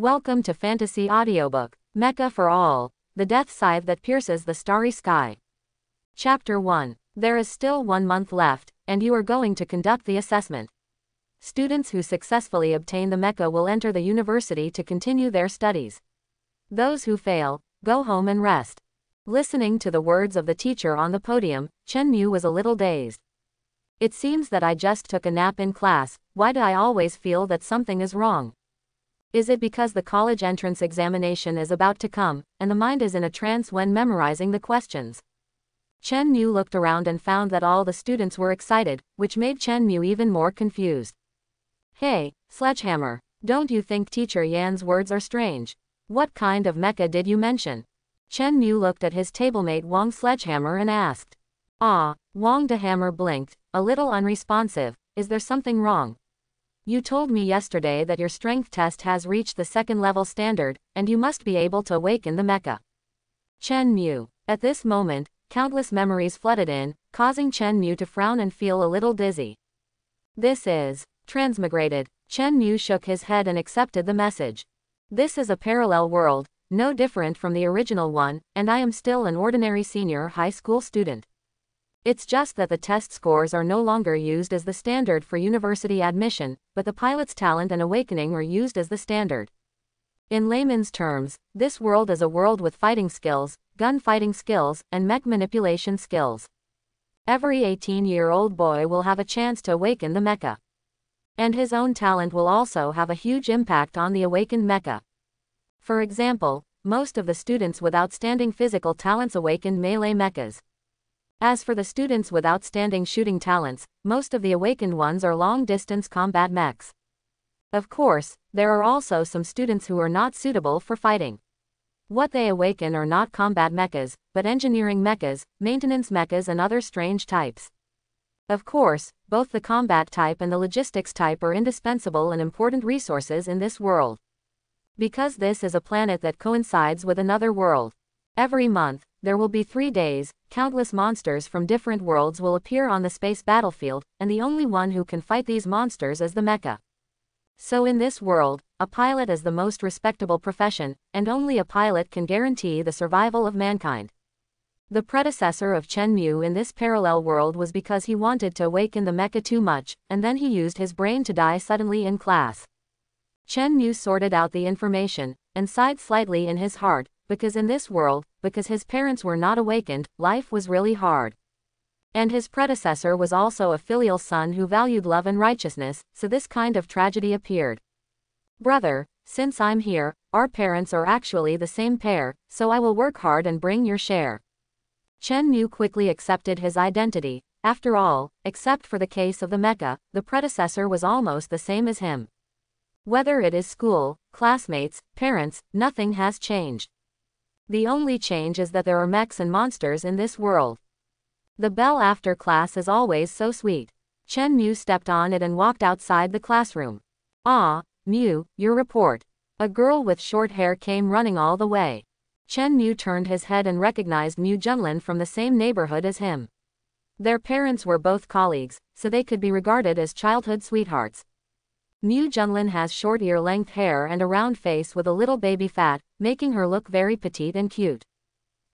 Welcome to Fantasy Audiobook, Mecha for All, The Death Scythe That Pierces the Starry Sky. Chapter 1. There is still one month left, and you are going to conduct the assessment. Students who successfully obtain the Mecha will enter the university to continue their studies. Those who fail, go home and rest. Listening to the words of the teacher on the podium, Chen Mu was a little dazed. It seems that I just took a nap in class, why do I always feel that something is wrong? Is it because the college entrance examination is about to come, and the mind is in a trance when memorizing the questions? Chen Mu looked around and found that all the students were excited, which made Chen Mu even more confused. Hey, Sledgehammer, don't you think teacher Yan's words are strange? What kind of mecha did you mention? Chen Mu looked at his tablemate Wang Sledgehammer and asked. Ah, Wang de Hammer blinked, a little unresponsive, is there something wrong? You told me yesterday that your strength test has reached the second level standard, and you must be able to awaken the mecha. Chen Mu. At this moment, countless memories flooded in, causing Chen Mu to frown and feel a little dizzy. This is transmigrated. Chen Mu shook his head and accepted the message. This is a parallel world, no different from the original one, and I am still an ordinary senior high school student. It's just that the test scores are no longer used as the standard for university admission, but the pilot's talent and awakening are used as the standard. In layman's terms, this world is a world with fighting skills, gunfighting skills, and mech manipulation skills. Every 18 year old boy will have a chance to awaken the mecha. And his own talent will also have a huge impact on the awakened mecha. For example, most of the students with outstanding physical talents awakened melee mechas. As for the students with outstanding shooting talents, most of the awakened ones are long-distance combat mechs. Of course, there are also some students who are not suitable for fighting. What they awaken are not combat mechas, but engineering mechas, maintenance mechas and other strange types. Of course, both the combat type and the logistics type are indispensable and important resources in this world. Because this is a planet that coincides with another world. Every month, there will be three days, countless monsters from different worlds will appear on the space battlefield, and the only one who can fight these monsters is the mecha. So in this world, a pilot is the most respectable profession, and only a pilot can guarantee the survival of mankind. The predecessor of Chen Mu in this parallel world was because he wanted to awaken the mecha too much, and then he used his brain to die suddenly in class. Chen Mu sorted out the information, and sighed slightly in his heart, because in this world, because his parents were not awakened, life was really hard. And his predecessor was also a filial son who valued love and righteousness, so this kind of tragedy appeared. Brother, since I'm here, our parents are actually the same pair, so I will work hard and bring your share. Chen Mu quickly accepted his identity, after all, except for the case of the Mecha, the predecessor was almost the same as him. Whether it is school, classmates, parents, nothing has changed. The only change is that there are mechs and monsters in this world. The bell after class is always so sweet. Chen Mu stepped on it and walked outside the classroom. Ah, Mu, your report. A girl with short hair came running all the way. Chen Mu turned his head and recognized Mu Junlin from the same neighborhood as him. Their parents were both colleagues, so they could be regarded as childhood sweethearts. Mu Junlin has short ear-length hair and a round face with a little baby fat, making her look very petite and cute.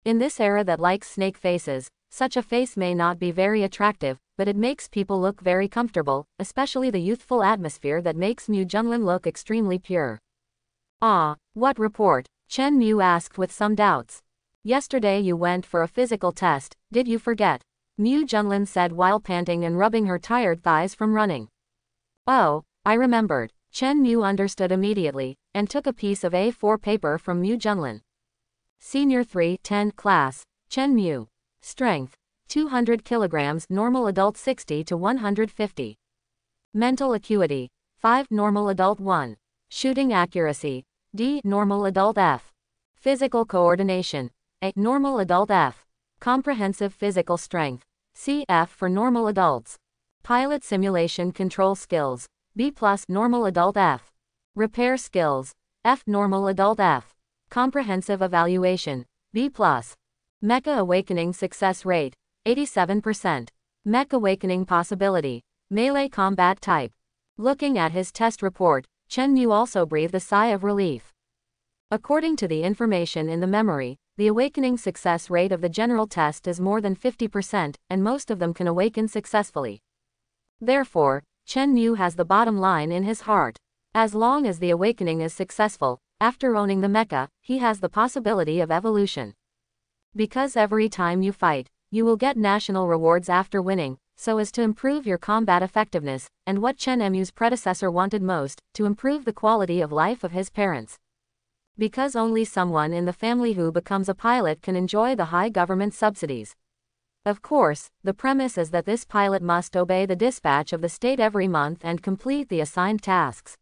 In this era that likes snake faces, such a face may not be very attractive, but it makes people look very comfortable, especially the youthful atmosphere that makes Mu Junlin look extremely pure. Ah, what report? Chen Mu asked with some doubts. Yesterday you went for a physical test, did you forget? Mu Junlin said while panting and rubbing her tired thighs from running. Oh, I remembered. Chen Mu understood immediately, and took a piece of A4 paper from Mu Junlin. Senior 3 10 class, Chen Mu. Strength, 200 kilograms normal adult 60 to 150. Mental acuity, 5 normal adult 1. Shooting accuracy, D normal adult F. Physical coordination, A normal adult F. Comprehensive physical strength, CF for normal adults. Pilot simulation control skills, B plus normal adult F. Repair skills, F normal adult F. Comprehensive evaluation, B plus. Mecha awakening success rate, 87%. Mech awakening possibility, melee combat type. Looking at his test report, Chen Mu also breathed a sigh of relief. According to the information in the memory, the awakening success rate of the general test is more than 50%, and most of them can awaken successfully. Therefore, Chen Mu has the bottom line in his heart. As long as the awakening is successful, after owning the mecha, he has the possibility of evolution. Because every time you fight, you will get national rewards after winning, so as to improve your combat effectiveness, and what Chen Mu's predecessor wanted most, to improve the quality of life of his parents. Because only someone in the family who becomes a pilot can enjoy the high government subsidies. Of course, the premise is that this pilot must obey the dispatch of the state every month and complete the assigned tasks.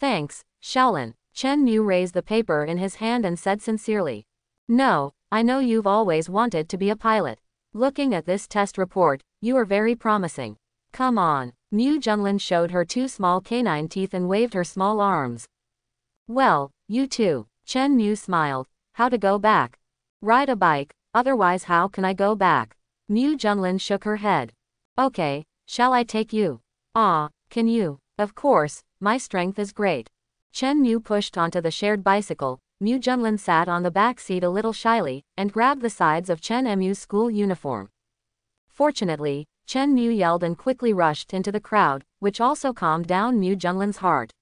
Thanks, Shaolin. Chen Mu raised the paper in his hand and said sincerely. No, I know you've always wanted to be a pilot. Looking at this test report, you are very promising. Come on. Mu Junlin showed her two small canine teeth and waved her small arms. Well, you too. Chen Mu smiled. How to go back? Ride a bike, otherwise how can I go back? Mu Junlin shook her head. Okay, shall I take you? Ah, can you? Of course, my strength is great. Chen Mu pushed onto the shared bicycle, Mu Junlin sat on the back seat a little shyly, and grabbed the sides of Chen Mu's school uniform. Fortunately, Chen Mu yelled and quickly rushed into the crowd, which also calmed down Mu Junlin's heart.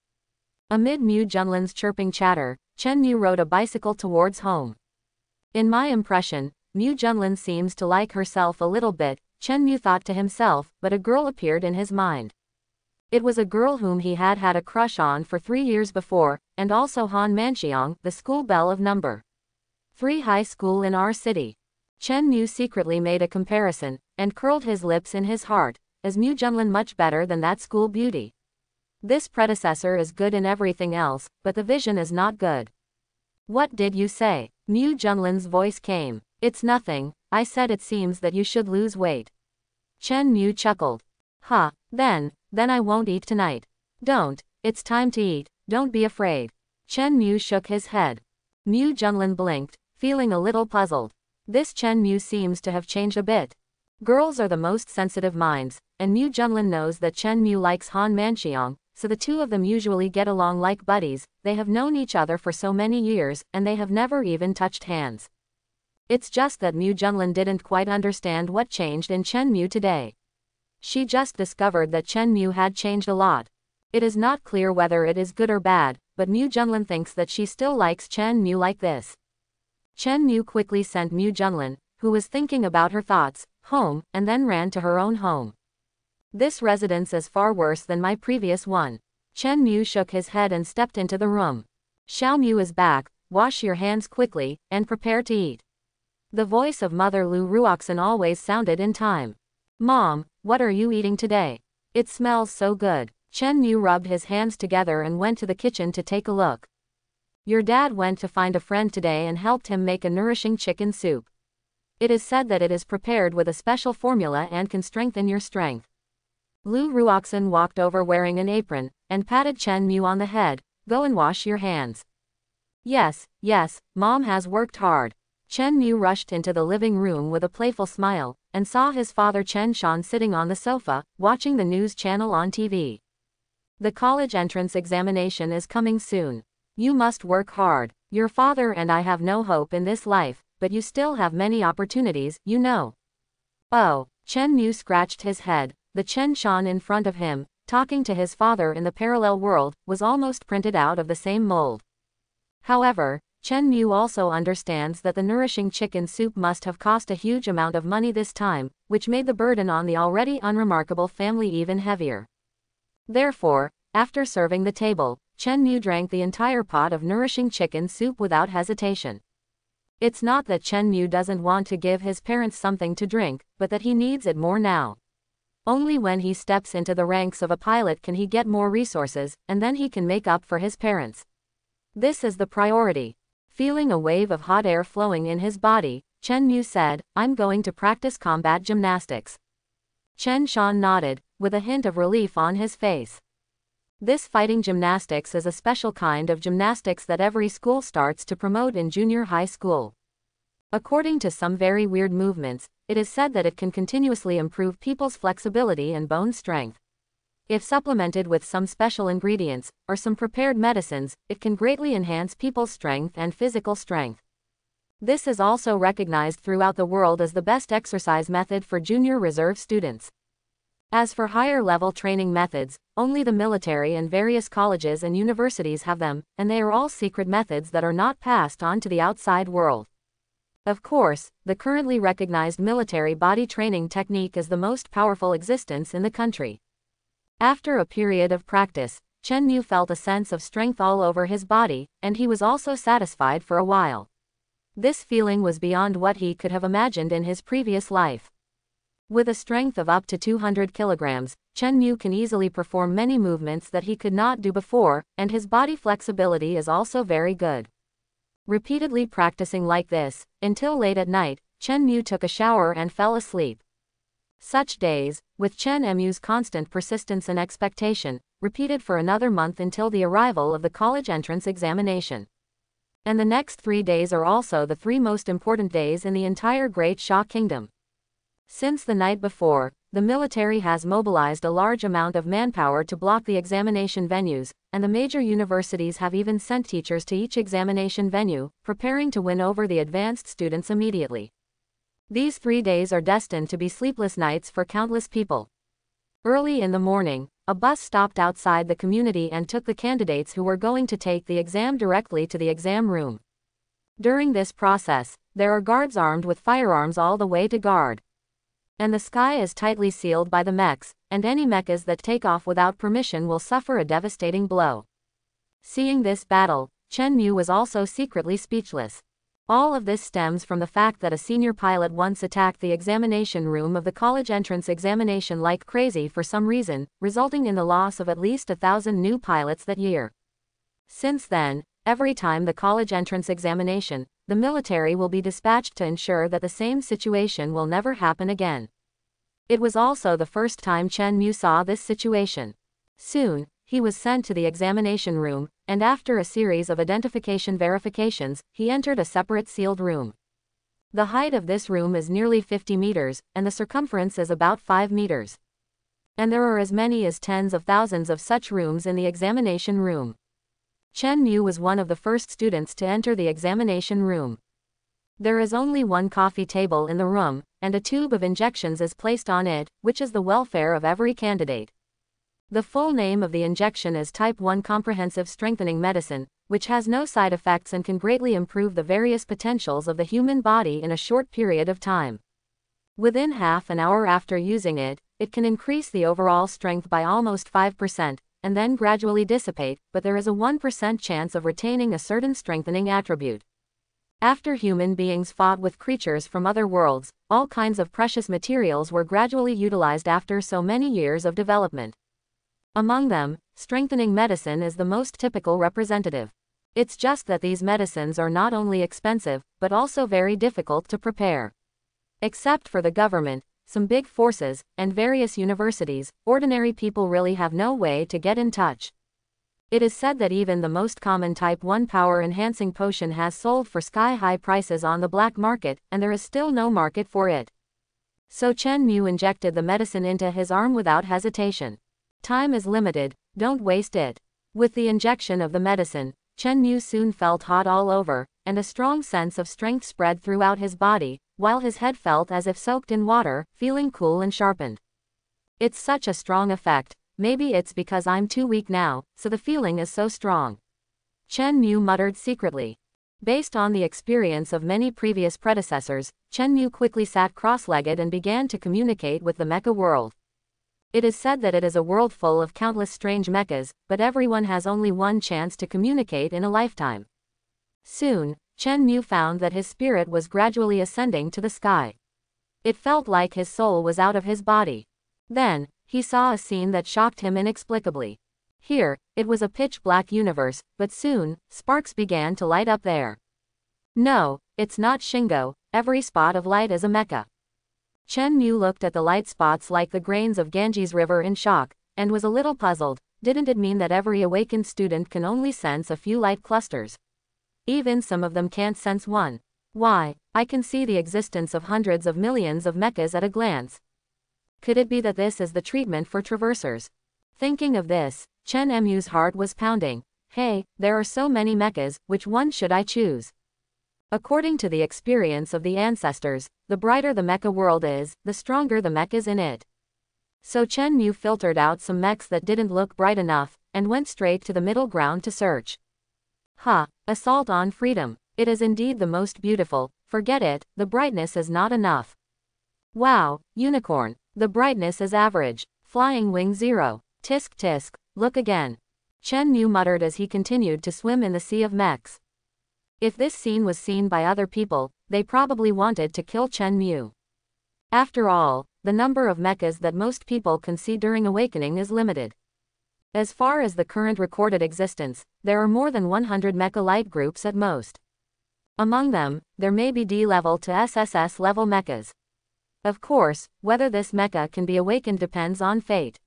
Amid Mu Junlin's chirping chatter, Chen Mu rode a bicycle towards home. In my impression, Mu Junlin seems to like herself a little bit, Chen Mu thought to himself, but a girl appeared in his mind. It was a girl whom he had had a crush on for three years before, and also Han Manxiang, the school belle of number 3 high school in our city. Chen Mu secretly made a comparison, and curled his lips in his heart, as Mu Junlin much better than that school beauty. This predecessor is good in everything else, but the vision is not good. What did you say? Mu Junlin's voice came. It's nothing, I said it seems that you should lose weight. Chen Mu chuckled. Huh, then, then I won't eat tonight. Don't, it's time to eat, don't be afraid. Chen Mu shook his head. Mu Junlin blinked, feeling a little puzzled. This Chen Mu seems to have changed a bit. Girls are the most sensitive minds, and Mu Junlin knows that Chen Mu likes Han Manxiang, so the two of them usually get along like buddies, they have known each other for so many years, and they have never even touched hands. It's just that Mu Junlin didn't quite understand what changed in Chen Mu today. She just discovered that Chen Mu had changed a lot. It is not clear whether it is good or bad, but Mu Junlin thinks that she still likes Chen Mu like this. Chen Mu quickly sent Mu Junlin, who was thinking about her thoughts, home, and then ran to her own home. This residence is far worse than my previous one. Chen Mu shook his head and stepped into the room. Xiao Mu is back, wash your hands quickly, and prepare to eat. The voice of Mother Lu Ruoxin always sounded in time. Mom, what are you eating today? It smells so good. Chen Mu rubbed his hands together and went to the kitchen to take a look. Your dad went to find a friend today and helped him make a nourishing chicken soup. It is said that it is prepared with a special formula and can strengthen your strength. Lu Ruoxin walked over wearing an apron, and patted Chen Mu on the head, go and wash your hands. Yes, yes, mom has worked hard. Chen Mu rushed into the living room with a playful smile, and saw his father Chen Shan sitting on the sofa, watching the news channel on TV. The college entrance examination is coming soon. You must work hard. Your father and I have no hope in this life, but you still have many opportunities, you know. Oh, Chen Mu scratched his head. The Chen Shan in front of him, talking to his father in the parallel world, was almost printed out of the same mold. However, Chen Mu also understands that the nourishing chicken soup must have cost a huge amount of money this time, which made the burden on the already unremarkable family even heavier. Therefore, after serving the table, Chen Mu drank the entire pot of nourishing chicken soup without hesitation. It's not that Chen Mu doesn't want to give his parents something to drink, but that he needs it more now. Only when he steps into the ranks of a pilot can he get more resources, and then he can make up for his parents. This is the priority. Feeling a wave of hot air flowing in his body, Chen Mu said, I'm going to practice combat gymnastics. Chen Shan nodded, with a hint of relief on his face. This fighting gymnastics is a special kind of gymnastics that every school starts to promote in junior high school. According to some very weird movements, it is said that it can continuously improve people's flexibility and bone strength. If supplemented with some special ingredients, or some prepared medicines, it can greatly enhance people's strength and physical strength. This is also recognized throughout the world as the best exercise method for junior reserve students. As for higher level training methods, only the military and various colleges and universities have them, and they are all secret methods that are not passed on to the outside world. Of course, the currently recognized military body training technique is the most powerful existence in the country. After a period of practice, Chen Mu felt a sense of strength all over his body, and he was also satisfied for a while. This feeling was beyond what he could have imagined in his previous life. With a strength of up to 200 kilograms, Chen Mu can easily perform many movements that he could not do before, and his body flexibility is also very good. Repeatedly practicing like this, until late at night, Chen Mu took a shower and fell asleep. Such days, with Chen Mu's constant persistence and expectation, repeated for another month until the arrival of the college entrance examination. And the next three days are also the three most important days in the entire Great Xia Kingdom. Since the night before, the military has mobilized a large amount of manpower to block the examination venues, and the major universities have even sent teachers to each examination venue, preparing to win over the advanced students immediately. These three days are destined to be sleepless nights for countless people. Early in the morning, a bus stopped outside the community and took the candidates who were going to take the exam directly to the exam room. During this process, there are guards armed with firearms all the way to guard and the sky is tightly sealed by the mechs, and any mechas that take off without permission will suffer a devastating blow. Seeing this battle, Chen Mu was also secretly speechless. All of this stems from the fact that a senior pilot once attacked the examination room of the college entrance examination like crazy for some reason, resulting in the loss of at least a thousand new pilots that year. Since then, every time the college entrance examination, the military will be dispatched to ensure that the same situation will never happen again. It was also the first time Chen Mu saw this situation. Soon, he was sent to the examination room, and after a series of identification verifications, he entered a separate sealed room. The height of this room is nearly 50 meters, and the circumference is about 5 meters. And there are as many as tens of thousands of such rooms in the examination room. Chen Mu was one of the first students to enter the examination room. There is only one coffee table in the room, and a tube of injections is placed on it, which is the welfare of every candidate. The full name of the injection is Type 1 Comprehensive Strengthening Medicine, which has no side effects and can greatly improve the various potentials of the human body in a short period of time. Within half an hour after using it, it can increase the overall strength by almost 5%, and then gradually dissipate, but there is a 1% chance of retaining a certain strengthening attribute. After human beings fought with creatures from other worlds, all kinds of precious materials were gradually utilized after so many years of development. Among them, strengthening medicine is the most typical representative. It's just that these medicines are not only expensive, but also very difficult to prepare. Except for the government, some big forces, and various universities, ordinary people really have no way to get in touch. It is said that even the most common type 1 power enhancing potion has sold for sky high prices on the black market, and there is still no market for it. So Chen Mu injected the medicine into his arm without hesitation. Time is limited, don't waste it. With the injection of the medicine, Chen Mu soon felt hot all over, and a strong sense of strength spread throughout his body, while his head felt as if soaked in water, feeling cool and sharpened. It's such a strong effect, maybe it's because I'm too weak now, so the feeling is so strong. Chen Mu muttered secretly. Based on the experience of many previous predecessors, Chen Mu quickly sat cross-legged and began to communicate with the mecha world. It is said that it is a world full of countless strange mechas, but everyone has only one chance to communicate in a lifetime. Soon, Chen Mu found that his spirit was gradually ascending to the sky. It felt like his soul was out of his body. Then, he saw a scene that shocked him inexplicably. Here, it was a pitch black universe, but soon, sparks began to light up there. No, it's not Shingo, every spot of light is a mecha. Chen Mu looked at the light spots like the grains of Ganges River in shock, and was a little puzzled. Didn't it mean that every awakened student can only sense a few light clusters? Even some of them can't sense one. Why, I can see the existence of hundreds of millions of mechas at a glance. Could it be that this is the treatment for traversers? Thinking of this, Chen Mu's heart was pounding. Hey, there are so many mechas, which one should I choose? According to the experience of the ancestors, the brighter the mecha world is, the stronger the mechas in it. So Chen Mu filtered out some mechs that didn't look bright enough, and went straight to the middle ground to search. Ha, assault on freedom. It is indeed the most beautiful, forget it, the brightness is not enough. Wow, unicorn. The brightness is average. Flying wing zero. Tisk tisk, look again. Chen Mu muttered as he continued to swim in the sea of mechs. If this scene was seen by other people, they probably wanted to kill Chen Mu. After all, the number of mechas that most people can see during awakening is limited. As far as the current recorded existence, there are more than 100 mecha light groups at most. Among them, there may be D level to SSS level mechas. Of course, whether this mecha can be awakened depends on fate.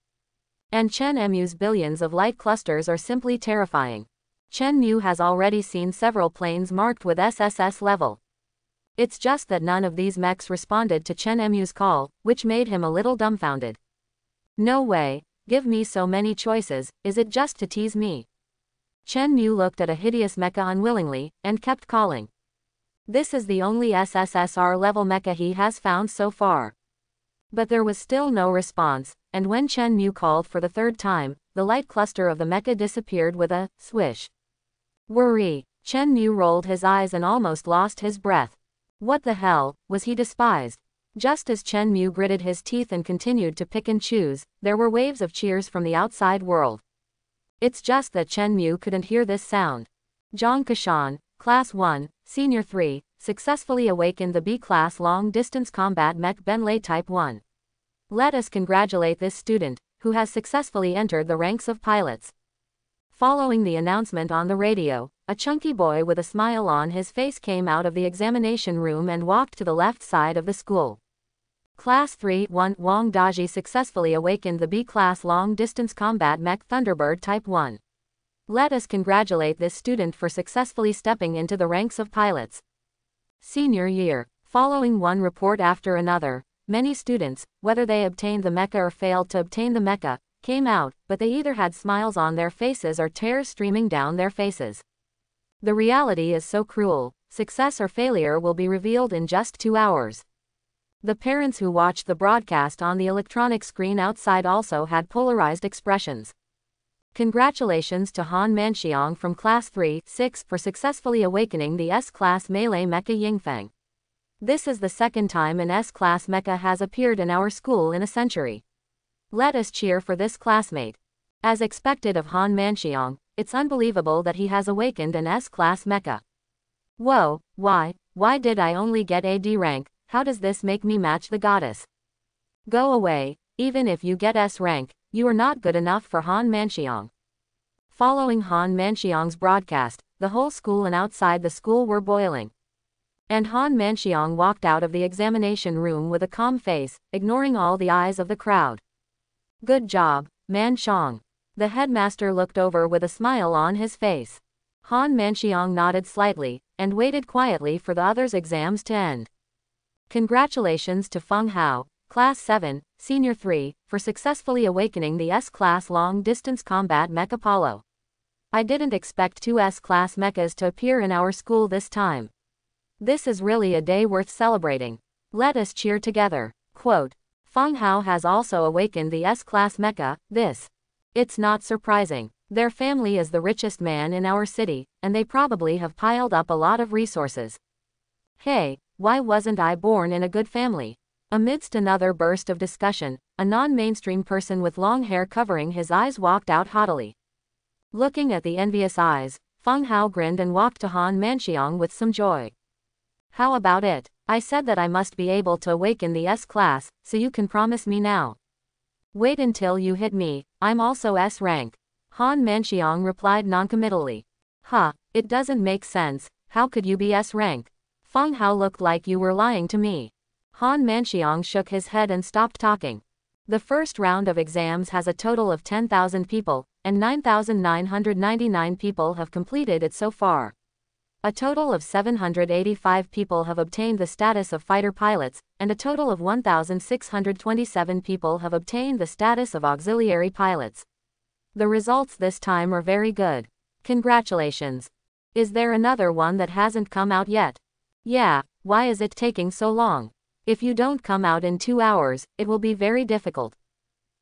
And Chen Mu's billions of light clusters are simply terrifying. Chen Mu has already seen several planes marked with SSS level. It's just that none of these mechs responded to Chen Mu's call, which made him a little dumbfounded. No way, give me so many choices, is it just to tease me? Chen Mu looked at a hideous mecha unwillingly, and kept calling. This is the only SSSR level mecha he has found so far. But there was still no response, and when Chen Mu called for the third time, the light cluster of the mecha disappeared with a swish. Worry. Chen Mu rolled his eyes and almost lost his breath. What the hell, was he despised? Just as Chen Mu gritted his teeth and continued to pick and choose, there were waves of cheers from the outside world. It's just that Chen Mu couldn't hear this sound. Zhang Kashan, Class 1, Senior 3, successfully awakened the B-Class Long-Distance Combat Mech Benlei Type 1. Let us congratulate this student, who has successfully entered the ranks of pilots. Following the announcement on the radio, a chunky boy with a smile on his face came out of the examination room and walked to the left side of the school. Class 3 1 Wang Daji successfully awakened the B-Class Long-Distance Combat Mech Thunderbird Type 1. Let us congratulate this student for successfully stepping into the ranks of pilots. Senior year. Following one report after another, many students, whether they obtained the mecha or failed to obtain the mecha, came out, but they either had smiles on their faces or tears streaming down their faces. The reality is so cruel, success or failure will be revealed in just two hours. The parents who watched the broadcast on the electronic screen outside also had polarized expressions. Congratulations to Han Manxiang from Class 3 6 for successfully awakening the S-Class Melee Mecha Yingfeng. This is the second time an S-Class Mecha has appeared in our school in a century. Let us cheer for this classmate. As expected of Han Manxiang, it's unbelievable that he has awakened an S-Class Mecha. Whoa, why, why did I only get a D rank, how does this make me match the goddess? Go away, even if you get S rank, you are not good enough for Han Manxiang. Following Han Manxiang's broadcast, the whole school and outside the school were boiling. And Han Manxiang walked out of the examination room with a calm face, ignoring all the eyes of the crowd. Good job, Manxiang. The headmaster looked over with a smile on his face. Han Manxiang nodded slightly, and waited quietly for the others' exams to end. Congratulations to Feng Hao, Class 7, Senior 3, for successfully awakening the S-Class Long-Distance Combat Mech Apollo. I didn't expect two S-Class mechas to appear in our school this time. This is really a day worth celebrating. Let us cheer together. Quote. Feng Hao has also awakened the S-Class mecha, this. It's not surprising. Their family is the richest man in our city, and they probably have piled up a lot of resources. Hey, why wasn't I born in a good family? Amidst another burst of discussion, a non-mainstream person with long hair covering his eyes walked out haughtily. Looking at the envious eyes, Feng Hao grinned and walked to Han Manxiang with some joy. How about it? I said that I must be able to awaken the S-class, so you can promise me now. Wait until you hit me, I'm also S rank. Han Manxiang replied noncommittally. Huh, it doesn't make sense, how could you be S rank? Feng Hao looked like you were lying to me. Han Manxiang shook his head and stopped talking. The first round of exams has a total of 10,000 people, and 9,999 people have completed it so far. A total of 785 people have obtained the status of fighter pilots, and a total of 1,627 people have obtained the status of auxiliary pilots. The results this time are very good. Congratulations. Is there another one that hasn't come out yet? Yeah, why is it taking so long? If you don't come out in two hours, it will be very difficult.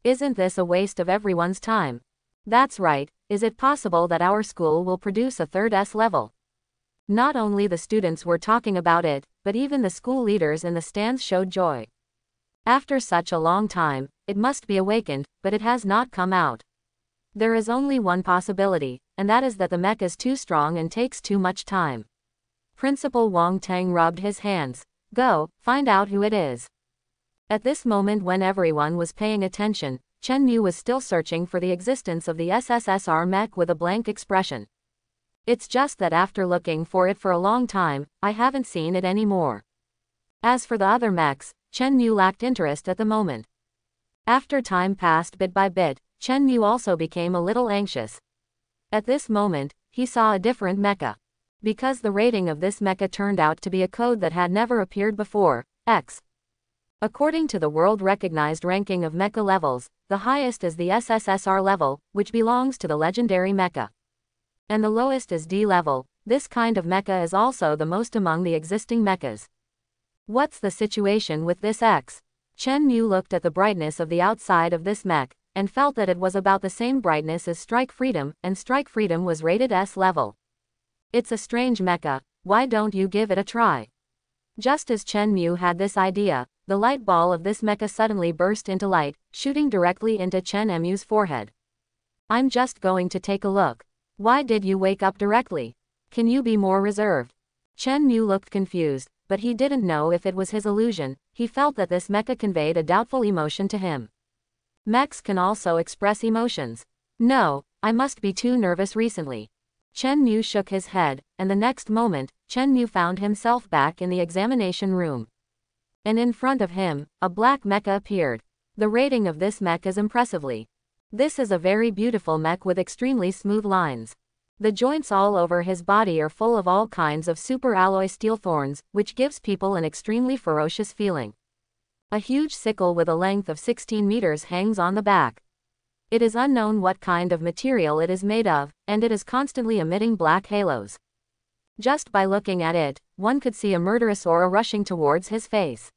Isn't this a waste of everyone's time? That's right, is it possible that our school will produce a third S level? Not only the students were talking about it, but even the school leaders in the stands showed joy. After such a long time, it must be awakened, but it has not come out. There is only one possibility, and that is that the mech is too strong and takes too much time. Principal Wong Tang rubbed his hands. Go, find out who it is. At this moment when everyone was paying attention, Chen Mu was still searching for the existence of the SSSR mech with a blank expression. It's just that after looking for it for a long time, I haven't seen it anymore. As for the other mechs, Chen Mu lacked interest at the moment. After time passed bit by bit, Chen Mu also became a little anxious. At this moment, he saw a different mecha. Because the rating of this mecha turned out to be a code that had never appeared before, X. According to the world-recognized ranking of mecha levels, the highest is the SSSR level, which belongs to the legendary mecha. And the lowest is D level, this kind of mecha is also the most among the existing mechas. What's the situation with this X? Chen Mu looked at the brightness of the outside of this mech, and felt that it was about the same brightness as Strike Freedom, and Strike Freedom was rated S level. It's a strange mecha, why don't you give it a try? Just as Chen Mu had this idea, the light ball of this mecha suddenly burst into light, shooting directly into Chen Mu's forehead. I'm just going to take a look. Why did you wake up directly? Can you be more reserved? Chen Mu looked confused, but he didn't know if it was his illusion, he felt that this mecha conveyed a doubtful emotion to him. Mechs can also express emotions. No, I must be too nervous recently. Chen Mu shook his head, and the next moment, Chen Mu found himself back in the examination room. And in front of him, a black mecha appeared. The rating of this mech is impressively. This is a very beautiful mech with extremely smooth lines. The joints all over his body are full of all kinds of super alloy steel thorns, which gives people an extremely ferocious feeling. A huge sickle with a length of 16 meters hangs on the back. It is unknown what kind of material it is made of, and it is constantly emitting black halos. Just by looking at it, one could see a murderous aura rushing towards his face.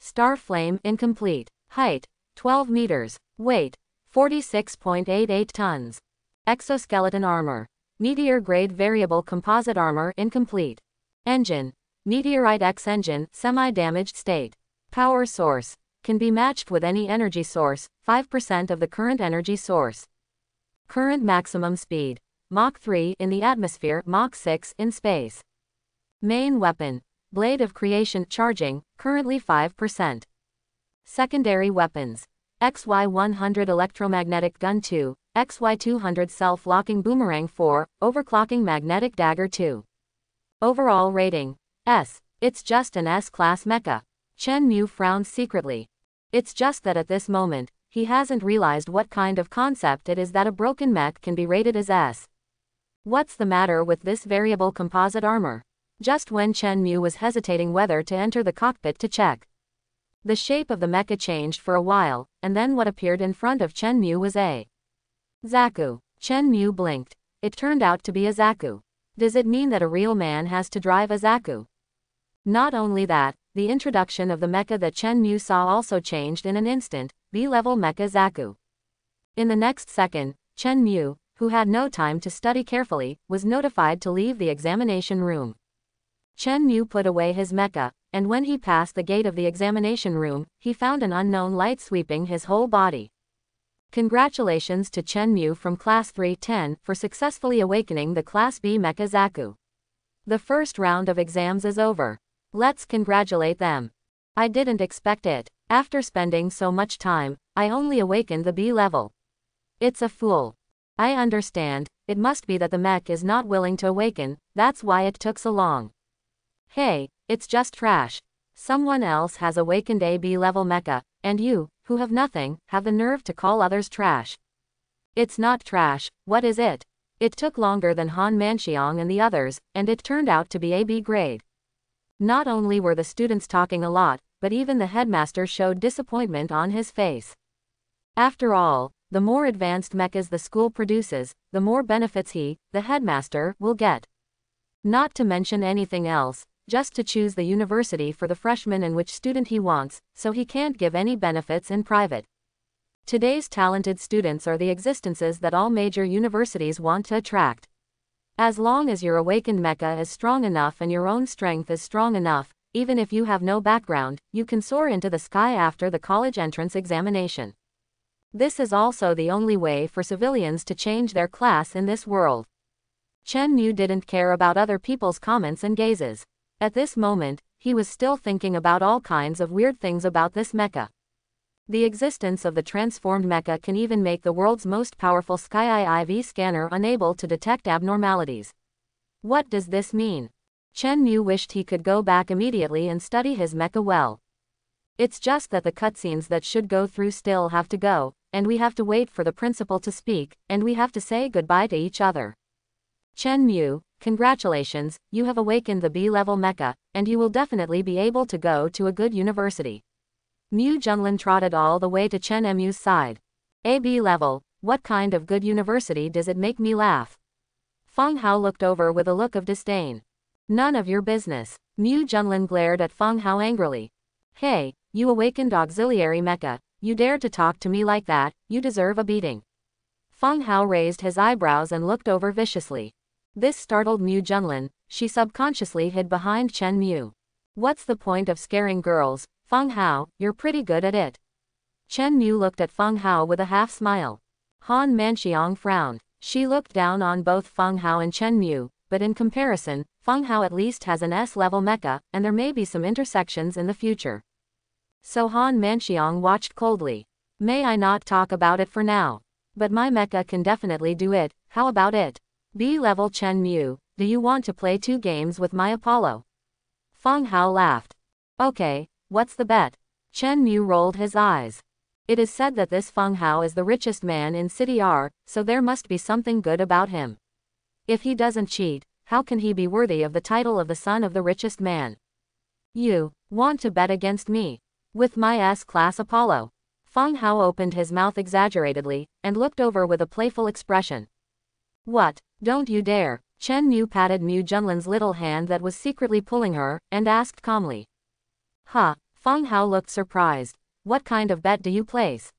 Star Flame incomplete. Height 12 meters. Weight 46.88 tons. Exoskeleton armor. Meteor grade variable composite armor incomplete. Engine. Meteorite X engine, semi damaged state. Power source. Can be matched with any energy source, 5% of the current energy source. Current maximum speed. Mach 3 in the atmosphere, Mach 6 in space. Main weapon. Blade of Creation charging, currently 5%. Secondary weapons. XY100 Electromagnetic Gun 2, XY200 Self-Locking Boomerang 4, Overclocking Magnetic Dagger 2. Overall rating. S. It's just an S-class mecha. Chen Mu frowned secretly. It's just that at this moment, he hasn't realized what kind of concept it is that a broken mech can be rated as S. What's the matter with this variable composite armor? Just when Chen Mu was hesitating whether to enter the cockpit to check. The shape of the mecha changed for a while, and then what appeared in front of Chen Mu was a Zaku. Chen Mu blinked. It turned out to be a Zaku. Does it mean that a real man has to drive a Zaku? Not only that, the introduction of the mecha that Chen Mu saw also changed in an instant, B-level mecha Zaku. In the next second, Chen Mu, who had no time to study carefully, was notified to leave the examination room. Chen Mu put away his mecha, and when he passed the gate of the examination room, he found an unknown light sweeping his whole body. Congratulations to Chen Mu from Class 310 for successfully awakening the Class B Mecha Zaku. The first round of exams is over. Let's congratulate them. I didn't expect it. After spending so much time, I only awakened the B level. It's a fool. I understand, it must be that the mech is not willing to awaken, that's why it took so long. Hey, it's just trash. Someone else has awakened a B level mecha, and you, who have nothing, have the nerve to call others trash. It's not trash, what is it? It took longer than Han Manxiang and the others, and it turned out to be a B grade. Not only were the students talking a lot, but even the headmaster showed disappointment on his face. After all, the more advanced mechas the school produces, the more benefits he, the headmaster, will get. Not to mention anything else, just to choose the university for the freshman and which student he wants, so he can't give any benefits in private. Today's talented students are the existences that all major universities want to attract. As long as your awakened Mecha is strong enough and your own strength is strong enough, even if you have no background, you can soar into the sky after the college entrance examination. This is also the only way for civilians to change their class in this world. Chen Mu didn't care about other people's comments and gazes. At this moment, he was still thinking about all kinds of weird things about this mecha. The existence of the transformed mecha can even make the world's most powerful Sky IV scanner unable to detect abnormalities. What does this mean? Chen Mu wished he could go back immediately and study his mecha well. It's just that the cutscenes that should go through still have to go, and we have to wait for the principal to speak, and we have to say goodbye to each other. Chen Mu, congratulations, you have awakened the B-level mecha, and you will definitely be able to go to a good university. Mu Junlin trotted all the way to Chen Mu's side. AB level, what kind of good university does it make me laugh? Feng Hao looked over with a look of disdain. None of your business. Mu Junlin glared at Feng Hao angrily. Hey, you awakened auxiliary mecha, you dare to talk to me like that, you deserve a beating. Feng Hao raised his eyebrows and looked over viciously. This startled Mu Junlin, she subconsciously hid behind Chen Mu. What's the point of scaring girls, Feng Hao, you're pretty good at it. Chen Mu looked at Feng Hao with a half smile. Han Manxiang frowned. She looked down on both Feng Hao and Chen Mu, but in comparison, Feng Hao at least has an S-level mecha, and there may be some intersections in the future. So Han Manxiang watched coldly. May I not talk about it for now? But my mecha can definitely do it, how about it? B-level Chen Mu, do you want to play two games with my Apollo? Feng Hao laughed. Okay, What's the bet? Chen Mu rolled his eyes. It is said that this Feng Hao is the richest man in City R, so there must be something good about him. If he doesn't cheat, how can he be worthy of the title of the son of the richest man? You want to bet against me? With my S-class Apollo. Feng Hao opened his mouth exaggeratedly, and looked over with a playful expression. What, don't you dare, Chen Mu patted Mu Junlin's little hand that was secretly pulling her, and asked calmly. Huh, Feng Hao looked surprised. What kind of bet do you place?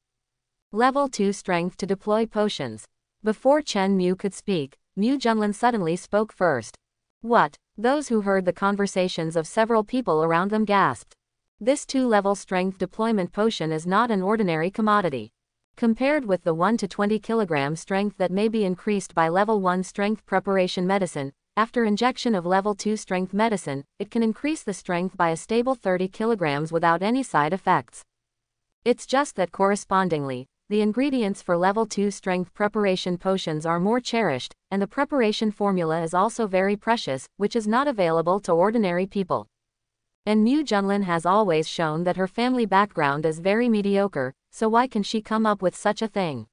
Level 2 strength to deploy potions. Before Chen Mu could speak, Mu Junlin suddenly spoke first. What? Those who heard the conversations of several people around them gasped. This 2-level strength deployment potion is not an ordinary commodity. Compared with the 1 to 20 kg strength that may be increased by level 1 strength preparation medicine, after injection of level 2 strength medicine, it can increase the strength by a stable 30 kilograms without any side effects. It's just that correspondingly, the ingredients for level 2 strength preparation potions are more cherished, and the preparation formula is also very precious, which is not available to ordinary people. And Mu Junlin has always shown that her family background is very mediocre, so why can she come up with such a thing?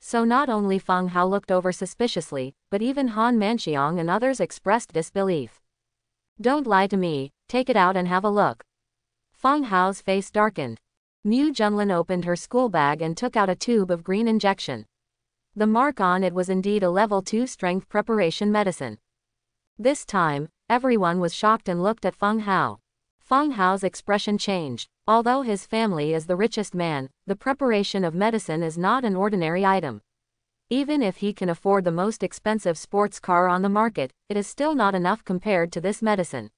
So not only Feng Hao looked over suspiciously, but even Han Manxiang and others expressed disbelief. Don't lie to me, take it out and have a look. Feng Hao's face darkened. Mu Junlin opened her school bag and took out a tube of green injection. The mark on it was indeed a level 2 strength preparation medicine. This time, everyone was shocked and looked at Feng Hao. Feng Hao's expression changed. Although his family is the richest man, the preparation of medicine is not an ordinary item. Even if he can afford the most expensive sports car on the market, it is still not enough compared to this medicine.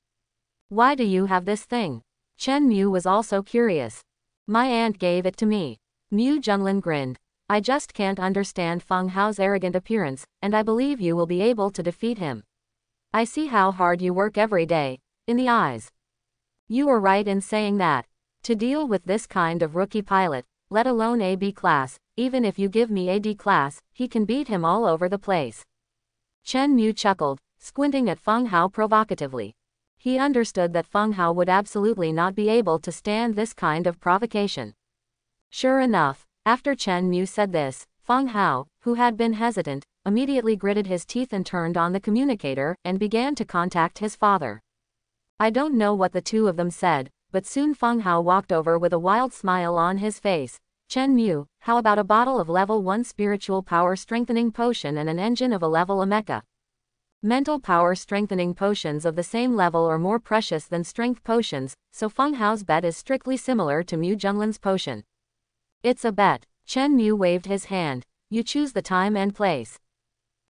Why do you have this thing? Chen Mu was also curious. My aunt gave it to me. Mu Junlin grinned. I just can't understand Feng Hao's arrogant appearance, and I believe you will be able to defeat him. I see how hard you work every day, in the eyes. You were right in saying that. To deal with this kind of rookie pilot, let alone AB class, even if you give me AD class, he can beat him all over the place. Chen Mu chuckled, squinting at Feng Hao provocatively. He understood that Feng Hao would absolutely not be able to stand this kind of provocation. Sure enough, after Chen Mu said this, Feng Hao, who had been hesitant, immediately gritted his teeth and turned on the communicator and began to contact his father. I don't know what the two of them said, but soon Feng Hao walked over with a wild smile on his face. Chen Mu, how about a bottle of level 1 spiritual power strengthening potion and an engine of a level a mecha? Mental power strengthening potions of the same level are more precious than strength potions, so Feng Hao's bet is strictly similar to Mu Junlin's potion. It's a bet. Chen Mu waved his hand. You choose the time and place.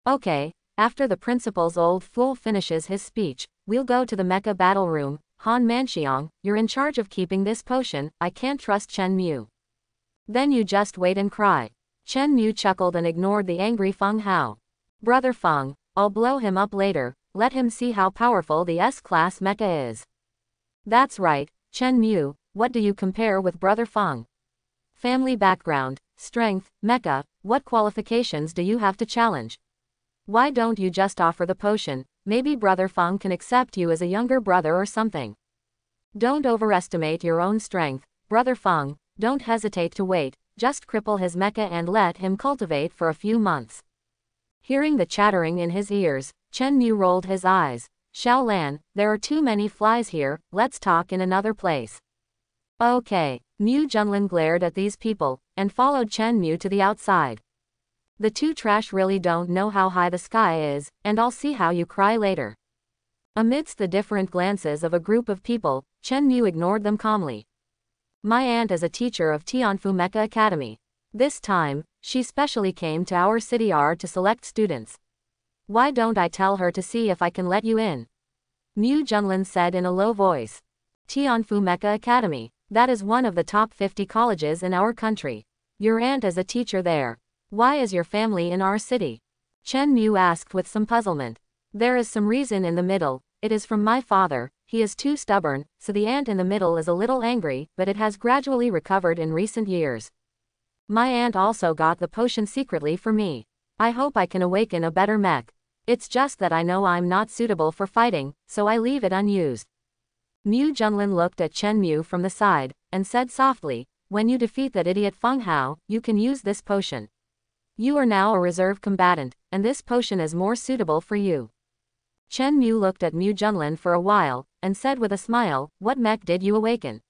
Okay, after the principal's old fool finishes his speech, we'll go to the mecha battle room. Han Manxiang, you're in charge of keeping this potion, I can't trust Chen Mu. Then you just wait and cry. Chen Mu chuckled and ignored the angry Feng Hao. Brother Feng, I'll blow him up later, let him see how powerful the S-class mecha is. That's right, Chen Mu, what do you compare with Brother Feng? Family background, strength, mecha, what qualifications do you have to challenge? Why don't you just offer the potion, maybe Brother Feng can accept you as a younger brother or something. Don't overestimate your own strength, Brother Feng, don't hesitate to wait, just cripple his mecha and let him cultivate for a few months. Hearing the chattering in his ears, Chen Mu rolled his eyes. Xiao Lan, there are too many flies here, let's talk in another place. Okay, Mu Junlin glared at these people, and followed Chen Mu to the outside. The two trash really don't know how high the sky is, and I'll see how you cry later. Amidst the different glances of a group of people, Chen Mu ignored them calmly. My aunt is a teacher of Tianfu Mecha Academy. This time, she specially came to our city R to select students. Why don't I tell her to see if I can let you in? Mu Junlin said in a low voice. Tianfu Mecha Academy, that is one of the top 50 colleges in our country. Your aunt is a teacher there. Why is your family in our city? Chen Mu asked with some puzzlement. There is some reason in the middle, it is from my father, he is too stubborn, so the aunt in the middle is a little angry, but it has gradually recovered in recent years. My aunt also got the potion secretly for me. I hope I can awaken a better mech. It's just that I know I'm not suitable for fighting, so I leave it unused. Mu Junlin looked at Chen Mu from the side, and said softly, when you defeat that idiot Feng Hao, you can use this potion. You are now a reserve combatant, and this potion is more suitable for you. Chen Mu looked at Mu Junlin for a while, and said with a smile, What mech did you awaken?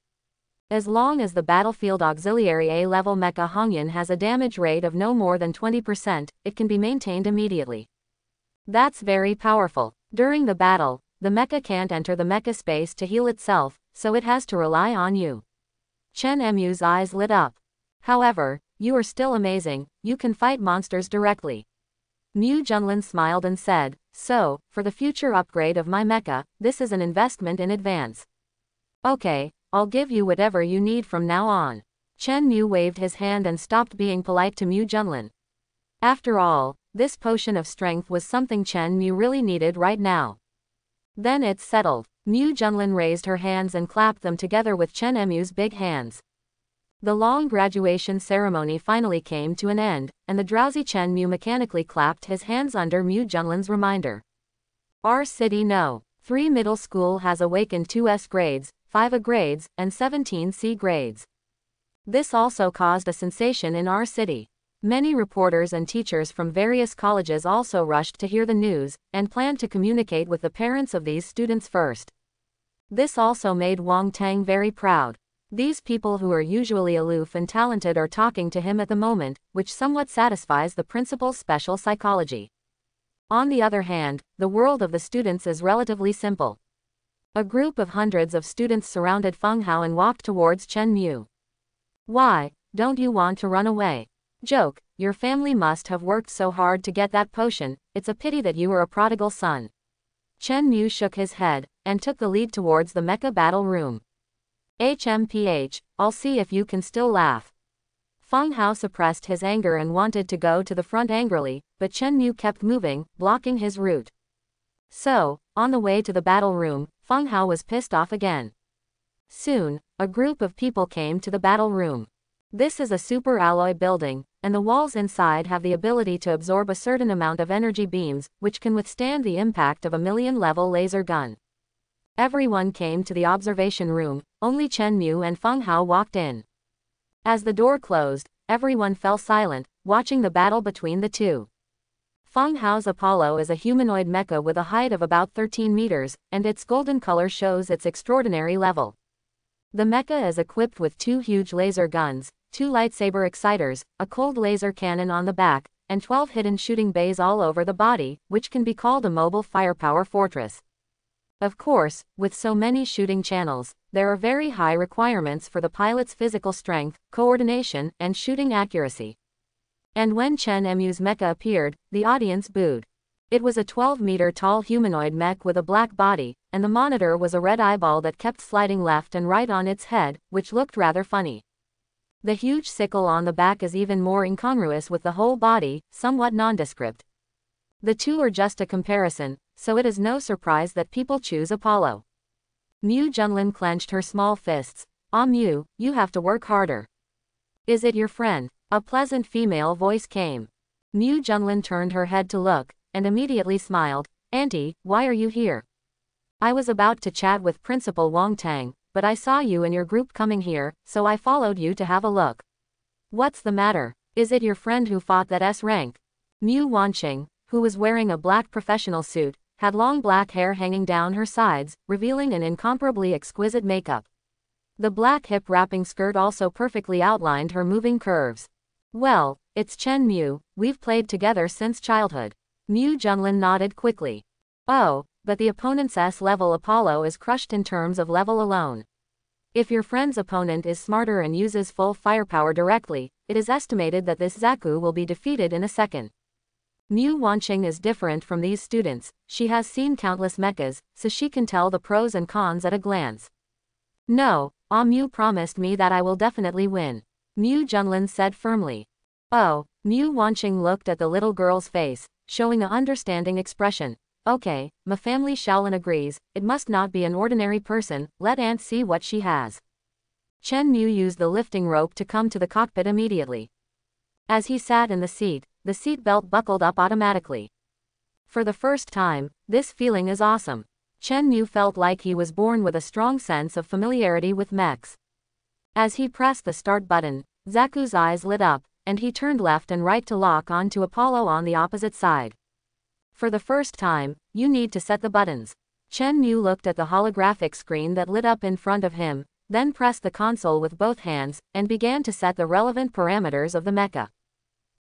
As long as the battlefield auxiliary A-level mecha Hongyan has a damage rate of no more than 20%, it can be maintained immediately. That's very powerful. During the battle, the mecha can't enter the mecha space to heal itself, so it has to rely on you. Chen Mu's eyes lit up. However, you are still amazing, you can fight monsters directly. Mu Junlin smiled and said, So, for the future upgrade of my mecha, this is an investment in advance. Okay, I'll give you whatever you need from now on. Chen Mu waved his hand and stopped being polite to Mu Junlin. After all, this potion of strength was something Chen Mu really needed right now. Then it's settled. Mu Junlin raised her hands and clapped them together with Chen Mu's big hands. The long graduation ceremony finally came to an end, and the drowsy Chen Mu mechanically clapped his hands under Mu Junlin's reminder. Our city no. 3 middle school has awakened 2 S grades, 5 A grades, and 17 C grades. This also caused a sensation in our city. Many reporters and teachers from various colleges also rushed to hear the news, and planned to communicate with the parents of these students first. This also made Wang Tang very proud. These people who are usually aloof and talented are talking to him at the moment, which somewhat satisfies the principal's special psychology. On the other hand, the world of the students is relatively simple. A group of hundreds of students surrounded Feng Hao and walked towards Chen Mu. Why, don't you want to run away? Joke, your family must have worked so hard to get that potion, it's a pity that you were a prodigal son. Chen Mu shook his head, and took the lead towards the mecha battle room. HMPH, I'll see if you can still laugh. Feng Hao suppressed his anger and wanted to go to the front angrily, but Chen Mu kept moving, blocking his route. So, on the way to the battle room, Feng Hao was pissed off again. Soon, a group of people came to the battle room. This is a super alloy building, and the walls inside have the ability to absorb a certain amount of energy beams, which can withstand the impact of a million level laser gun. Everyone came to the observation room, only Chen Mu and Feng Hao walked in. As the door closed, everyone fell silent, watching the battle between the two. Feng Hao's Apollo is a humanoid mecha with a height of about 13 meters, and its golden color shows its extraordinary level. The mecha is equipped with two huge laser guns, two lightsaber exciters, a cold laser cannon on the back, and 12 hidden shooting bays all over the body, which can be called a mobile firepower fortress. Of course, with so many shooting channels, there are very high requirements for the pilot's physical strength, coordination, and shooting accuracy. And when Chen Mu's mecha appeared, the audience booed. It was a 12 meter tall humanoid mech with a black body, and the monitor was a red eyeball that kept sliding left and right on its head, which looked rather funny. The huge sickle on the back is even more incongruous with the whole body, somewhat nondescript. The two are just a comparison, so it is no surprise that people choose Apollo. Mu Junlin clenched her small fists. Ah Mu, you have to work harder. Is it your friend? A pleasant female voice came. Mu Junlin turned her head to look, and immediately smiled. Auntie, why are you here? I was about to chat with Principal Wang Tang, but I saw you and your group coming here, so I followed you to have a look. What's the matter? Is it your friend who fought that S rank? Mu Wanqing, who was wearing a black professional suit, had long black hair hanging down her sides, revealing an incomparably exquisite makeup. The black hip wrapping skirt also perfectly outlined her moving curves. Well, it's Chen Mu, we've played together since childhood. Mu Junlin nodded quickly. Oh, but the opponent's S-level Apollo is crushed in terms of level alone. If your friend's opponent is smarter and uses full firepower directly, it is estimated that this Zaku will be defeated in a second. Mu Wanqing is different from these students, she has seen countless mechas, so she can tell the pros and cons at a glance. No, Ah Mu promised me that I will definitely win. Mu Junlin said firmly. Oh, Mu Wanqing looked at the little girl's face, showing a understanding expression. Okay, my family Xiaolin agrees, it must not be an ordinary person, let Aunt see what she has. Chen Mu used the lifting rope to come to the cockpit immediately. As he sat in the seat, the seatbelt buckled up automatically. For the first time, this feeling is awesome. Chen Mu felt like he was born with a strong sense of familiarity with mechs. As he pressed the start button, Zaku's eyes lit up, and he turned left and right to lock onto Apollo on the opposite side. For the first time, you need to set the buttons. Chen Mu looked at the holographic screen that lit up in front of him, then pressed the console with both hands, and began to set the relevant parameters of the mecha.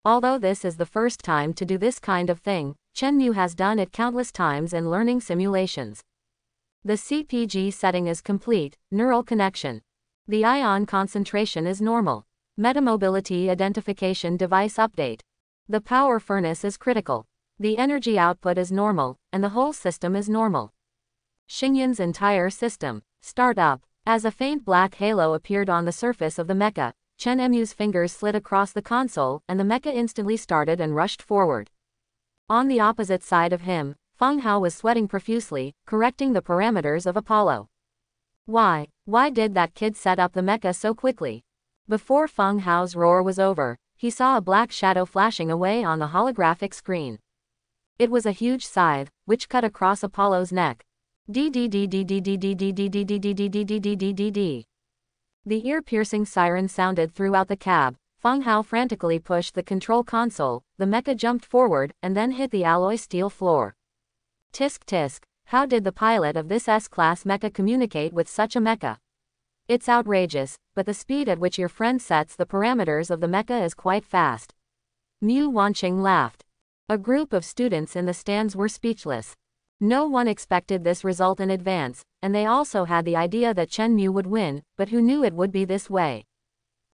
Although this is the first time to do this kind of thing, Chen Yu has done it countless times in learning simulations. The CPG setting is complete, neural connection. The ion concentration is normal. Metamobility identification device update. The power furnace is critical. The energy output is normal, and the whole system is normal. Xingyan's entire system. startup. As a faint black halo appeared on the surface of the mecha, Chen Mu's fingers slid across the console, and the mecha instantly started and rushed forward. On the opposite side of him, Feng Hao was sweating profusely, correcting the parameters of Apollo. Why, why did that kid set up the mecha so quickly? Before Feng Hao's roar was over, he saw a black shadow flashing away on the holographic screen. It was a huge scythe, which cut across Apollo's neck. D d d d D D D D D D D D D D D D D D D D D D D the ear-piercing siren sounded throughout the cab. Feng Hao frantically pushed the control console, the mecha jumped forward, and then hit the alloy steel floor. Tisk tisk, how did the pilot of this S-class mecha communicate with such a mecha? It's outrageous, but the speed at which your friend sets the parameters of the mecha is quite fast. Mu Wanqing laughed. A group of students in the stands were speechless. No one expected this result in advance, and they also had the idea that Chen Mu would win, but who knew it would be this way?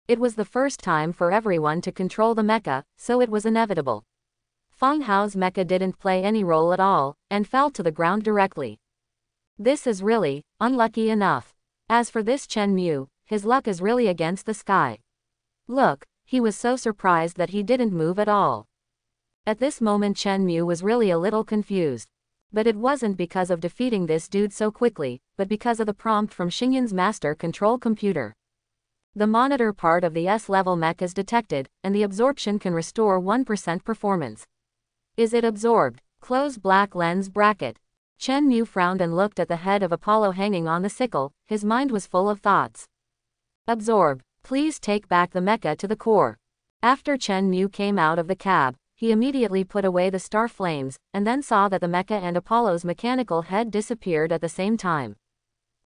It was the first time for everyone to control the mecha, so it was inevitable. Feng Hao's mecha didn't play any role at all, and fell to the ground directly. This is really, unlucky enough. As for this Chen Mu, his luck is really against the sky. Look, he was so surprised that he didn't move at all. At this moment Chen Mu was really a little confused. But it wasn't because of defeating this dude so quickly, but because of the prompt from Xingyan's master control computer. The monitor part of the S-level mech is detected, and the absorption can restore 1% performance. Is it absorbed? Close black lens bracket. Chen Mu frowned and looked at the head of Apollo hanging on the sickle, his mind was full of thoughts. Absorb. Please take back the mecha to the core. After Chen Mu came out of the cab, he immediately put away the star flames, and then saw that the mecha and Apollo's mechanical head disappeared at the same time.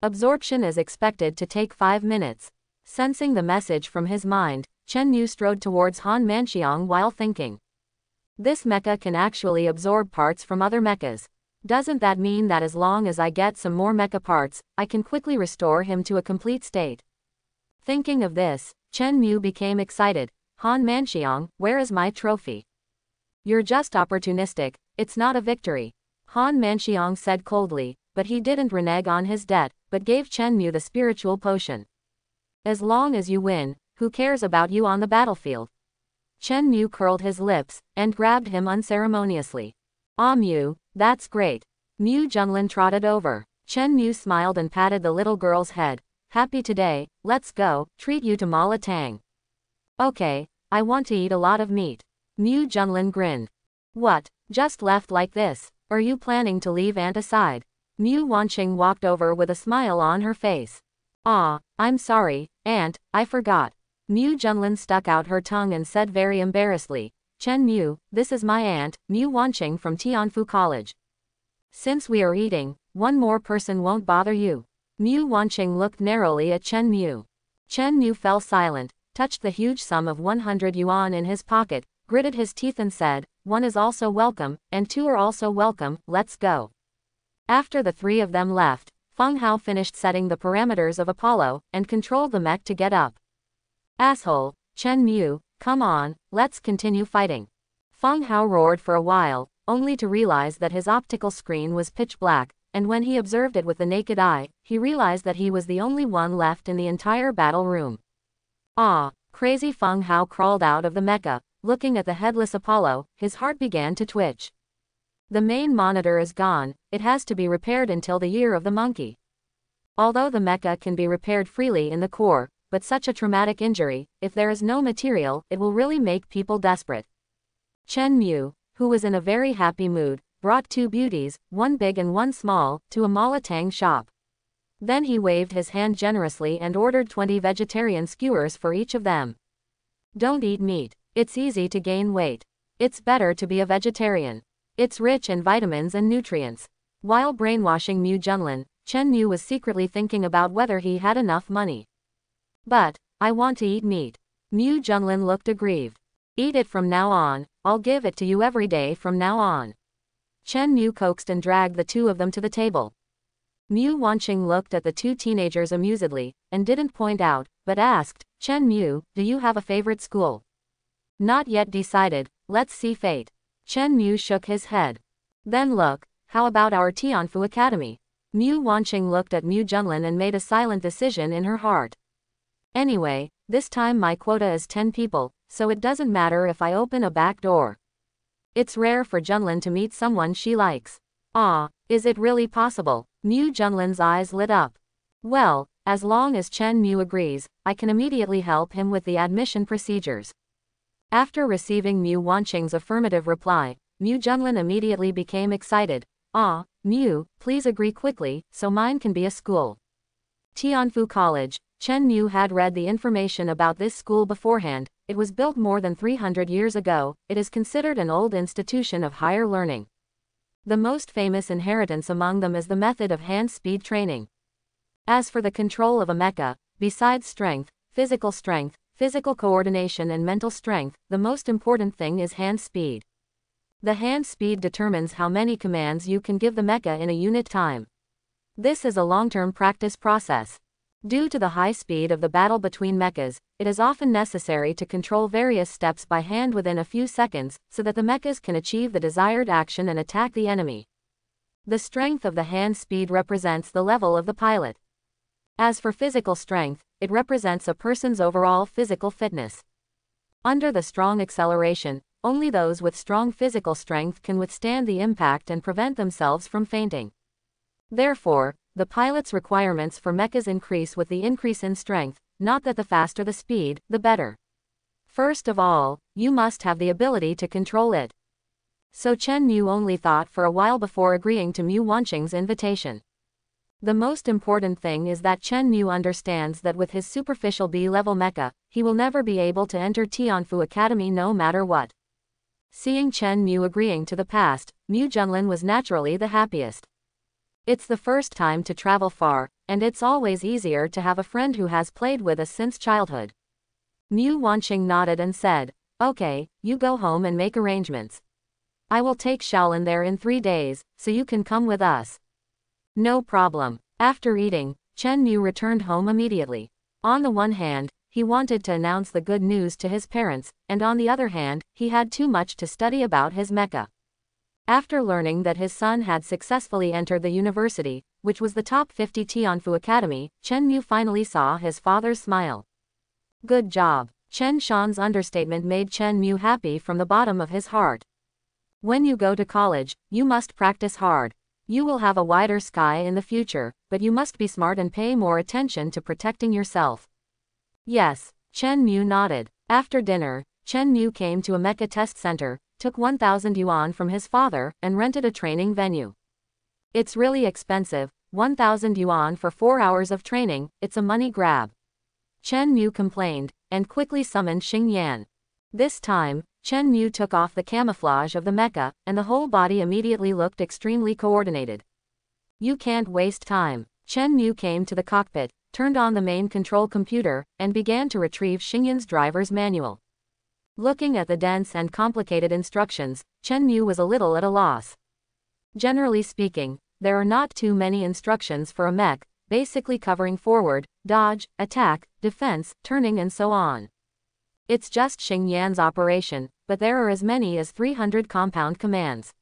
Absorption is expected to take 5 minutes. Sensing the message from his mind, Chen Mu strode towards Han Manxiang while thinking. This mecha can actually absorb parts from other mechas. Doesn't that mean that as long as I get some more mecha parts, I can quickly restore him to a complete state? Thinking of this, Chen Mu became excited. Han Manxiang, where is my trophy? You're just opportunistic, it's not a victory. Han Manxiang said coldly, but he didn't renege on his debt, but gave Chen Mu the spiritual potion. As long as you win, who cares about you on the battlefield? Chen Mu curled his lips, and grabbed him unceremoniously. Ah Mu, that's great. Mu Junlin trotted over. Chen Mu smiled and patted the little girl's head. Happy today, let's go, treat you to Mala Tang. Okay, I want to eat a lot of meat. Mu Junlin grinned. What, just left like this? Are you planning to leave Aunt aside? Mu Wanqing walked over with a smile on her face. Ah, I'm sorry, Aunt, I forgot. Mu Junlin stuck out her tongue and said very embarrassedly, Chen Mu, this is my aunt, Mu Wanqing from Tianfu College. Since we are eating, one more person won't bother you. Mu Wanqing looked narrowly at Chen Mu. Chen Mu fell silent, touched the huge sum of 100 yuan in his pocket, gritted his teeth and said, one is also welcome, and two are also welcome, let's go. After the three of them left, Feng Hao finished setting the parameters of Apollo, and controlled the mech to get up. Asshole, Chen Mu, come on, let's continue fighting. Feng Hao roared for a while, only to realize that his optical screen was pitch black, and when he observed it with the naked eye, he realized that he was the only one left in the entire battle room. Ah, crazy Feng Hao crawled out of the mecha, looking at the headless Apollo, his heart began to twitch. The main monitor is gone, it has to be repaired until the year of the monkey. Although the mecha can be repaired freely in the core, but such a traumatic injury, if there is no material, it will really make people desperate. Chen Mu, who was in a very happy mood, brought two beauties, one big and one small, to a Malatang shop. Then he waved his hand generously and ordered 20 vegetarian skewers for each of them. Don't eat meat. It's easy to gain weight. It's better to be a vegetarian. It's rich in vitamins and nutrients. While brainwashing Mu Junlin, Chen Mu was secretly thinking about whether he had enough money. But, I want to eat meat. Mu Junlin looked aggrieved. Eat it from now on, I'll give it to you every day from now on. Chen Mu coaxed and dragged the two of them to the table. Mu Wanqing looked at the two teenagers amusedly, and didn't point out, but asked, Chen Mu, do you have a favorite school? Not yet decided, let's see fate. Chen Mu shook his head. Then look, how about our Tianfu Academy? Mu Wanqing looked at Mu Junlin and made a silent decision in her heart. Anyway, this time my quota is 10 people, so it doesn't matter if I open a back door. It's rare for Junlin to meet someone she likes. Ah, is it really possible? Mu Junlin's eyes lit up. Well, as long as Chen Mu agrees, I can immediately help him with the admission procedures. After receiving Mu Wanqing's affirmative reply, Mu Junlin immediately became excited. Ah, Mu, please agree quickly, so mine can be a school. Tianfu College, Chen Mu had read the information about this school beforehand, it was built more than 300 years ago, it is considered an old institution of higher learning. The most famous inheritance among them is the method of hand-speed training. As for the control of a mecha, besides strength, physical strength, physical coordination and mental strength, the most important thing is hand speed. The hand speed determines how many commands you can give the mecha in a unit time. This is a long-term practice process. Due to the high speed of the battle between mechas, it is often necessary to control various steps by hand within a few seconds, so that the mechas can achieve the desired action and attack the enemy. The strength of the hand speed represents the level of the pilot. As for physical strength, it represents a person's overall physical fitness. Under the strong acceleration, only those with strong physical strength can withstand the impact and prevent themselves from fainting. Therefore, the pilot's requirements for mechas increase with the increase in strength, not that the faster the speed, the better. First of all, you must have the ability to control it. So Chen Mu only thought for a while before agreeing to Mu Wanqing's invitation. The most important thing is that Chen Mu understands that with his superficial B-level mecha, he will never be able to enter Tianfu Academy no matter what. Seeing Chen Mu agreeing to the past, Mu Junlin was naturally the happiest. It's the first time to travel far, and it's always easier to have a friend who has played with us since childhood. Mu Wanqing nodded and said, Okay, you go home and make arrangements. I will take Xiaolin there in three days, so you can come with us. No problem. After eating, Chen Mu returned home immediately. On the one hand, he wanted to announce the good news to his parents, and on the other hand, he had too much to study about his mecha. After learning that his son had successfully entered the university, which was the top 50 Tianfu Academy, Chen Mu finally saw his father's smile. Good job. Chen Shan's understatement made Chen Mu happy from the bottom of his heart. When you go to college, you must practice hard. You will have a wider sky in the future, but you must be smart and pay more attention to protecting yourself. Yes, Chen Mu nodded. After dinner, Chen Mu came to a mecha test center, took 1,000 yuan from his father, and rented a training venue. It's really expensive, 1,000 yuan for 4 hours of training, it's a money grab. Chen Mu complained, and quickly summoned Xing Yan. This time, Chen Mu took off the camouflage of the mecha, and the whole body immediately looked extremely coordinated. You can't waste time. Chen Mu came to the cockpit, turned on the main control computer, and began to retrieve Xingyan's driver's manual. Looking at the dense and complicated instructions, Chen Mu was a little at a loss. Generally speaking, there are not too many instructions for a mech, basically covering forward, dodge, attack, defense, turning and so on. It's just Xingyan's operation, but there are as many as 300 compound commands.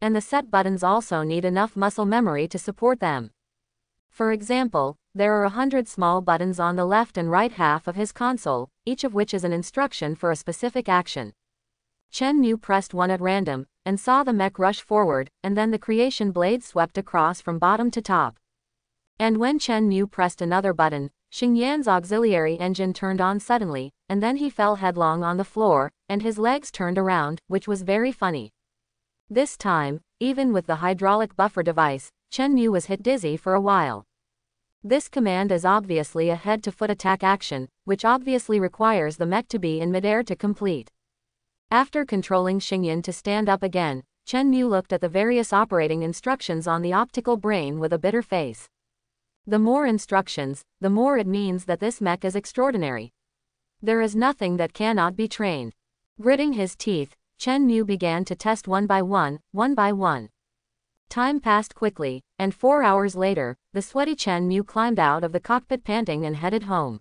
And the set buttons also need enough muscle memory to support them. For example, there are a hundred small buttons on the left and right half of his console, each of which is an instruction for a specific action. Chen Mu pressed one at random, and saw the mech rush forward, and then the creation blade swept across from bottom to top. And when Chen Mu pressed another button, Xingyan's auxiliary engine turned on suddenly, and then he fell headlong on the floor, and his legs turned around, which was very funny. This time, even with the hydraulic buffer device, Chen Mu was hit dizzy for a while. This command is obviously a head-to-foot attack action, which obviously requires the mech to be in midair to complete. After controlling Xingyan to stand up again, Chen Mu looked at the various operating instructions on the optical brain with a bitter face. The more instructions, the more it means that this mech is extraordinary. There is nothing that cannot be trained. Gritting his teeth, Chen Mu began to test one by one, one by one. Time passed quickly, and four hours later, the sweaty Chen Mu climbed out of the cockpit panting and headed home.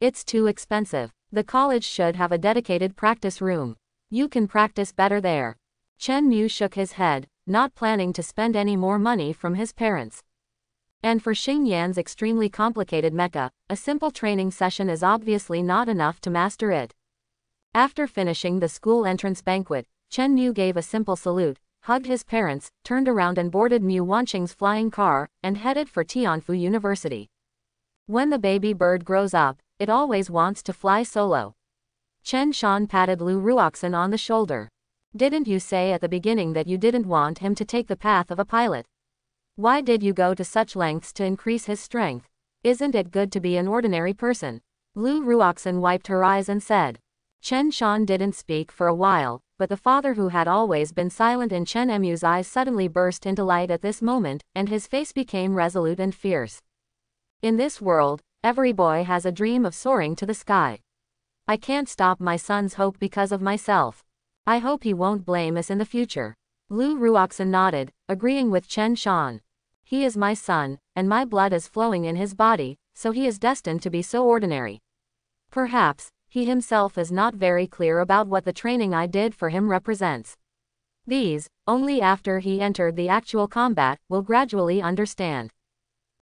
It's too expensive. The college should have a dedicated practice room. You can practice better there. Chen Mu shook his head, not planning to spend any more money from his parents. And for Xing Yan's extremely complicated mecha, a simple training session is obviously not enough to master it. After finishing the school entrance banquet, Chen Mu gave a simple salute, hugged his parents, turned around and boarded Mu Wanqing's flying car, and headed for Tianfu University. When the baby bird grows up, it always wants to fly solo. Chen Shan patted Lu Ruoxin on the shoulder. Didn't you say at the beginning that you didn't want him to take the path of a pilot? Why did you go to such lengths to increase his strength? Isn't it good to be an ordinary person? Lu Ruoxin wiped her eyes and said. Chen Shan didn't speak for a while, but the father who had always been silent in Chen Mu's eyes suddenly burst into light at this moment, and his face became resolute and fierce. In this world, every boy has a dream of soaring to the sky. I can't stop my son's hope because of myself. I hope he won't blame us in the future. Lu Ruoxin nodded, agreeing with Chen Shan. He is my son, and my blood is flowing in his body, so he is destined to be so ordinary. Perhaps, he himself is not very clear about what the training I did for him represents. These, only after he entered the actual combat, will gradually understand.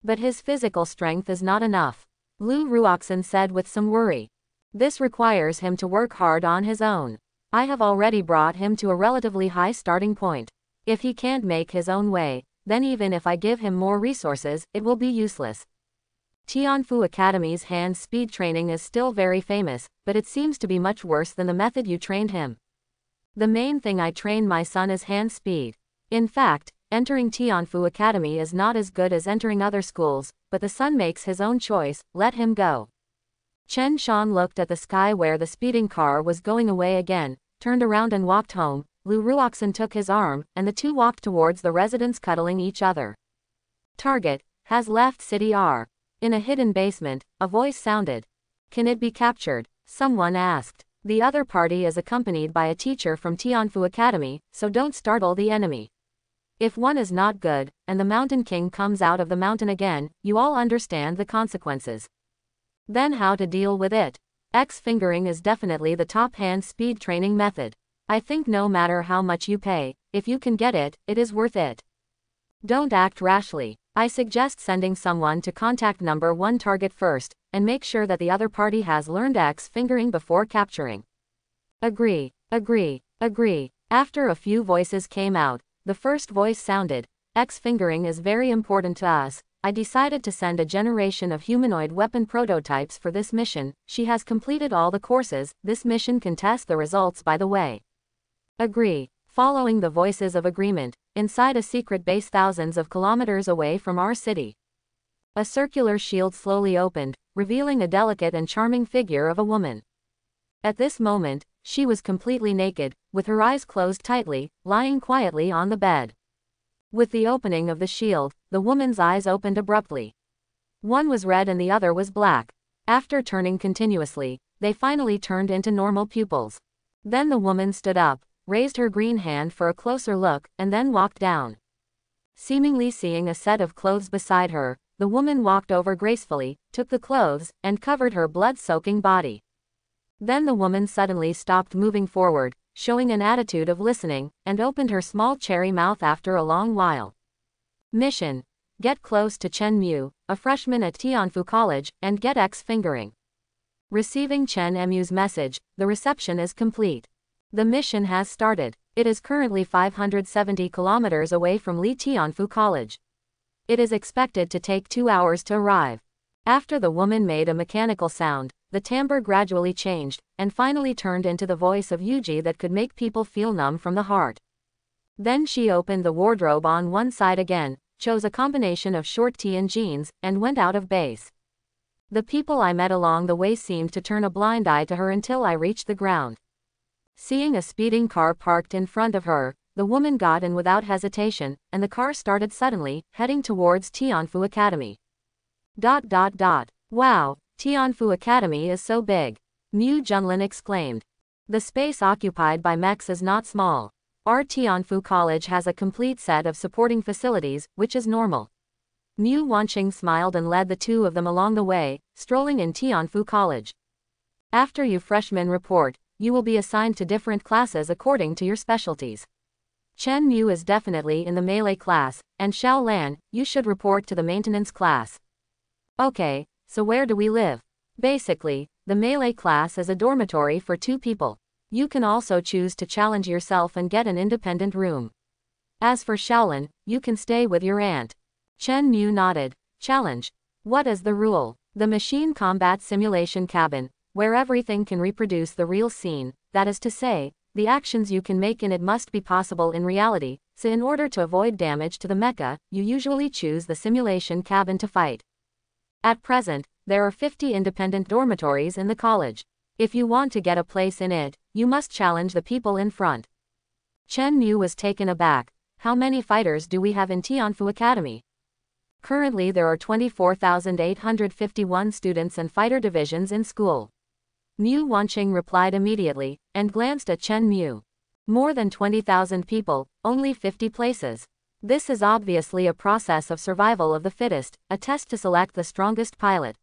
But his physical strength is not enough. Lu Ruoxin said with some worry. This requires him to work hard on his own. I have already brought him to a relatively high starting point. If he can't make his own way, then even if I give him more resources, it will be useless. Tianfu Academy's hand speed training is still very famous, but it seems to be much worse than the method you trained him. The main thing I train my son is hand speed. In fact, entering Tianfu Academy is not as good as entering other schools, but the son makes his own choice, let him go. Chen Shan looked at the sky where the speeding car was going away again, turned around and walked home, Lu Ruoxin took his arm, and the two walked towards the residence cuddling each other. Target, has left City R. In a hidden basement, a voice sounded. Can it be captured? Someone asked. The other party is accompanied by a teacher from Tianfu Academy, so don't startle the enemy. If one is not good, and the Mountain King comes out of the mountain again, you all understand the consequences. Then how to deal with it? X fingering is definitely the top hand speed training method. I think no matter how much you pay, if you can get it, it is worth it. Don't act rashly. I suggest sending someone to contact number 1 target first, and make sure that the other party has learned X fingering before capturing. Agree, agree, agree. After a few voices came out, the first voice sounded, X fingering is very important to us. I decided to send a generation of humanoid weapon prototypes for this mission. She has completed all the courses. This mission can test the results by the way. Agree. Following the voices of agreement, inside a secret base thousands of kilometers away from our city. A circular shield slowly opened, revealing a delicate and charming figure of a woman. At this moment, she was completely naked, with her eyes closed tightly, lying quietly on the bed. With the opening of the shield, the woman's eyes opened abruptly. One was red and the other was black. After turning continuously, they finally turned into normal pupils. Then the woman stood up, raised her green hand for a closer look, and then walked down. Seemingly seeing a set of clothes beside her, the woman walked over gracefully, took the clothes, and covered her blood-soaking body. Then the woman suddenly stopped moving forward, showing an attitude of listening, and opened her small cherry mouth after a long while. Mission. Get close to Chen Mu, a freshman at Tianfu College, and get X fingering. Receiving Chen Mu's message, the reception is complete. The mission has started. It is currently 570 kilometers away from Li Tianfu College. It is expected to take two hours to arrive. After the woman made a mechanical sound, the timbre gradually changed, and finally turned into the voice of Yuji that could make people feel numb from the heart. Then she opened the wardrobe on one side again, chose a combination of short tee and jeans, and went out of base. The people I met along the way seemed to turn a blind eye to her until I reached the ground. Seeing a speeding car parked in front of her, the woman got in without hesitation, and the car started suddenly, heading towards Tianfu Academy. Dot dot dot. Wow, Tianfu Academy is so big. Mu Junlin exclaimed. The space occupied by mechs is not small. Our Tianfu College has a complete set of supporting facilities, which is normal. Mu Wanqing smiled and led the two of them along the way, strolling in Tianfu College. After you freshmen report, you will be assigned to different classes according to your specialties. Chen Mu is definitely in the melee class, and Xiao Lan, you should report to the maintenance class. Okay, so where do we live? Basically, the melee class is a dormitory for two people. You can also choose to challenge yourself and get an independent room. As for Xiaolin, you can stay with your aunt. Chen Mu nodded. Challenge. What is the rule? The machine combat simulation cabin, where everything can reproduce the real scene, that is to say, the actions you can make in it must be possible in reality, so in order to avoid damage to the mecha, you usually choose the simulation cabin to fight. At present, there are 50 independent dormitories in the college. If you want to get a place in it, you must challenge the people in front. Chen Mu was taken aback. How many fighters do we have in Tianfu Academy? Currently there are 24,851 students and fighter divisions in school. Mu Wanqing replied immediately, and glanced at Chen Mu. More than 20,000 people, only 50 places. This is obviously a process of survival of the fittest, a test to select the strongest pilot.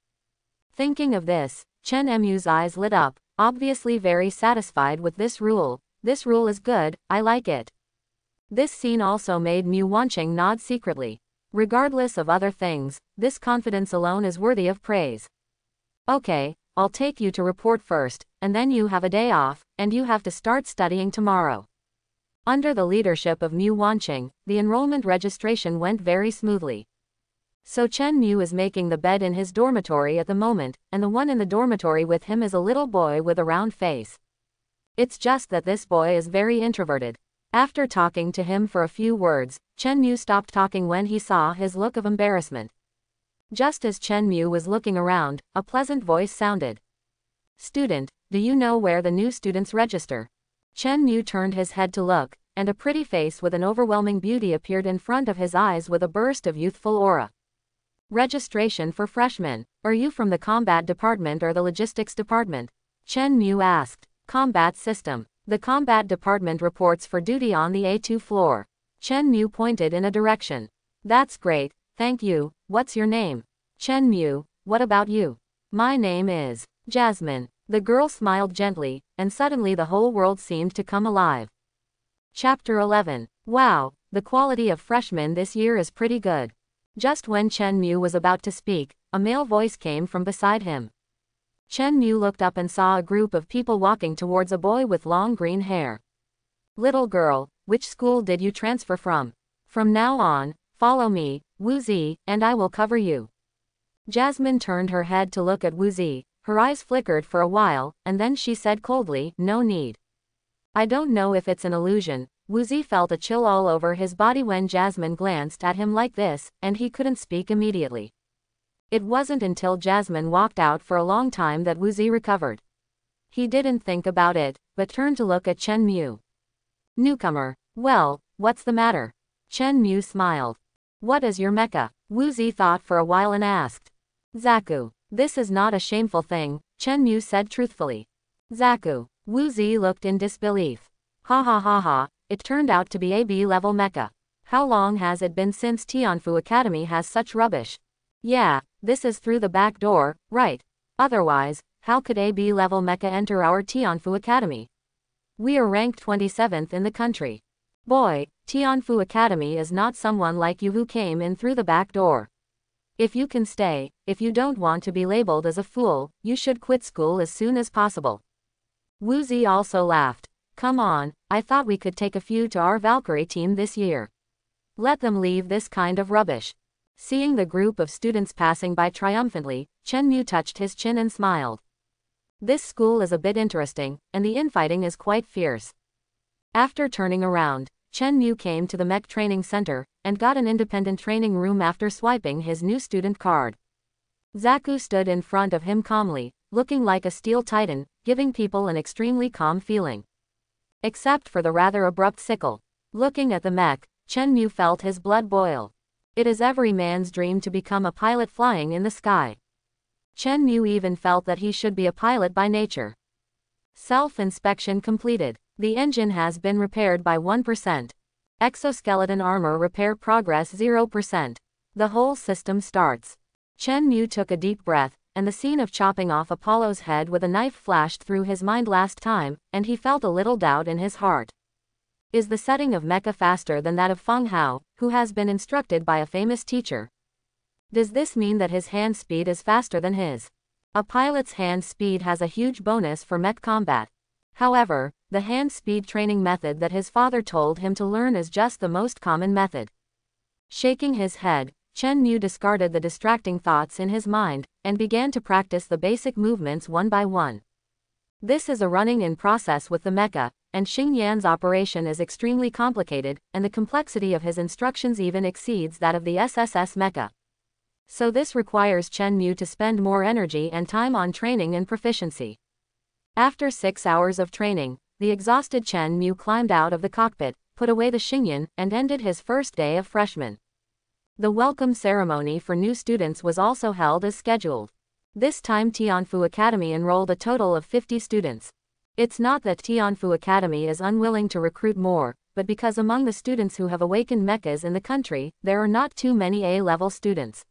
Thinking of this, Chen Mu's eyes lit up, obviously very satisfied with this rule. This rule is good, I like it. This scene also made Mu Wanqing nod secretly. Regardless of other things, this confidence alone is worthy of praise. Okay, I'll take you to report first, and then you have a day off, and you have to start studying tomorrow. Under the leadership of Mu Wanqing, the enrollment registration went very smoothly. So Chen Mu is making the bed in his dormitory at the moment, and the one in the dormitory with him is a little boy with a round face. It's just that this boy is very introverted. After talking to him for a few words, Chen Mu stopped talking when he saw his look of embarrassment. Just as Chen Mu was looking around, a pleasant voice sounded. Student, do you know where the new students register? Chen Mu turned his head to look, and a pretty face with an overwhelming beauty appeared in front of his eyes with a burst of youthful aura. Registration for freshmen. Are you from the combat department or the logistics department? Chen Mu asked. Combat system. The combat department reports for duty on the A2 floor. Chen Mu pointed in a direction. That's great, thank you. What's your name? Chen Mu, what about you? My name is Jasmine. The girl smiled gently, and suddenly the whole world seemed to come alive. Chapter 11. Wow, the quality of freshmen this year is pretty good. Just when Chen Mu was about to speak, a male voice came from beside him. Chen Mu looked up and saw a group of people walking towards a boy with long green hair. Little girl, which school did you transfer from? From now on, follow me, Wu Zi, and I will cover you. Jasmine turned her head to look at Wu Zi, her eyes flickered for a while, and then she said coldly, no need. I don't know if it's an illusion, Wu Zi felt a chill all over his body when Jasmine glanced at him like this, and he couldn't speak immediately. It wasn't until Jasmine walked out for a long time that Wu Zi recovered. He didn't think about it, but turned to look at Chen Mu. Newcomer, well, what's the matter? Chen Mu smiled. What is your mecha? Wu Zi thought for a while and asked. Zaku, this is not a shameful thing, Chen Mu said truthfully. Zaku, Wu Zi looked in disbelief. Ha ha ha ha, it turned out to be a B-level mecha. How long has it been since Tianfu Academy has such rubbish? Yeah, this is through the back door, right. Otherwise, how could a B-level mecha enter our Tianfu Academy? We are ranked 27th in the country. Boy, Tianfu Academy is not someone like you who came in through the back door. If you can stay, if you don't want to be labeled as a fool, you should quit school as soon as possible. Wu Zi also laughed. Come on, I thought we could take a few to our Valkyrie team this year. Let them leave this kind of rubbish. Seeing the group of students passing by triumphantly, Chen Mu touched his chin and smiled. This school is a bit interesting, and the infighting is quite fierce. After turning around, Chen Mu came to the mech training center, and got an independent training room after swiping his new student card. Zaku stood in front of him calmly, looking like a steel titan, giving people an extremely calm feeling. Except for the rather abrupt sickle. Looking at the mech, Chen Mu felt his blood boil. It is every man's dream to become a pilot flying in the sky. Chen Mu even felt that he should be a pilot by nature. Self-inspection completed. The engine has been repaired by 1%. Exoskeleton armor repair progress 0%. The whole system starts. Chen Mu took a deep breath, and the scene of chopping off Apollo's head with a knife flashed through his mind last time, and he felt a little doubt in his heart. Is the setting of mecha faster than that of Feng Hao, who has been instructed by a famous teacher? Does this mean that his hand speed is faster than his? A pilot's hand speed has a huge bonus for mech combat. However, the hand speed training method that his father told him to learn is just the most common method. Shaking his head, Chen Mu discarded the distracting thoughts in his mind, and began to practice the basic movements one by one. This is a running-in process with the mecha, and Xing Yan's operation is extremely complicated, and the complexity of his instructions even exceeds that of the SSS mecha. So this requires Chen Mu to spend more energy and time on training and proficiency. After six hours of training, the exhausted Chen Mu climbed out of the cockpit, put away the Xingyan, and ended his first day of freshman. The welcome ceremony for new students was also held as scheduled. This time Tianfu Academy enrolled a total of 50 students. It's not that Tianfu Academy is unwilling to recruit more, but because among the students who have awakened mechas in the country, there are not too many A-level students.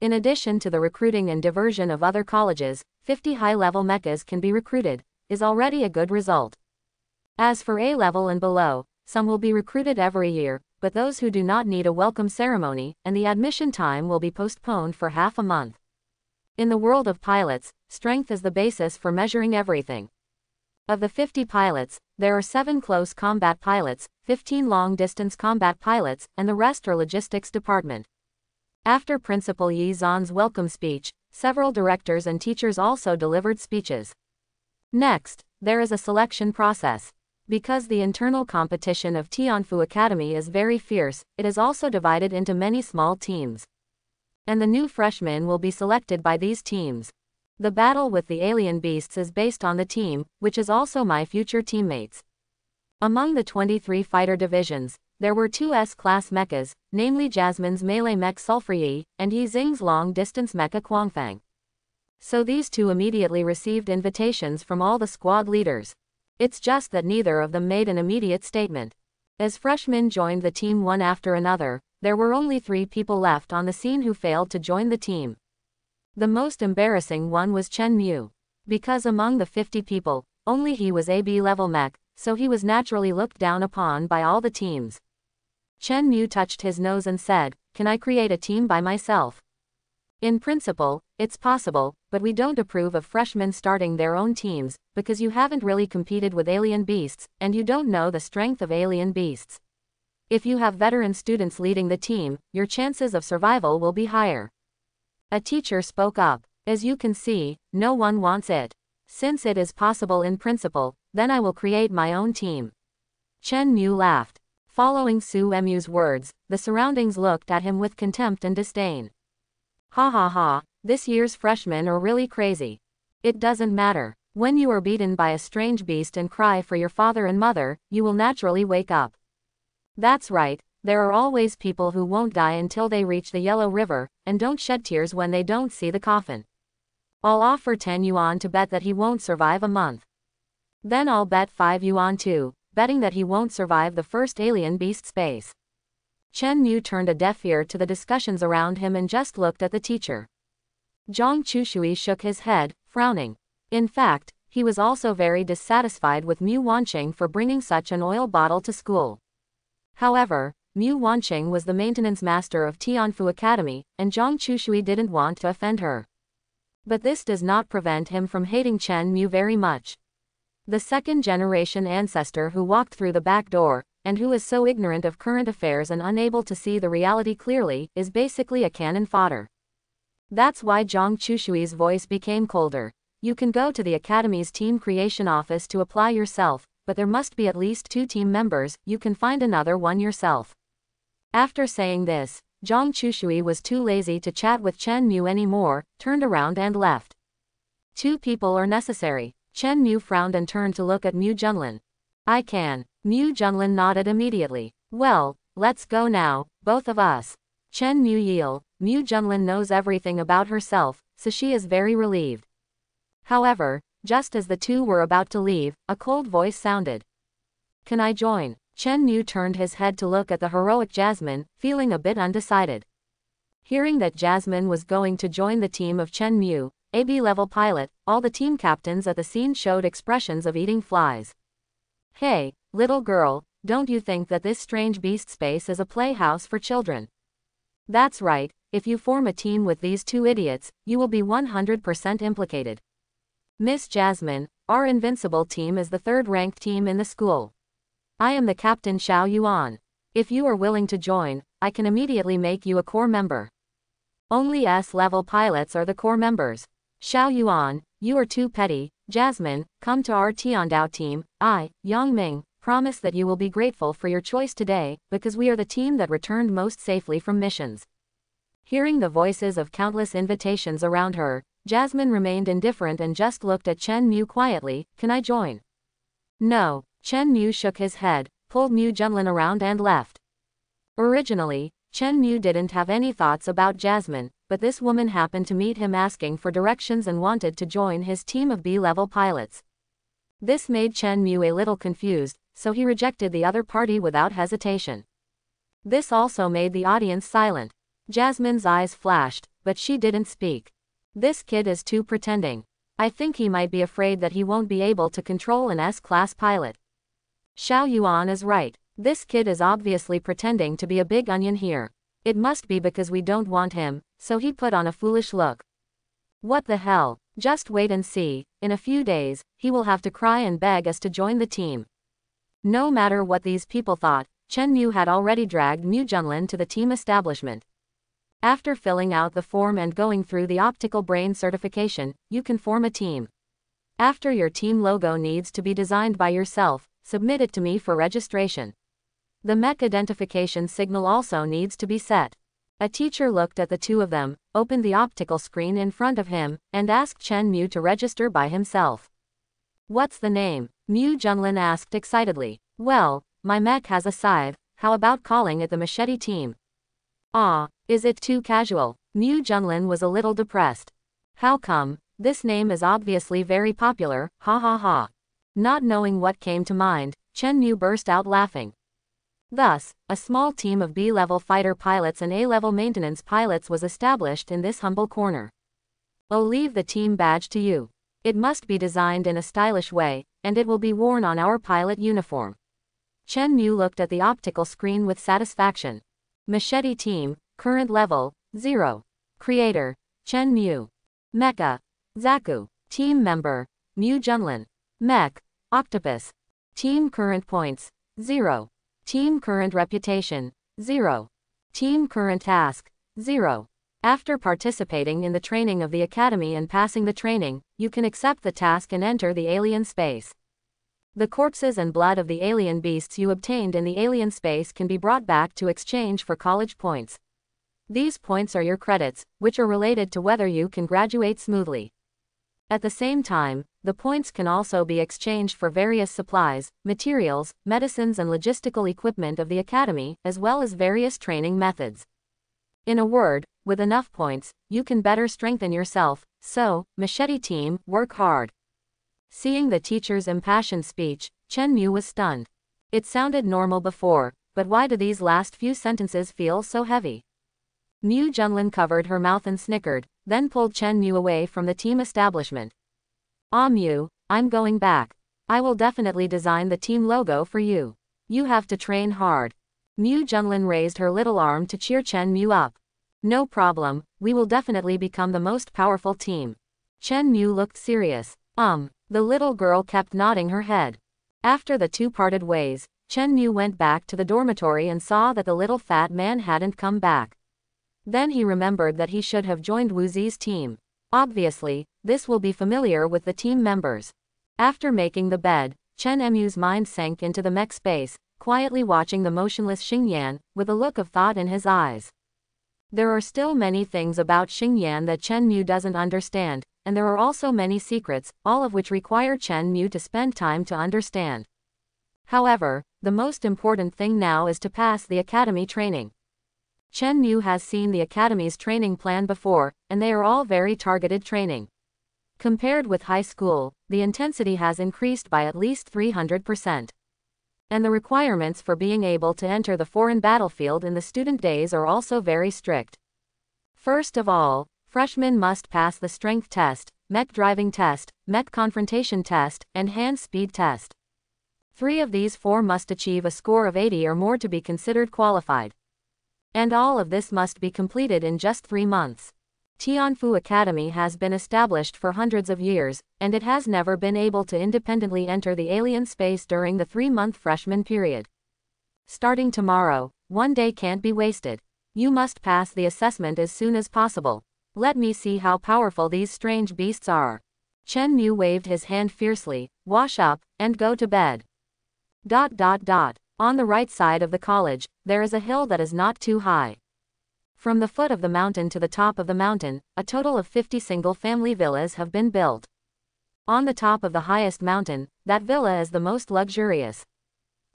In addition to the recruiting and diversion of other colleges, 50 high-level mechas can be recruited, is already a good result. As for A-level and below, some will be recruited every year, but those who do not need a welcome ceremony, and the admission time will be postponed for half a month. In the world of pilots, strength is the basis for measuring everything. Of the 50 pilots, there are 7 close combat pilots, 15 long-distance combat pilots, and the rest are logistics department. After Principal Yi Zan's welcome speech, several directors and teachers also delivered speeches. Next, there is a selection process. Because the internal competition of Tianfu Academy is very fierce, it is also divided into many small teams. And the new freshmen will be selected by these teams. The battle with the alien beasts is based on the team, which is also my future teammates. Among the 23 fighter divisions, there were two S-class mechas, namely Jasmine's melee mech Sulfur and Yi Xing's long-distance mecha Kuangfang. So these two immediately received invitations from all the squad leaders. It's just that neither of them made an immediate statement. As freshmen joined the team one after another, there were only three people left on the scene who failed to join the team. The most embarrassing one was Chen Mu. Because among the 50 people, only he was AB level mech, so he was naturally looked down upon by all the teams. Chen Mu touched his nose and said, Can I create a team by myself? In principle, it's possible, but we don't approve of freshmen starting their own teams, because you haven't really competed with alien beasts, and you don't know the strength of alien beasts. If you have veteran students leading the team, your chances of survival will be higher. A teacher spoke up. As you can see, no one wants it. Since it is possible in principle, then I will create my own team. Chen Mu laughed. Following Su Emu's words, the surroundings looked at him with contempt and disdain. Ha ha ha, this year's freshmen are really crazy. It doesn't matter. When you are beaten by a strange beast and cry for your father and mother, you will naturally wake up. That's right, there are always people who won't die until they reach the Yellow River, and don't shed tears when they don't see the coffin. I'll offer 10 yuan to bet that he won't survive a month. Then I'll bet 5 yuan too, betting that he won't survive the first alien beast space. Chen Mu turned a deaf ear to the discussions around him and just looked at the teacher. Zhang Chushui shook his head, frowning. In fact, he was also very dissatisfied with Mu Wanqing for bringing such an oil bottle to school. However, Mu Wanqing was the maintenance master of Tianfu Academy, and Zhang Chushui didn't want to offend her. But this does not prevent him from hating Chen Mu very much. The second generation ancestor who walked through the back door, and who is so ignorant of current affairs and unable to see the reality clearly, is basically a cannon fodder. That's why Zhang Chushui's voice became colder. You can go to the Academy's team creation office to apply yourself, but there must be at least two team members, you can find another one yourself. After saying this, Zhang Chushui was too lazy to chat with Chen Mu anymore, turned around and left. Two people are necessary. Chen Mu frowned and turned to look at Mu Junlin. I can. Mu Junlin nodded immediately. Well, let's go now, both of us. Chen Mu Yil, Mu Junlin knows everything about herself, so she is very relieved. However, just as the two were about to leave, a cold voice sounded. Can I join? Chen Mu turned his head to look at the heroic Jasmine, feeling a bit undecided. Hearing that Jasmine was going to join the team of Chen Mu, AB level pilot, all the team captains at the scene showed expressions of eating flies. Hey, little girl, don't you think that this strange beast space is a playhouse for children? That's right, if you form a team with these two idiots, you will be 100% implicated. Miss Jasmine, our invincible team is the third ranked team in the school. I am the captain Xiao Yuan. If you are willing to join, I can immediately make you a core member. Only S-level pilots are the core members. Xiao Yuan, you are too petty, Jasmine, come to our Tiandao team, I, Yang Ming, promise that you will be grateful for your choice today, because we are the team that returned most safely from missions. Hearing the voices of countless invitations around her, Jasmine remained indifferent and just looked at Chen Mu quietly, can I join? No, Chen Mu shook his head, pulled Mu Junlin around and left. Originally, Chen Mu didn't have any thoughts about Jasmine, but this woman happened to meet him asking for directions and wanted to join his team of B-level pilots. This made Chen Mu a little confused, so he rejected the other party without hesitation. This also made the audience silent. Jasmine's eyes flashed, but she didn't speak. This kid is too pretending. I think he might be afraid that he won't be able to control an S-class pilot. Xiao Yuan is right. This kid is obviously pretending to be a big onion here. It must be because we don't want him, so he put on a foolish look. What the hell, just wait and see, in a few days, he will have to cry and beg us to join the team. No matter what these people thought, Chen Mu had already dragged Mu Junlin to the team establishment. After filling out the form and going through the optical brain certification, you can form a team. After your team logo needs to be designed by yourself, submit it to me for registration. The mech identification signal also needs to be set. A teacher looked at the two of them, opened the optical screen in front of him, and asked Chen Mu to register by himself. What's the name? Mu Junlin asked excitedly. Well, my mech has a scythe, how about calling it the Machete Team? Ah, is it too casual? Mu Junlin was a little depressed. How come? This name is obviously very popular, ha ha ha. Not knowing what came to mind, Chen Mu burst out laughing. Thus, a small team of B-level fighter pilots and A-level maintenance pilots was established in this humble corner. I'll leave the team badge to you. It must be designed in a stylish way, and it will be worn on our pilot uniform. Chen Mu looked at the optical screen with satisfaction. Machete Team, current level, 0. Creator, Chen Mu. Mecha, Zaku. Team member, Mu Junlin. Mech, Octopus. Team current points, 0. Team current reputation, 0. Team current task, 0. After participating in the training of the Academy and passing the training, you can accept the task and enter the alien space. The corpses and blood of the alien beasts you obtained in the alien space can be brought back to exchange for college points. These points are your credits, which are related to whether you can graduate smoothly. At the same time, the points can also be exchanged for various supplies, materials, medicines and logistical equipment of the Academy, as well as various training methods. In a word, with enough points, you can better strengthen yourself, so, Machete Team, work hard. Seeing the teacher's impassioned speech, Chen Mu was stunned. It sounded normal before, but why do these last few sentences feel so heavy? Mu Junlin covered her mouth and snickered, then pulled Chen Mu away from the team establishment. Ah Mu, I'm going back. I will definitely design the team logo for you. You have to train hard. Mu Junlin raised her little arm to cheer Chen Mu up. No problem, we will definitely become the most powerful team. Chen Mu looked serious. Um, the little girl kept nodding her head. After the two parted ways, Chen Mu went back to the dormitory and saw that the little fat man hadn't come back. Then he remembered that he should have joined Wu Zi's team. Obviously, this will be familiar with the team members. After making the bed, Chen Mu's mind sank into the mech space, quietly watching the motionless Xingyan, with a look of thought in his eyes. There are still many things about Xingyan that Chen Mu doesn't understand, and there are also many secrets, all of which require Chen Mu to spend time to understand. However, the most important thing now is to pass the academy training. Chen Mu has seen the Academy's training plan before, and they are all very targeted training. Compared with high school, the intensity has increased by at least 300%. And the requirements for being able to enter the foreign battlefield in the student days are also very strict. First of all, freshmen must pass the strength test, mech driving test, mech confrontation test, and hand speed test. Three of these four must achieve a score of 80 or more to be considered qualified. And all of this must be completed in just three months. Tianfu Academy has been established for hundreds of years, and it has never been able to independently enter the alien space during the three-month freshman period. Starting tomorrow, one day can't be wasted. You must pass the assessment as soon as possible. Let me see how powerful these strange beasts are. Chen Mu waved his hand fiercely, wash up, and go to bed. Dot dot dot. On the right side of the college, there is a hill that is not too high. From the foot of the mountain to the top of the mountain, a total of 50 single-family villas have been built. On the top of the highest mountain, that villa is the most luxurious.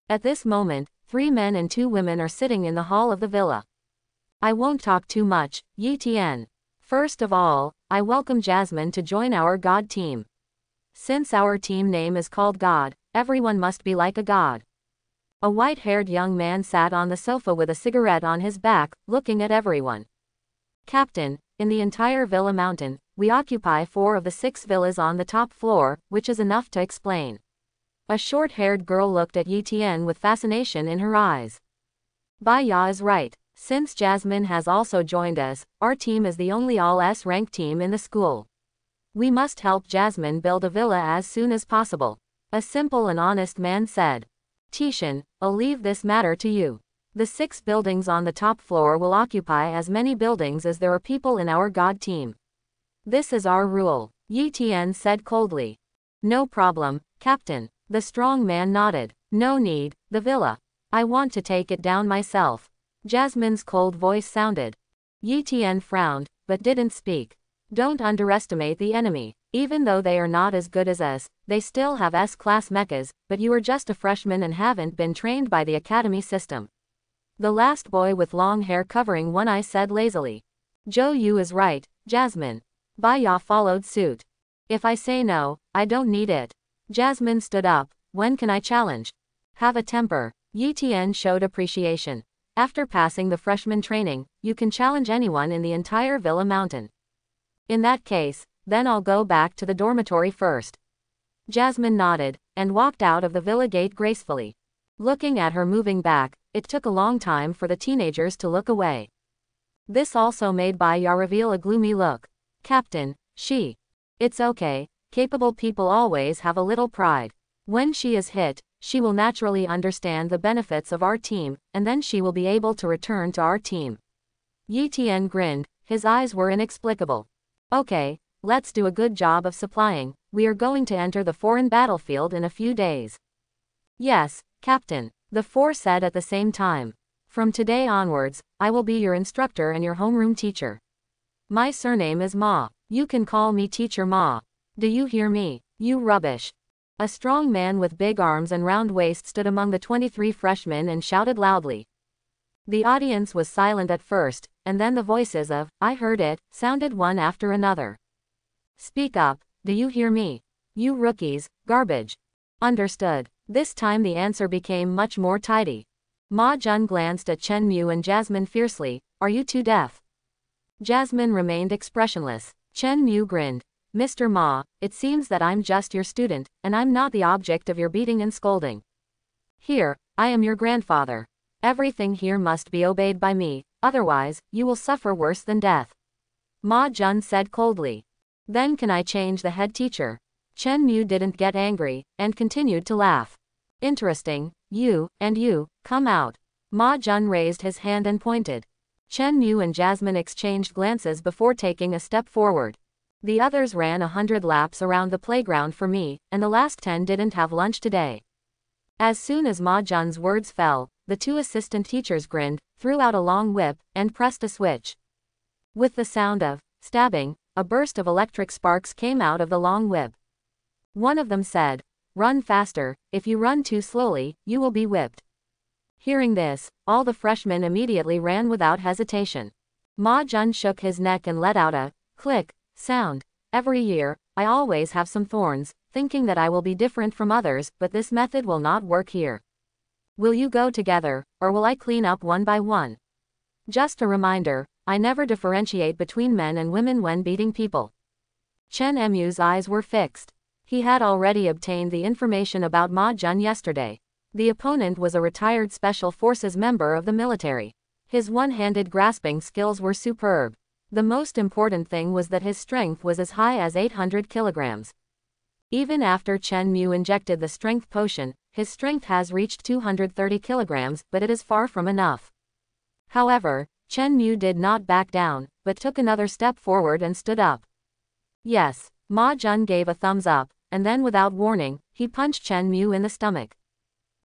At this moment, three men and two women are sitting in the hall of the villa. I won't talk too much, Yi Tian. First of all, I welcome Jasmine to join our God team. Since our team name is called God, everyone must be like a god. A white-haired young man sat on the sofa with a cigarette on his back, looking at everyone. Captain, in the entire Villa Mountain, we occupy four of the six villas on the top floor, which is enough to explain. A short-haired girl looked at Yi Tian with fascination in her eyes. Bai Ya is right. Since Jasmine has also joined us, our team is the only all-S rank team in the school. We must help Jasmine build a villa as soon as possible. A simple and honest man said. Tishan, I'll leave this matter to you. The six buildings on the top floor will occupy as many buildings as there are people in our God team. This is our rule, Yi Tian said coldly. No problem, Captain. The strong man nodded. No need, the villa. I want to take it down myself. Jasmine's cold voice sounded. Yi Tian frowned, but didn't speak. Don't underestimate the enemy. Even though they are not as good as us, they still have S-class mechas, but you are just a freshman and haven't been trained by the academy system. The last boy with long hair covering one eye said lazily. Zhou Yu is right, Jasmine. Bai Ya followed suit. If I say no, I don't need it. Jasmine stood up. When can I challenge? Have a temper. Yi Tian showed appreciation. After passing the freshman training, you can challenge anyone in the entire Villa Mountain. In that case, then I'll go back to the dormitory first. Jasmine nodded, and walked out of the villa gate gracefully. Looking at her moving back, it took a long time for the teenagers to look away. This also made Ya reveal a gloomy look. Captain, she. It's okay, capable people always have a little pride. When she is hit, she will naturally understand the benefits of our team, and then she will be able to return to our team. Yi Tian grinned, his eyes were inexplicable. Okay, let's do a good job of supplying, we are going to enter the foreign battlefield in a few days. Yes, Captain, the four said at the same time. From today onwards, I will be your instructor and your homeroom teacher. My surname is Ma. You can call me Teacher Ma. Do you hear me? You rubbish. A strong man with big arms and round waist stood among the 23 freshmen and shouted loudly. The audience was silent at first, and then the voices of, I heard it, sounded one after another. Speak up, do you hear me? You rookies, garbage. Understood. This time the answer became much more tidy. Ma Jun glanced at Chen Mu and Jasmine fiercely, are you too deaf? Jasmine remained expressionless. Chen Mu grinned. Mr. Ma, it seems that I'm just your student, and I'm not the object of your beating and scolding. Here, I am your grandfather. Everything here must be obeyed by me, otherwise, you will suffer worse than death. Ma Jun said coldly. Then can I change the head teacher? Chen Mu didn't get angry, and continued to laugh. Interesting, you, and you, come out. Ma Jun raised his hand and pointed. Chen Mu and Jasmine exchanged glances before taking a step forward. The others ran a hundred laps around the playground for me, and the last ten didn't have lunch today. As soon as Ma Jun's words fell, the two assistant teachers grinned, threw out a long whip, and pressed a switch. With the sound of stabbing, a burst of electric sparks came out of the long whip. One of them said, Run faster, if you run too slowly, you will be whipped. Hearing this, all the freshmen immediately ran without hesitation. Ma Jun shook his neck and let out a click Sound. Every year, I always have some thorns, thinking that I will be different from others, but this method will not work here. Will you go together, or will I clean up one by one? Just a reminder, I never differentiate between men and women when beating people. Chen Mu's eyes were fixed. He had already obtained the information about Ma Jun yesterday. The opponent was a retired Special Forces member of the military. His one-handed grasping skills were superb. The most important thing was that his strength was as high as 800 kilograms. Even after Chen Mu injected the strength potion, his strength has reached 230 kilograms, but it is far from enough. However, Chen Mu did not back down, but took another step forward and stood up. Yes, Ma Jun gave a thumbs up, and then without warning, he punched Chen Mu in the stomach.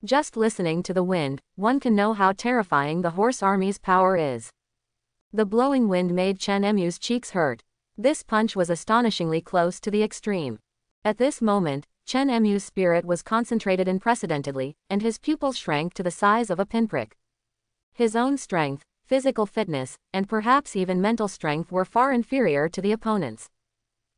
Just listening to the wind, one can know how terrifying the horse army's power is. The blowing wind made Chen Mu's cheeks hurt. This punch was astonishingly close to the extreme. At this moment, Chen Mu's spirit was concentrated unprecedentedly, and his pupils shrank to the size of a pinprick. His own strength, physical fitness, and perhaps even mental strength were far inferior to the opponent's.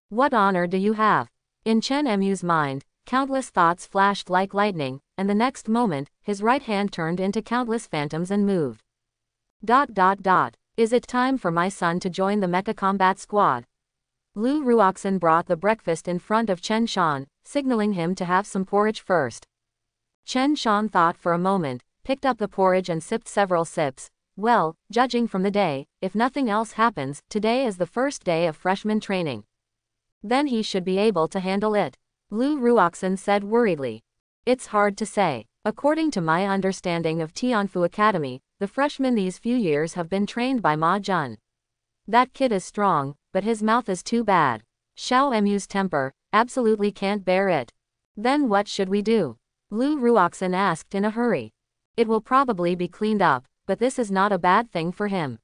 What honor do you have? In Chen Mu's mind, countless thoughts flashed like lightning, and the next moment, his right hand turned into countless phantoms and moved. Dot dot dot. Is it time for my son to join the mecha combat squad? Lu Ruoxin brought the breakfast in front of Chen Shan, signaling him to have some porridge first. Chen Shan thought for a moment, picked up the porridge and sipped several sips. Well, judging from the day, if nothing else happens, today is the first day of freshman training. Then he should be able to handle it. Lu Ruoxin said worriedly. It's hard to say. According to my understanding of Tianfu Academy, the freshmen these few years have been trained by Ma Jun. That kid is strong, but his mouth is too bad. Xiao Mu's temper, absolutely can't bear it. Then what should we do? Lu Ruoxin asked in a hurry. It will probably be cleaned up, but this is not a bad thing for him.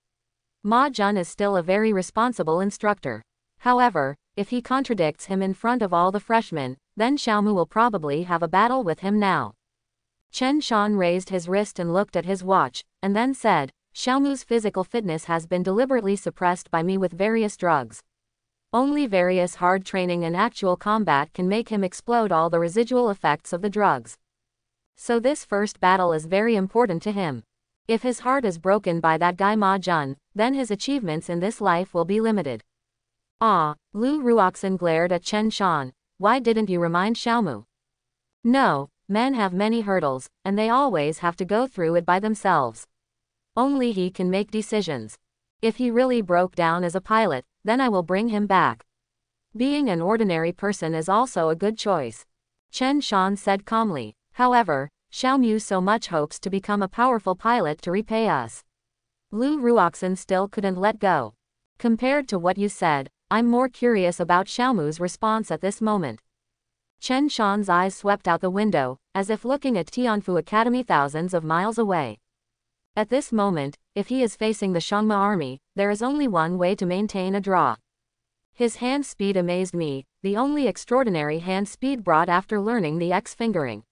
Ma Jun is still a very responsible instructor. However, if he contradicts him in front of all the freshmen, then Xiaomu will probably have a battle with him now. Chen Shan raised his wrist and looked at his watch, and then said, Xiaomu's physical fitness has been deliberately suppressed by me with various drugs. Only various hard training and actual combat can make him explode all the residual effects of the drugs. So this first battle is very important to him. If his heart is broken by that guy Ma Jun, then his achievements in this life will be limited. Ah, Lu Ruoxin glared at Chen Shan. Why didn't you remind Xiaomu? No, men have many hurdles, and they always have to go through it by themselves. Only he can make decisions. If he really broke down as a pilot, then I will bring him back. Being an ordinary person is also a good choice. Chen Shan said calmly. However, Xiaomu so much hopes to become a powerful pilot to repay us. Lu Ruoxin still couldn't let go. Compared to what you said, I'm more curious about Xiaomu's response at this moment. Chen Shan's eyes swept out the window, as if looking at Tianfu Academy thousands of miles away. At this moment, if he is facing the Shangma army, there is only one way to maintain a draw. His hand speed amazed me, the only extraordinary hand speed brought after learning the X fingering.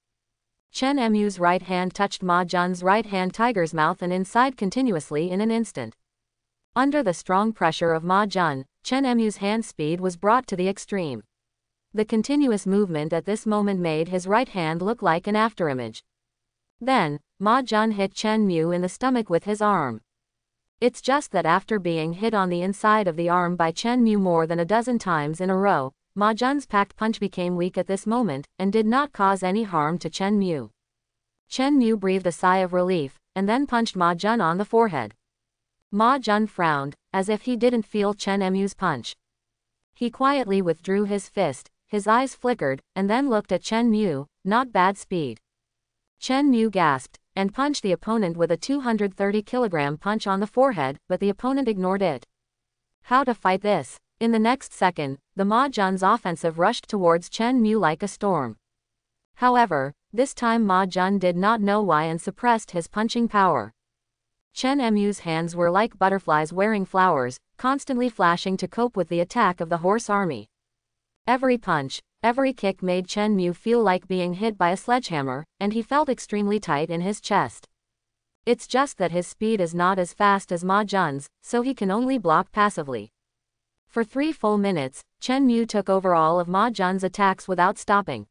Chen Mu's right hand touched Ma Jun's right hand tiger's mouth and inside continuously in an instant. Under the strong pressure of Ma Jun, Chen Mu's hand speed was brought to the extreme. The continuous movement at this moment made his right hand look like an afterimage. Then, Ma Jun hit Chen Mu in the stomach with his arm. It's just that after being hit on the inside of the arm by Chen Mu more than a dozen times in a row, Ma Jun's packed punch became weak at this moment, and did not cause any harm to Chen Mu. Chen Mu breathed a sigh of relief, and then punched Ma Jun on the forehead. Ma Jun frowned, as if he didn't feel Chen Mu's punch. He quietly withdrew his fist, his eyes flickered, and then looked at Chen Mu, not bad speed. Chen Mu gasped, and punched the opponent with a 230 kilogram punch on the forehead, but the opponent ignored it. How to fight this? In the next second, the Ma Jun's offensive rushed towards Chen Mu like a storm. However, this time Ma Jun did not know why and suppressed his punching power. Chen Mu's hands were like butterflies wearing flowers, constantly flashing to cope with the attack of the horse army. Every punch, every kick made Chen Mu feel like being hit by a sledgehammer, and he felt extremely tight in his chest. It's just that his speed is not as fast as Ma Jun's, so he can only block passively. For three full minutes, Chen Mu took over all of Ma Jun's attacks without stopping.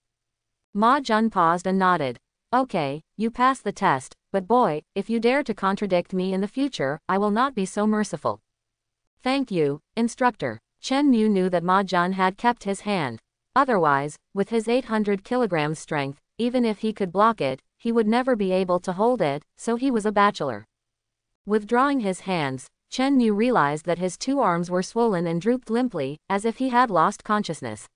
Ma Jun paused and nodded. Okay, you pass the test, but boy, if you dare to contradict me in the future, I will not be so merciful. Thank you, instructor. Chen Mu knew that Ma Jun had kept his hand. Otherwise, with his 800 kilograms strength, even if he could block it, he would never be able to hold it, so he was a bachelor. Withdrawing his hands, Chen Mu realized that his two arms were swollen and drooped limply, as if he had lost consciousness.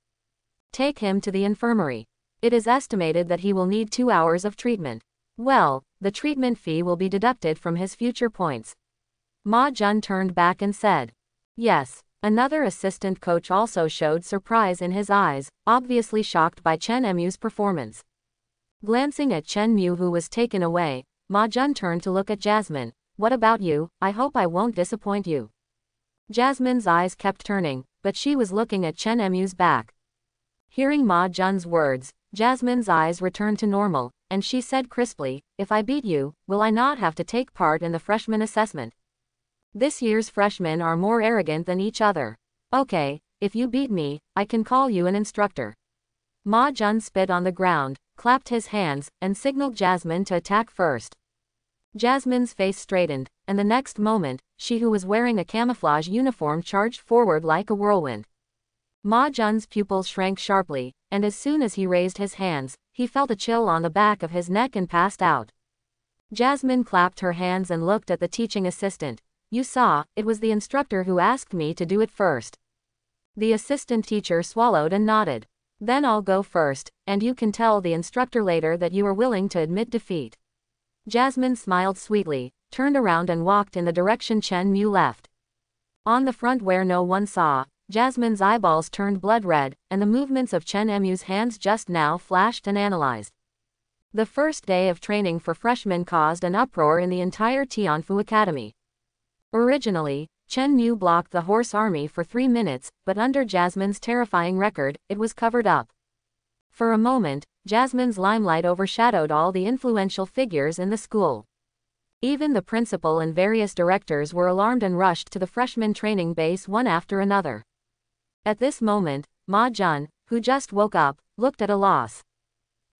Take him to the infirmary. It is estimated that he will need two hours of treatment. Well, the treatment fee will be deducted from his future points. Ma Jun turned back and said, Yes. Another assistant coach also showed surprise in his eyes, obviously shocked by Chen Mu's performance. Glancing at Chen Mu who was taken away, Ma Jun turned to look at Jasmine. What about you? I hope I won't disappoint you. Jasmine's eyes kept turning, but she was looking at Chen Mu's back. Hearing Ma Jun's words, Jasmine's eyes returned to normal, and she said crisply, If I beat you, will I not have to take part in the freshman assessment? This year's freshmen are more arrogant than each other. Okay, if you beat me, I can call you an instructor. Ma Jun spit on the ground, clapped his hands, and signaled Jasmine to attack first. Jasmine's face straightened, and the next moment, she who was wearing a camouflage uniform charged forward like a whirlwind. Ma Jun's pupils shrank sharply, and as soon as he raised his hands, he felt a chill on the back of his neck and passed out. Jasmine clapped her hands and looked at the teaching assistant, you saw, it was the instructor who asked me to do it first. The assistant teacher swallowed and nodded. Then I'll go first, and you can tell the instructor later that you are willing to admit defeat. Jasmine smiled sweetly, turned around and walked in the direction Chen Mu left. On the front where no one saw, Jasmine's eyeballs turned blood red, and the movements of Chen Mu's hands just now flashed and analyzed. The first day of training for freshmen caused an uproar in the entire Tianfu Academy. Originally, Chen Mu blocked the horse army for three minutes, but under Jasmine's terrifying record, it was covered up. For a moment, Jasmine's limelight overshadowed all the influential figures in the school. Even the principal and various directors were alarmed and rushed to the freshman training base one after another. At this moment, Ma Jun, who just woke up, looked at a loss.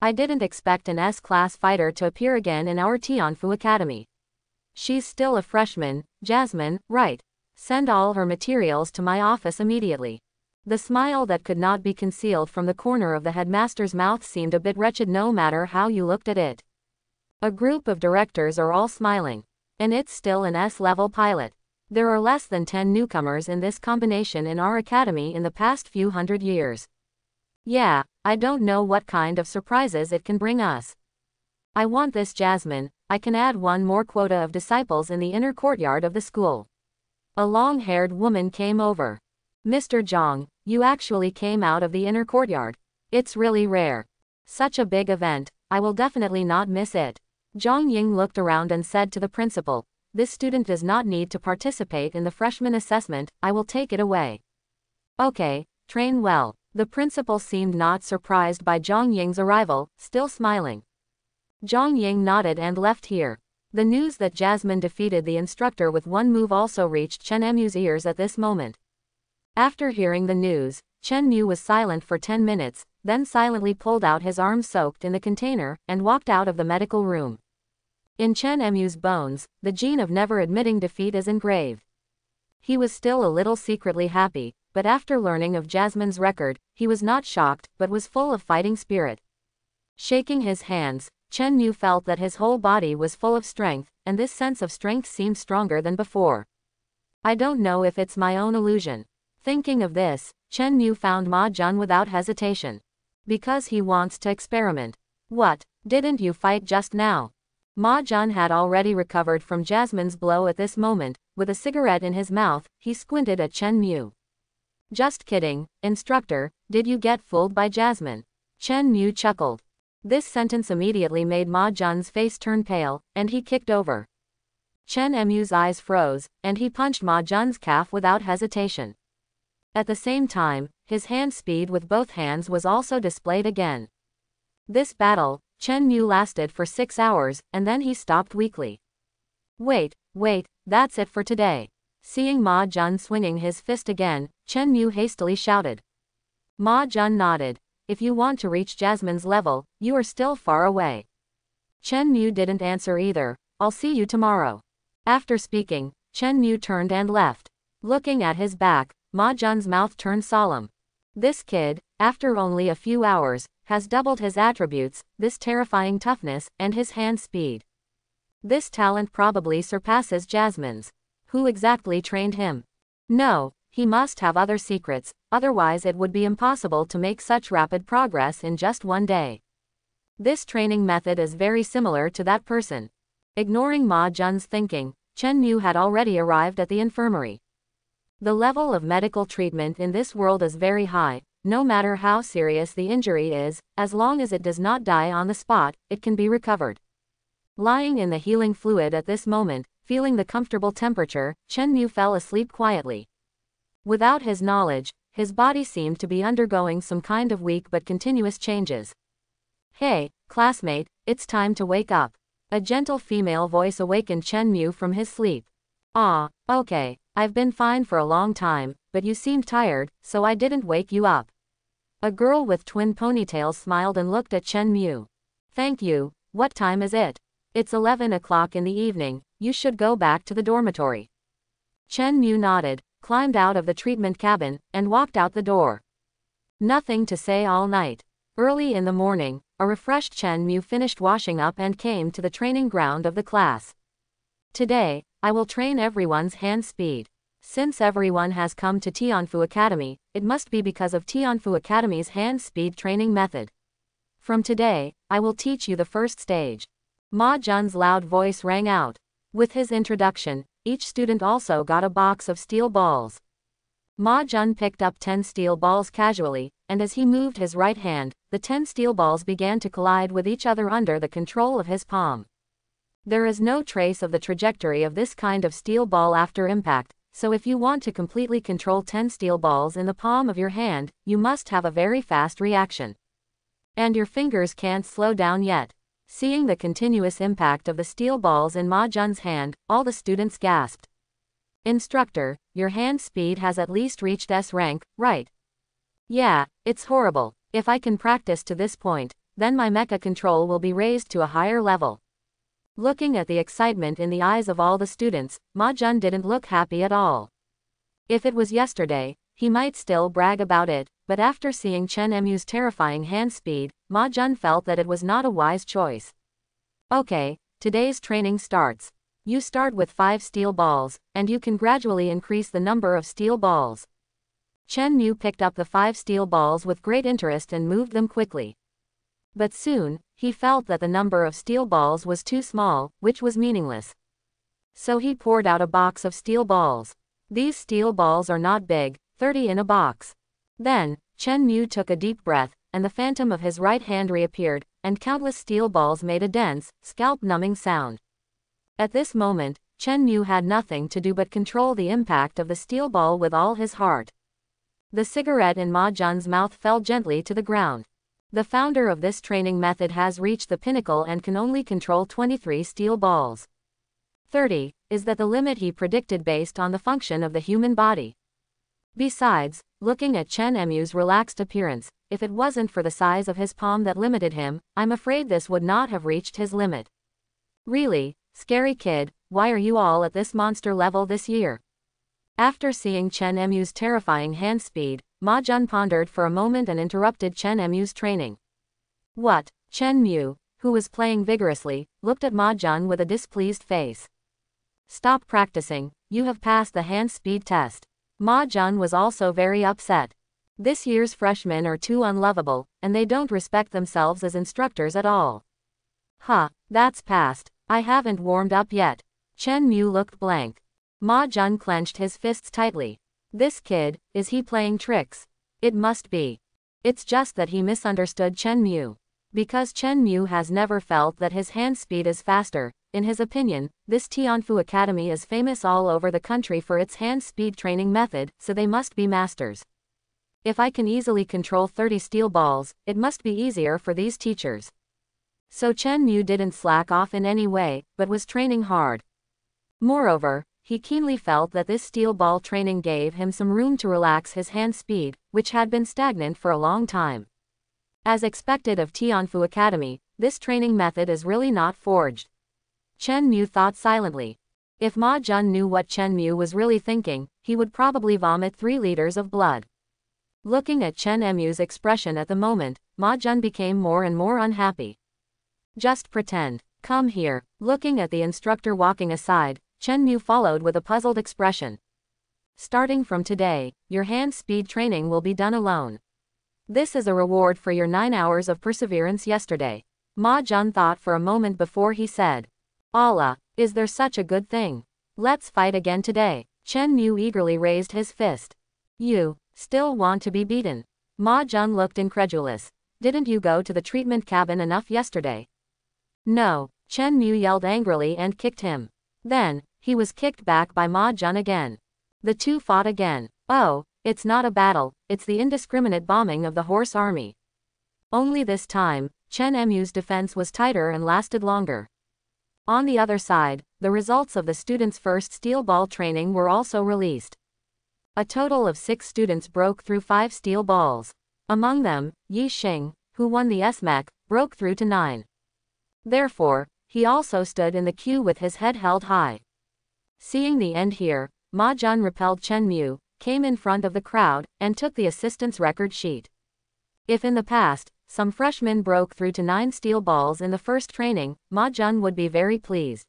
I didn't expect an S-class fighter to appear again in our Tianfu Academy. She's still a freshman, Jasmine, right. Send all her materials to my office immediately. The smile that could not be concealed from the corner of the headmaster's mouth seemed a bit wretched no matter how you looked at it. A group of directors are all smiling. And it's still an S-level pilot. There are less than 10 newcomers in this combination in our academy in the past few hundred years. Yeah, I don't know what kind of surprises it can bring us. I want this Jasmine, I can add one more quota of disciples in the inner courtyard of the school. A long-haired woman came over. Mr. Zhang, you actually came out of the inner courtyard. It's really rare. Such a big event, I will definitely not miss it. Zhang Ying looked around and said to the principal, This student does not need to participate in the freshman assessment, I will take it away. Okay, train well. The principal seemed not surprised by Zhang Ying's arrival, still smiling. Zhang Ying nodded and left here. The news that Jasmine defeated the instructor with one move also reached Chen Mu's ears at this moment. After hearing the news, Chen Mu was silent for 10 minutes, then silently pulled out his arm soaked in the container and walked out of the medical room. In Chen Mu's bones, the gene of never admitting defeat is engraved. He was still a little secretly happy, but after learning of Jasmine's record, he was not shocked, but was full of fighting spirit. Shaking his hands, Chen Mu felt that his whole body was full of strength, and this sense of strength seemed stronger than before. I don't know if it's my own illusion. Thinking of this, Chen Mu found Ma Jun without hesitation. Because he wants to experiment. What, didn't you fight just now? Ma Jun had already recovered from Jasmine's blow at this moment, with a cigarette in his mouth, he squinted at Chen Mu. Just kidding, instructor, did you get fooled by Jasmine? Chen Mu chuckled. This sentence immediately made Ma Jun's face turn pale, and he kicked over. Chen Mu's eyes froze, and he punched Ma Jun's calf without hesitation. At the same time, his hand speed with both hands was also displayed again. This battle, Chen Mu lasted for six hours, and then he stopped weakly. Wait, wait, that's it for today. Seeing Ma Jun swinging his fist again, Chen Mu hastily shouted. Ma Jun nodded. If you want to reach Jasmine's level, you are still far away. Chen Mu didn't answer either. I'll see you tomorrow. After speaking, Chen Mu turned and left. Looking at his back, Ma Jun's mouth turned solemn. This kid, after only a few hours, has doubled his attributes, this terrifying toughness, and his hand speed. This talent probably surpasses Jasmine's. Who exactly trained him? No, he must have other secrets, otherwise it would be impossible to make such rapid progress in just one day. This training method is very similar to that person. Ignoring Ma Jun's thinking, Chen Mu had already arrived at the infirmary. The level of medical treatment in this world is very high, no matter how serious the injury is, as long as it does not die on the spot, it can be recovered. Lying in the healing fluid at this moment, feeling the comfortable temperature, Chen Mu fell asleep quietly. Without his knowledge, his body seemed to be undergoing some kind of weak but continuous changes. Hey, classmate, it's time to wake up. A gentle female voice awakened Chen Mu from his sleep. Ah, okay, I've been fine for a long time, but you seemed tired, so I didn't wake you up. A girl with twin ponytails smiled and looked at Chen Mu. Thank you, what time is it? It's 11 o'clock in the evening, you should go back to the dormitory. Chen Mu nodded, climbed out of the treatment cabin, and walked out the door. Nothing to say all night. Early in the morning, a refreshed Chen Mu finished washing up and came to the training ground of the class. Today, I will train everyone's hand speed. Since everyone has come to Tianfu Academy, it must be because of Tianfu Academy's hand speed training method. From today, I will teach you the first stage. Ma Jun's loud voice rang out. With his introduction, each student also got a box of steel balls. Ma Jun picked up 10 steel balls casually, and as he moved his right hand, the 10 steel balls began to collide with each other under the control of his palm. There is no trace of the trajectory of this kind of steel ball after impact, so if you want to completely control 10 steel balls in the palm of your hand, you must have a very fast reaction. And your fingers can't slow down yet. Seeing the continuous impact of the steel balls in Ma Jun's hand, all the students gasped. Instructor, your hand speed has at least reached S rank, right? Yeah, it's horrible. If I can practice to this point, then my mecha control will be raised to a higher level. Looking at the excitement in the eyes of all the students, Ma Jun didn't look happy at all. If it was yesterday, he might still brag about it, but after seeing Chen Mu's terrifying hand speed, Ma Jun felt that it was not a wise choice. Okay, today's training starts. You start with 5 steel balls, and you can gradually increase the number of steel balls. Chen Mu picked up the five steel balls with great interest and moved them quickly. But soon, he felt that the number of steel balls was too small, which was meaningless. So he poured out a box of steel balls. These steel balls are not big, 30 in a box. Then, Chen Mu took a deep breath, and the phantom of his right hand reappeared, and countless steel balls made a dense, scalp-numbing sound. At this moment, Chen Mu had nothing to do but control the impact of the steel ball with all his heart. The cigarette in Ma Jun's mouth fell gently to the ground. The founder of this training method has reached the pinnacle and can only control 23 steel balls. 30 is that the limit he predicted based on the function of the human body. Besides, looking at Chen Mu's relaxed appearance, if it wasn't for the size of his palm that limited him, I'm afraid this would not have reached his limit. Really, Scary kid, why are you all at this monster level this year? After seeing Chen Mu's terrifying hand speed, Ma Jun pondered for a moment and interrupted Chen Mu's training. What? Chen Mu, who was playing vigorously, looked at Ma Jun with a displeased face. Stop practicing, you have passed the hand speed test. Ma Jun was also very upset. This year's freshmen are too unlovable, and they don't respect themselves as instructors at all. Huh, that's past, I haven't warmed up yet. Chen Mu looked blank. Ma Jun clenched his fists tightly. This kid, is he playing tricks? It must be. It's just that he misunderstood Chen Mu. Because Chen Mu has never felt that his hand speed is faster, in his opinion, this Tianfu Academy is famous all over the country for its hand speed training method, so they must be masters. If I can easily control 30 steel balls, it must be easier for these teachers. So Chen Mu didn't slack off in any way, but was training hard. Moreover, he keenly felt that this steel ball training gave him some room to relax his hand speed, which had been stagnant for a long time. As expected of Tianfu Academy, this training method is really not forged. Chen Mu thought silently. If Ma Jun knew what Chen Mu was really thinking, he would probably vomit three liters of blood. Looking at Chen Mu's expression at the moment, Ma Jun became more and more unhappy. Just pretend. Come here. Looking at the instructor walking aside, Chen Mu followed with a puzzled expression. Starting from today, your hand speed training will be done alone. This is a reward for your 9 hours of perseverance yesterday. Ma Jun thought for a moment before he said. Allah, is there such a good thing? Let's fight again today. Chen Mu eagerly raised his fist. You, still want to be beaten? Ma Jun looked incredulous. Didn't you go to the treatment cabin enough yesterday? No, Chen Mu yelled angrily and kicked him. Then, he was kicked back by Ma Jun again. The two fought again. Oh, it's not a battle, it's the indiscriminate bombing of the horse army. Only this time, Chen Mu's defense was tighter and lasted longer. On the other side, the results of the students' first steel ball training were also released. A total of six students broke through five steel balls. Among them, Yi Xing, who won the SMAC, broke through to nine. Therefore, he also stood in the queue with his head held high. Seeing the end here, Ma Jun repelled Chen Mu, came in front of the crowd, and took the assistant's record sheet. If in the past, some freshmen broke through to nine steel balls in the first training, Ma Jun would be very pleased.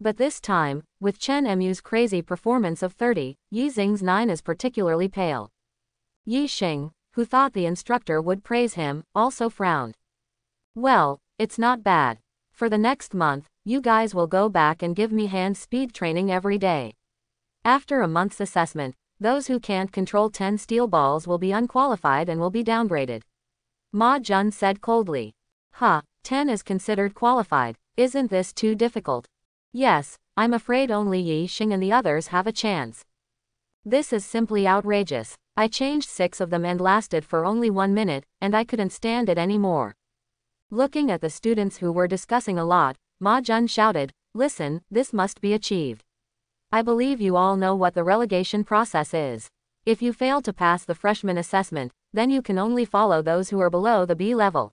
But this time, with Chen Mu's crazy performance of 30, Yi Xing's 9 is particularly pale. Yi Xing, who thought the instructor would praise him, also frowned. Well, it's not bad. For the next month, you guys will go back and give me hand speed training every day. After a month's assessment, those who can't control 10 steel balls will be unqualified and will be downgraded. Ma Jun said coldly. Huh, 10 is considered qualified, isn't this too difficult? Yes, I'm afraid only Yi Xing and the others have a chance. This is simply outrageous. I changed six of them and lasted for only one minute, and I couldn't stand it anymore. Looking at the students who were discussing a lot, Ma Jun shouted, Listen, this must be achieved. I believe you all know what the relegation process is. If you fail to pass the freshman assessment, then you can only follow those who are below the B level.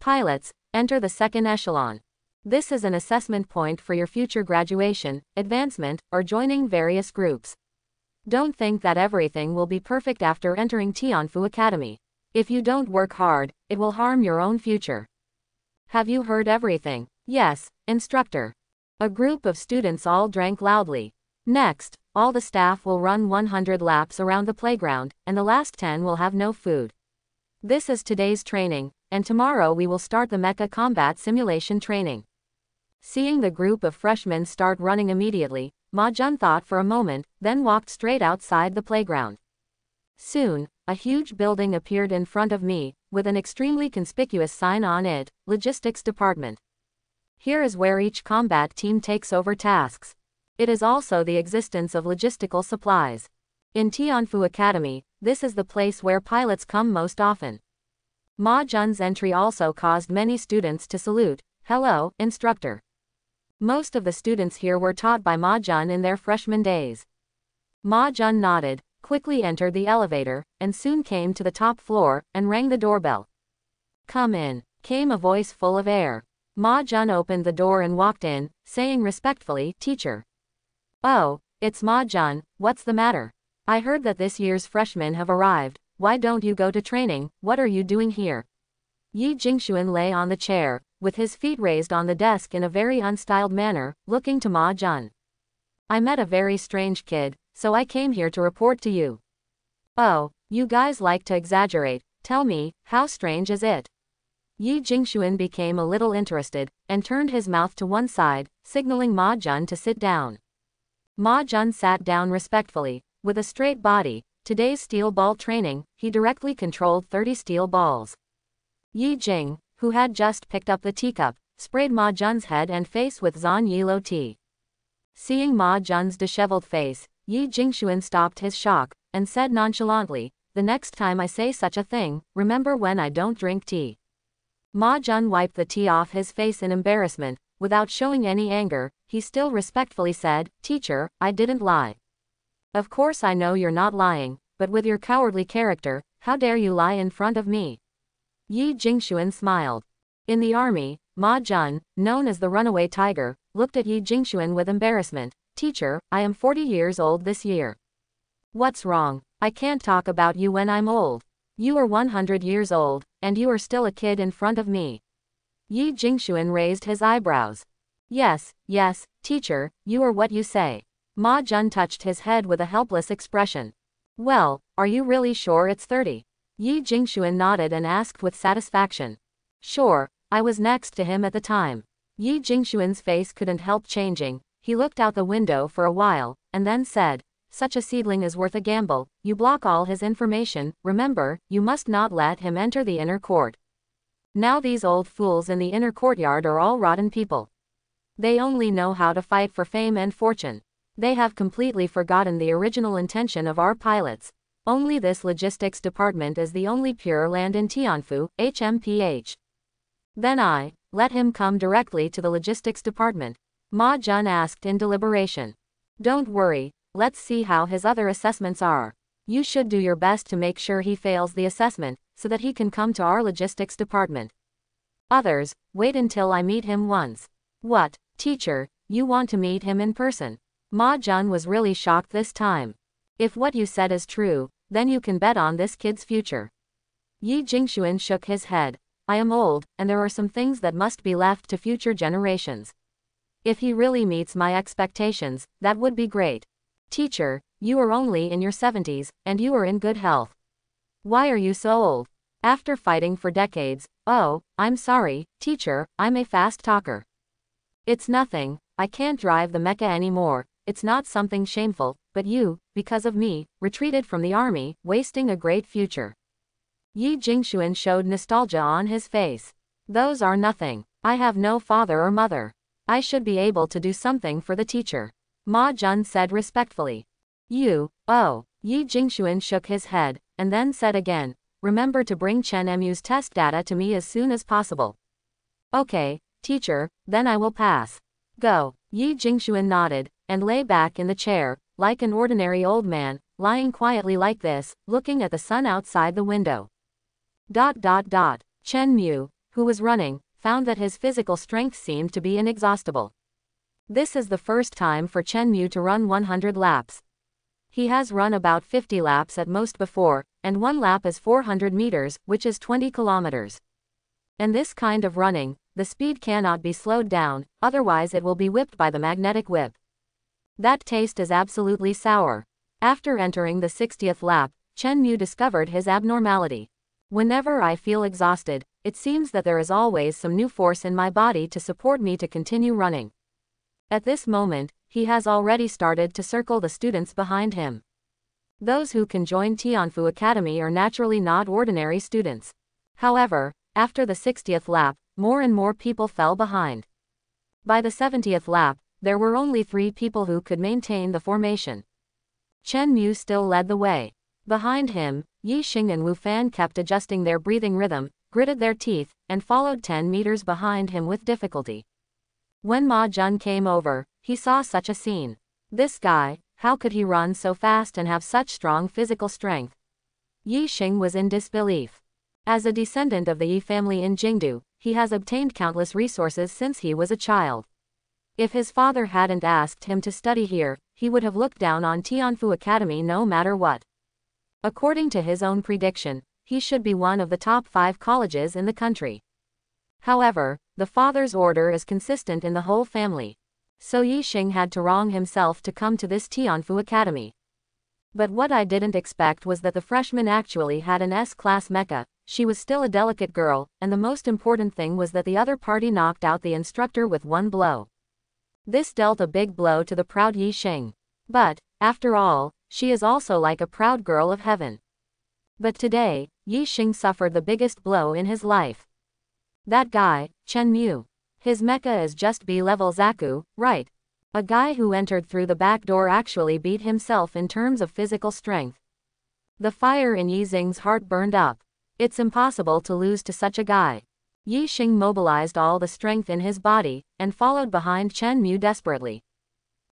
Pilots, enter the second echelon. This is an assessment point for your future graduation, advancement, or joining various groups. Don't think that everything will be perfect after entering Tianfu Academy. If you don't work hard, it will harm your own future. Have you heard everything? Yes, instructor. A group of students all drank loudly. Next, all the staff will run 100 laps around the playground, and the last 10 will have no food. This is today's training, and tomorrow we will start the mecha combat simulation training. Seeing the group of freshmen start running immediately, Ma Jun thought for a moment, then walked straight outside the playground. Soon, a huge building appeared in front of me, with an extremely conspicuous sign on it, Logistics Department. Here is where each combat team takes over tasks. It is also the existence of logistical supplies. In Tianfu Academy, this is the place where pilots come most often. Ma Jun's entry also caused many students to salute, Hello, instructor. Most of the students here were taught by Ma Jun in their freshman days. Ma Jun nodded, quickly entered the elevator, and soon came to the top floor, and rang the doorbell. Come in, came a voice full of air. Ma Jun opened the door and walked in, saying respectfully, Teacher. Oh, it's Ma Jun, what's the matter? I heard that this year's freshmen have arrived, why don't you go to training, what are you doing here? Yi Jingxuan lay on the chair, with his feet raised on the desk in a very unstyled manner, looking to Ma Jun. I met a very strange kid, so I came here to report to you. Oh, you guys like to exaggerate, tell me, how strange is it? Yi Jingxuan became a little interested, and turned his mouth to one side, signaling Ma Jun to sit down. Ma Jun sat down respectfully, with a straight body, today's steel ball training, he directly controlled 30 steel balls. Yi Jing, who had just picked up the teacup, sprayed Ma Jun's head and face with Zan Yilo tea. Seeing Ma Jun's disheveled face, Yi Jingxuan stopped his shock, and said nonchalantly, The next time I say such a thing, remember when I don't drink tea. Ma Jun wiped the tea off his face in embarrassment, without showing any anger, he still respectfully said, Teacher, I didn't lie. Of course I know you're not lying, but with your cowardly character, how dare you lie in front of me? Yi Jingxuan smiled. In the army, Ma Jun, known as the runaway tiger, looked at Yi Jingxuan with embarrassment. Teacher, I am 40 years old this year. What's wrong? I can't talk about you when I'm old. You are 100 years old, and you are still a kid in front of me. Yi Jingxuan raised his eyebrows. Yes, yes, teacher, you are what you say. Ma Jun touched his head with a helpless expression. Well, are you really sure it's 30? Yi Jingxuan nodded and asked with satisfaction. Sure, I was next to him at the time. Yi Jingxuan's face couldn't help changing, he looked out the window for a while, and then said, Such a seedling is worth a gamble, you block all his information, remember, you must not let him enter the inner court. Now these old fools in the inner courtyard are all rotten people. They only know how to fight for fame and fortune. They have completely forgotten the original intention of our pilots. Only this logistics department is the only pure land in Tianfu, HMPH. Then I, let him come directly to the logistics department. Ma Jun asked in deliberation. Don't worry, let's see how his other assessments are. You should do your best to make sure he fails the assessment, so that he can come to our logistics department. Others, wait until I meet him once. What, teacher, you want to meet him in person? Ma Jun was really shocked this time. If what you said is true, then you can bet on this kid's future. Yi Jingxuan shook his head. I am old, and there are some things that must be left to future generations. If he really meets my expectations, that would be great. Teacher, you are only in your 70s, and you are in good health. Why are you so old? After fighting for decades, oh, I'm sorry, teacher, I'm a fast talker. It's nothing, I can't drive the mecha anymore, it's not something shameful, but you, because of me, retreated from the army, wasting a great future. Yi Jingxuan showed nostalgia on his face. Those are nothing. I have no father or mother. I should be able to do something for the teacher. Ma Jun said respectfully. You, oh. Yi Jingxuan shook his head, and then said again, remember to bring Chen Mu's test data to me as soon as possible. Okay, teacher, then I will pass. Go. Yi Jingxuan nodded, and lay back in the chair, like an ordinary old man, lying quietly like this, looking at the sun outside the window. Dot dot dot. Chen Mu, who was running, found that his physical strength seemed to be inexhaustible. This is the first time for Chen Mu to run 100 laps. He has run about 50 laps at most before, and one lap is 400 meters, which is 20 kilometers. And this kind of running, the speed cannot be slowed down, otherwise it will be whipped by the magnetic whip. That taste is absolutely sour. After entering the 60th lap, Chen Mu discovered his abnormality. Whenever I feel exhausted, it seems that there is always some new force in my body to support me to continue running. At this moment, he has already started to circle the students behind him. Those who can join Tianfu Academy are naturally not ordinary students. However, after the 60th lap, more and more people fell behind. By the 70th lap, there were only three people who could maintain the formation. Chen Mu still led the way. Behind him, Yi Xing and Wu Fan kept adjusting their breathing rhythm, gritted their teeth, and followed 10 meters behind him with difficulty. When Ma Jun came over, he saw such a scene. This guy, how could he run so fast and have such strong physical strength? Yi Xing was in disbelief. As a descendant of the Yi family in Jingdu, he has obtained countless resources since he was a child. If his father hadn't asked him to study here, he would have looked down on Tianfu Academy no matter what. According to his own prediction, he should be one of the top five colleges in the country. However, the father's order is consistent in the whole family. So Yi Xing had to wrong himself to come to this Tianfu Academy. But what I didn't expect was that the freshman actually had an S-class mecha, she was still a delicate girl, and the most important thing was that the other party knocked out the instructor with one blow. This dealt a big blow to the proud Yi Xing. But, after all, she is also like a proud girl of heaven. But today, Yi Xing suffered the biggest blow in his life. That guy, Chen Mu. His mecha is just B-level Zaku, right? A guy who entered through the back door actually beat himself in terms of physical strength. The fire in Yi Xing's heart burned up. It's impossible to lose to such a guy. Yi Xing mobilized all the strength in his body, and followed behind Chen Mu desperately.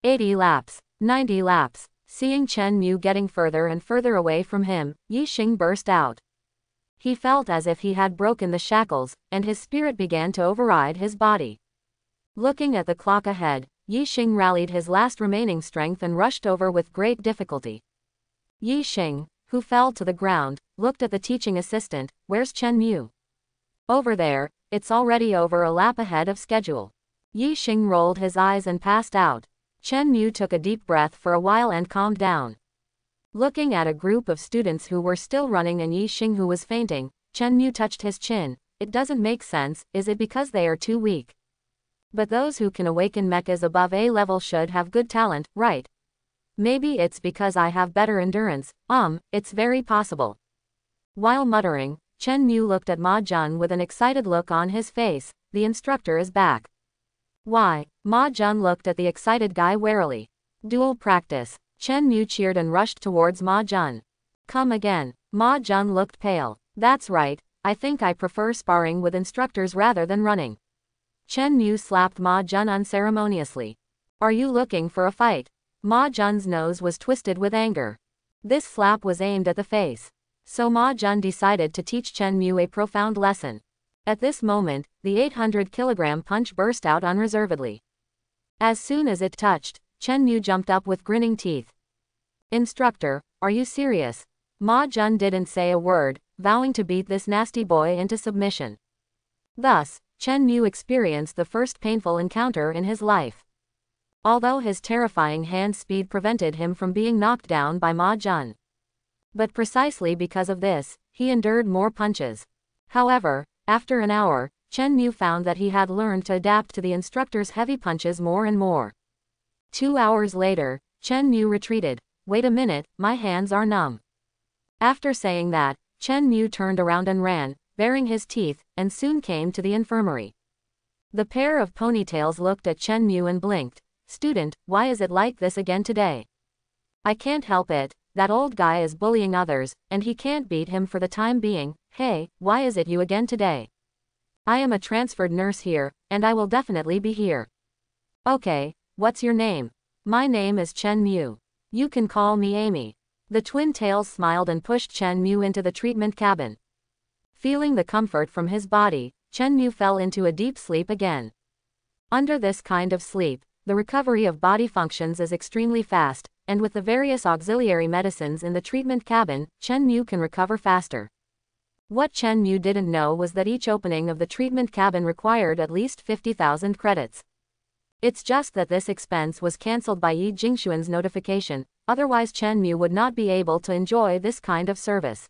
80 laps, 90 laps, Seeing Chen Mu getting further and further away from him, Yi Xing burst out. He felt as if he had broken the shackles, and his spirit began to override his body. Looking at the clock ahead, Yi Xing rallied his last remaining strength and rushed over with great difficulty. Yi Xing, who fell to the ground, looked at the teaching assistant, where's Chen Mu? Over there, it's already over a lap ahead of schedule. Yi Xing rolled his eyes and passed out. Chen Mu took a deep breath for a while and calmed down. Looking at a group of students who were still running and Yi Xing who was fainting, Chen Mu touched his chin. It doesn't make sense, is it because they are too weak? But those who can awaken mechas above A level should have good talent, right? Maybe it's because I have better endurance, um, it's very possible. While muttering, Chen Mu looked at Ma Jun with an excited look on his face, the instructor is back. Why? Ma Jun looked at the excited guy warily. Dual practice. Chen Mu cheered and rushed towards Ma Jun. Come again. Ma Jun looked pale. That's right, I think I prefer sparring with instructors rather than running. Chen Mu slapped Ma Jun unceremoniously. Are you looking for a fight? Ma Jun's nose was twisted with anger. This slap was aimed at the face. So Ma Jun decided to teach Chen Mu a profound lesson. At this moment, the 800 kilogram punch burst out unreservedly. As soon as it touched, Chen Mu jumped up with grinning teeth. Instructor, are you serious? Ma Jun didn't say a word, vowing to beat this nasty boy into submission. Thus, Chen Mu experienced the first painful encounter in his life. Although his terrifying hand speed prevented him from being knocked down by Ma Jun. But precisely because of this, he endured more punches. However, after an hour, Chen Mu found that he had learned to adapt to the instructor's heavy punches more and more. Two hours later, Chen Mu retreated. Wait a minute, my hands are numb. After saying that, Chen Mu turned around and ran, baring his teeth, and soon came to the infirmary. The pair of ponytails looked at Chen Mu and blinked. Student, why is it like this again today? I can't help it, that old guy is bullying others, and he can't beat him for the time being. Hey, why is it you again today? I am a transferred nurse here, and I will definitely be here. Okay, what's your name? My name is Chen Mu. You can call me Amy. The twin tails smiled and pushed Chen Mu into the treatment cabin. Feeling the comfort from his body, Chen Mu fell into a deep sleep again. Under this kind of sleep, the recovery of body functions is extremely fast, and with the various auxiliary medicines in the treatment cabin, Chen Mu can recover faster. What Chen Mu didn't know was that each opening of the treatment cabin required at least 50,000 credits. It's just that this expense was cancelled by Yi Jingxuan's notification, otherwise Chen Mu would not be able to enjoy this kind of service.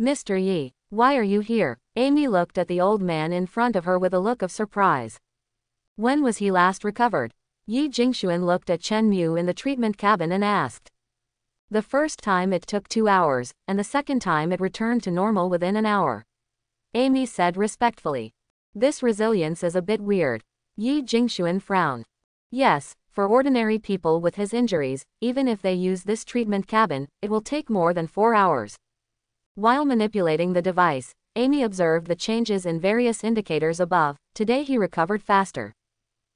Mr. Yi, why are you here? Amy looked at the old man in front of her with a look of surprise. When was he last recovered? Yi Jingxuan looked at Chen Mu in the treatment cabin and asked. The first time it took two hours, and the second time it returned to normal within an hour. Amy said respectfully. This resilience is a bit weird. Yi Jingxuan frowned. Yes, for ordinary people with his injuries, even if they use this treatment cabin, it will take more than four hours. While manipulating the device, Amy observed the changes in various indicators above. Today he recovered faster.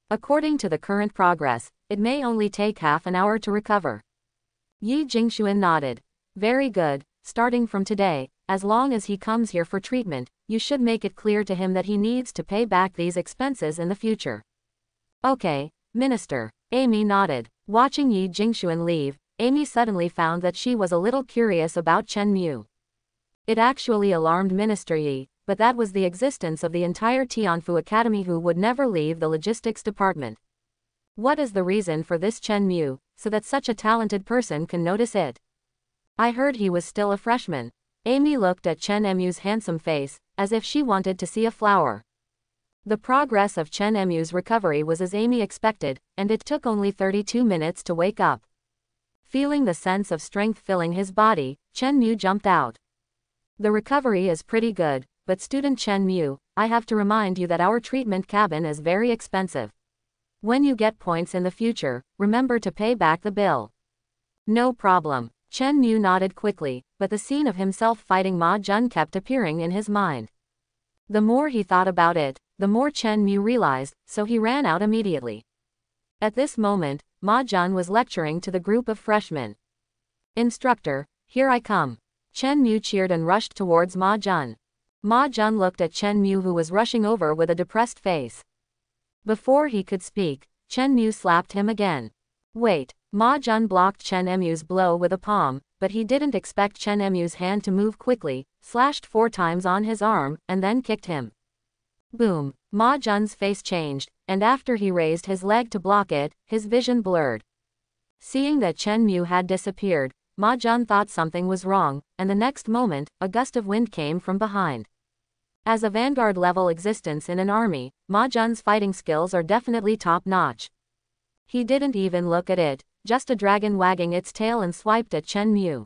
According to the current progress, it may only take half an hour to recover. Yi Jingxuan nodded. Very good, starting from today, as long as he comes here for treatment, you should make it clear to him that he needs to pay back these expenses in the future. Okay, Minister. Amy nodded. Watching Yi Jingxuan leave, Amy suddenly found that she was a little curious about Chen Mu. It actually alarmed Minister Yi, but that was the existence of the entire Tianfu Academy who would never leave the logistics department. What is the reason for this Chen Mu, so that such a talented person can notice it? I heard he was still a freshman. Amy looked at Chen Mu's handsome face, as if she wanted to see a flower. The progress of Chen Mu's recovery was as Amy expected, and it took only 32 minutes to wake up. Feeling the sense of strength filling his body, Chen Mu jumped out. The recovery is pretty good, but student Chen Mu, I have to remind you that our treatment cabin is very expensive. When you get points in the future, remember to pay back the bill. No problem. Chen Mu nodded quickly, but the scene of himself fighting Ma Jun kept appearing in his mind. The more he thought about it, the more Chen Mu realized, so he ran out immediately. At this moment, Ma Jun was lecturing to the group of freshmen. Instructor, here I come. Chen Mu cheered and rushed towards Ma Jun. Ma Jun looked at Chen Mu who was rushing over with a depressed face. Before he could speak, Chen Mu slapped him again. Wait, Ma Jun blocked Chen Mu's blow with a palm, but he didn't expect Chen Mu's hand to move quickly, slashed four times on his arm, and then kicked him. Boom, Ma Jun's face changed, and after he raised his leg to block it, his vision blurred. Seeing that Chen Mu had disappeared, Ma Jun thought something was wrong, and the next moment, a gust of wind came from behind. As a vanguard level existence in an army, Ma Jun's fighting skills are definitely top notch. He didn't even look at it, just a dragon wagging its tail and swiped at Chen Mu.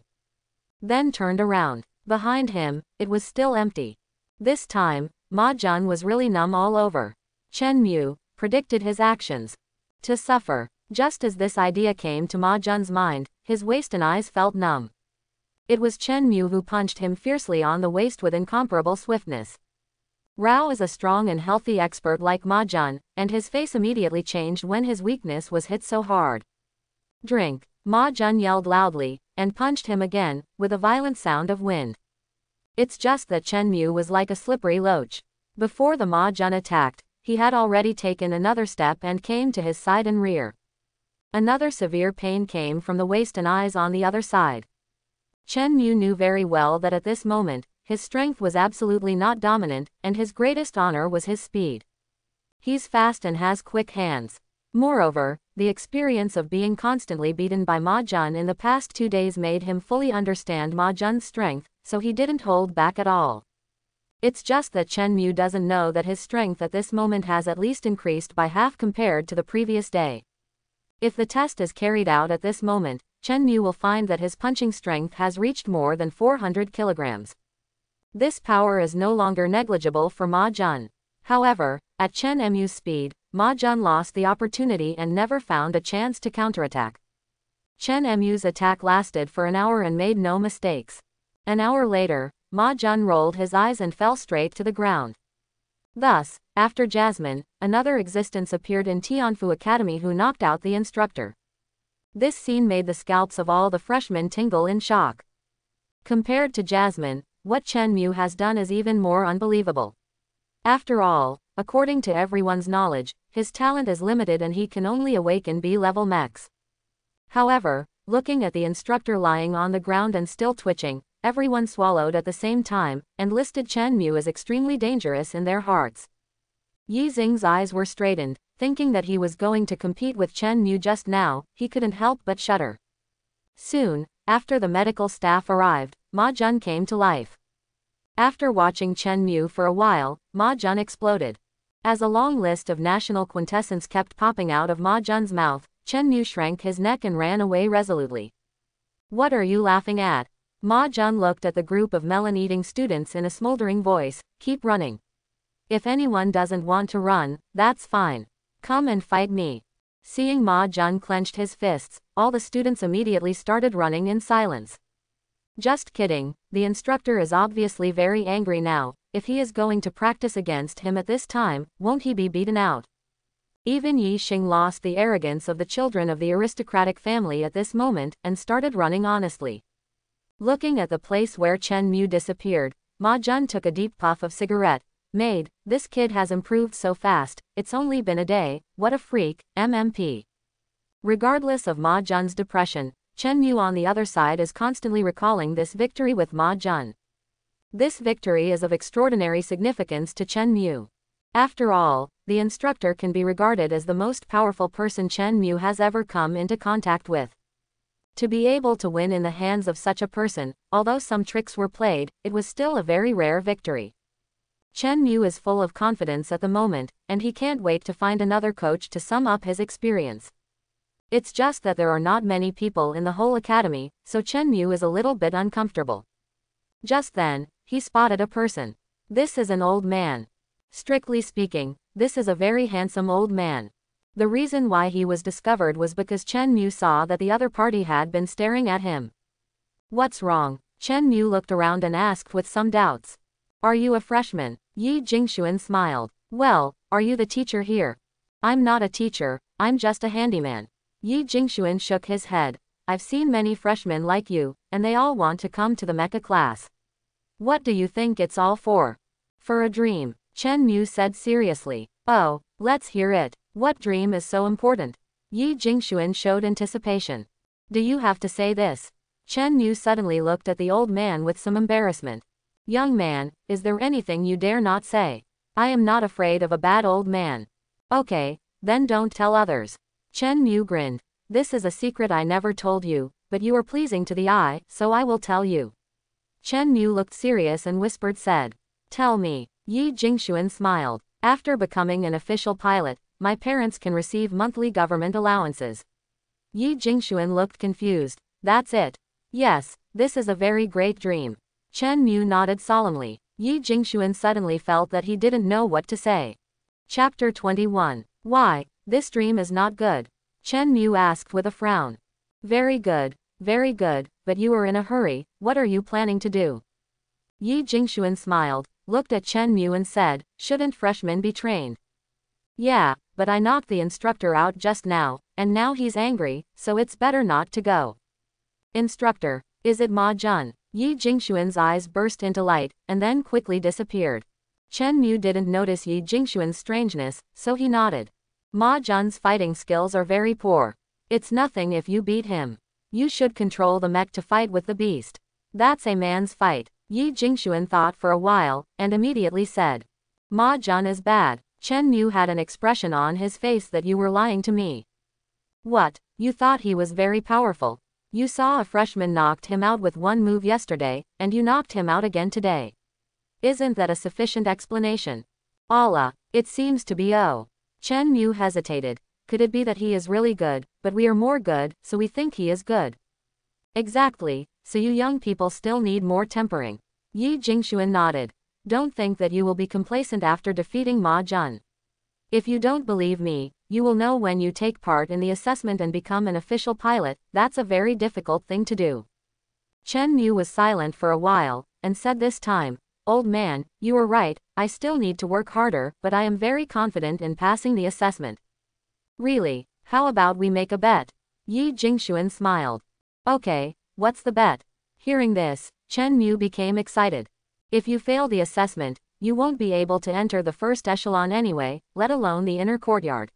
Then turned around. Behind him, it was still empty. This time, Ma Jun was really numb all over. Chen Mu predicted his actions. To suffer. Just as this idea came to Ma Jun's mind, his waist and eyes felt numb. It was Chen Mu who punched him fiercely on the waist with incomparable swiftness. Rao is a strong and healthy expert like Ma Jun, and his face immediately changed when his weakness was hit so hard. Drink. Ma Jun yelled loudly, and punched him again, with a violent sound of wind. It's just that Chen Mu was like a slippery loach. Before the Ma Jun attacked, he had already taken another step and came to his side and rear. Another severe pain came from the waist and eyes on the other side. Chen Mu knew very well that at this moment, his strength was absolutely not dominant, and his greatest honor was his speed. He's fast and has quick hands. Moreover, the experience of being constantly beaten by Ma Jun in the past two days made him fully understand Ma Jun's strength, so he didn't hold back at all. It's just that Chen Mu doesn't know that his strength at this moment has at least increased by half compared to the previous day. If the test is carried out at this moment, Chen Mu will find that his punching strength has reached more than 400 kilograms. This power is no longer negligible for Ma Jun. However, at Chen Mu's speed, Ma Jun lost the opportunity and never found a chance to counterattack. Chen Mu's attack lasted for an hour and made no mistakes. An hour later, Ma Jun rolled his eyes and fell straight to the ground. Thus, after Jasmine, another existence appeared in Tianfu Academy who knocked out the instructor. This scene made the scalps of all the freshmen tingle in shock. Compared to Jasmine, what Chen Mu has done is even more unbelievable. After all, according to everyone's knowledge, his talent is limited and he can only awaken B-level mechs. However, looking at the instructor lying on the ground and still twitching, everyone swallowed at the same time, and listed Chen Mu as extremely dangerous in their hearts. Yi Xing's eyes were straightened, thinking that he was going to compete with Chen Mu just now, he couldn't help but shudder. Soon, after the medical staff arrived, Ma Jun came to life. After watching Chen Mu for a while, Ma Jun exploded. As a long list of national quintessence kept popping out of Ma Jun's mouth, Chen Mu shrank his neck and ran away resolutely. What are you laughing at? Ma Jun looked at the group of melon-eating students in a smoldering voice, keep running. If anyone doesn't want to run, that's fine. Come and fight me. Seeing Ma Jun clenched his fists, all the students immediately started running in silence. Just kidding, the instructor is obviously very angry now, if he is going to practice against him at this time, won't he be beaten out? Even Yi Xing lost the arrogance of the children of the aristocratic family at this moment and started running honestly. Looking at the place where Chen Mu disappeared, Ma Jun took a deep puff of cigarette, Maid, this kid has improved so fast, it's only been a day, what a freak, MMP. Regardless of Ma Jun's depression, Chen Mu on the other side is constantly recalling this victory with Ma Jun. This victory is of extraordinary significance to Chen Mu. After all, the instructor can be regarded as the most powerful person Chen Mu has ever come into contact with. To be able to win in the hands of such a person, although some tricks were played, it was still a very rare victory. Chen Mu is full of confidence at the moment, and he can't wait to find another coach to sum up his experience. It's just that there are not many people in the whole academy, so Chen Mu is a little bit uncomfortable. Just then, he spotted a person. This is an old man. Strictly speaking, this is a very handsome old man. The reason why he was discovered was because Chen Mu saw that the other party had been staring at him. What's wrong? Chen Mu looked around and asked with some doubts. Are you a freshman? Yi Jingxuan smiled. Well, are you the teacher here? I'm not a teacher, I'm just a handyman. Yi Jingxuan shook his head. I've seen many freshmen like you, and they all want to come to the mecha class. What do you think it's all for? For a dream, Chen Mu said seriously. Oh, let's hear it. What dream is so important? Yi Jingxuan showed anticipation. Do you have to say this? Chen Mu suddenly looked at the old man with some embarrassment. Young man, is there anything you dare not say? I am not afraid of a bad old man. Okay, then don't tell others. Chen Mu grinned. This is a secret I never told you, but you are pleasing to the eye, so I will tell you. Chen Mu looked serious and whispered said. Tell me. Yi Jingxuan smiled. After becoming an official pilot, my parents can receive monthly government allowances. Yi Jingxuan looked confused. That's it. Yes, this is a very great dream. Chen Mu nodded solemnly. Yi Jingxuan suddenly felt that he didn't know what to say. Chapter 21. Why, this dream is not good. Chen Mu asked with a frown. Very good, very good, but you are in a hurry, what are you planning to do? Yi Jingxuan smiled, looked at Chen Mu and said, shouldn't freshmen be trained? Yeah, but I knocked the instructor out just now, and now he's angry, so it's better not to go. Instructor, is it Ma Jun? Yi Jingxuan's eyes burst into light, and then quickly disappeared. Chen Mu didn't notice Yi Jingxuan's strangeness, so he nodded. Ma Jun's fighting skills are very poor. It's nothing if you beat him. You should control the mech to fight with the beast. That's a man's fight. Yi Jingxuan thought for a while, and immediately said. Ma Jun is bad. Chen Mu had an expression on his face that you were lying to me. What, you thought he was very powerful, you saw a freshman knocked him out with one move yesterday, and you knocked him out again today. Isn't that a sufficient explanation? Allah, it seems to be oh. Chen Mu hesitated. Could it be that he is really good, but we are more good, so we think he is good? Exactly, so you young people still need more tempering. Yi Jingxuan nodded. Don't think that you will be complacent after defeating Ma Jun. If you don't believe me, you will know when you take part in the assessment and become an official pilot, that's a very difficult thing to do. Chen Mu was silent for a while, and said this time, Old man, you are right, I still need to work harder, but I am very confident in passing the assessment. Really, how about we make a bet? Yi Jingxuan smiled. Okay, what's the bet? Hearing this, Chen Mu became excited. If you fail the assessment, you won't be able to enter the first echelon anyway, let alone the inner courtyard.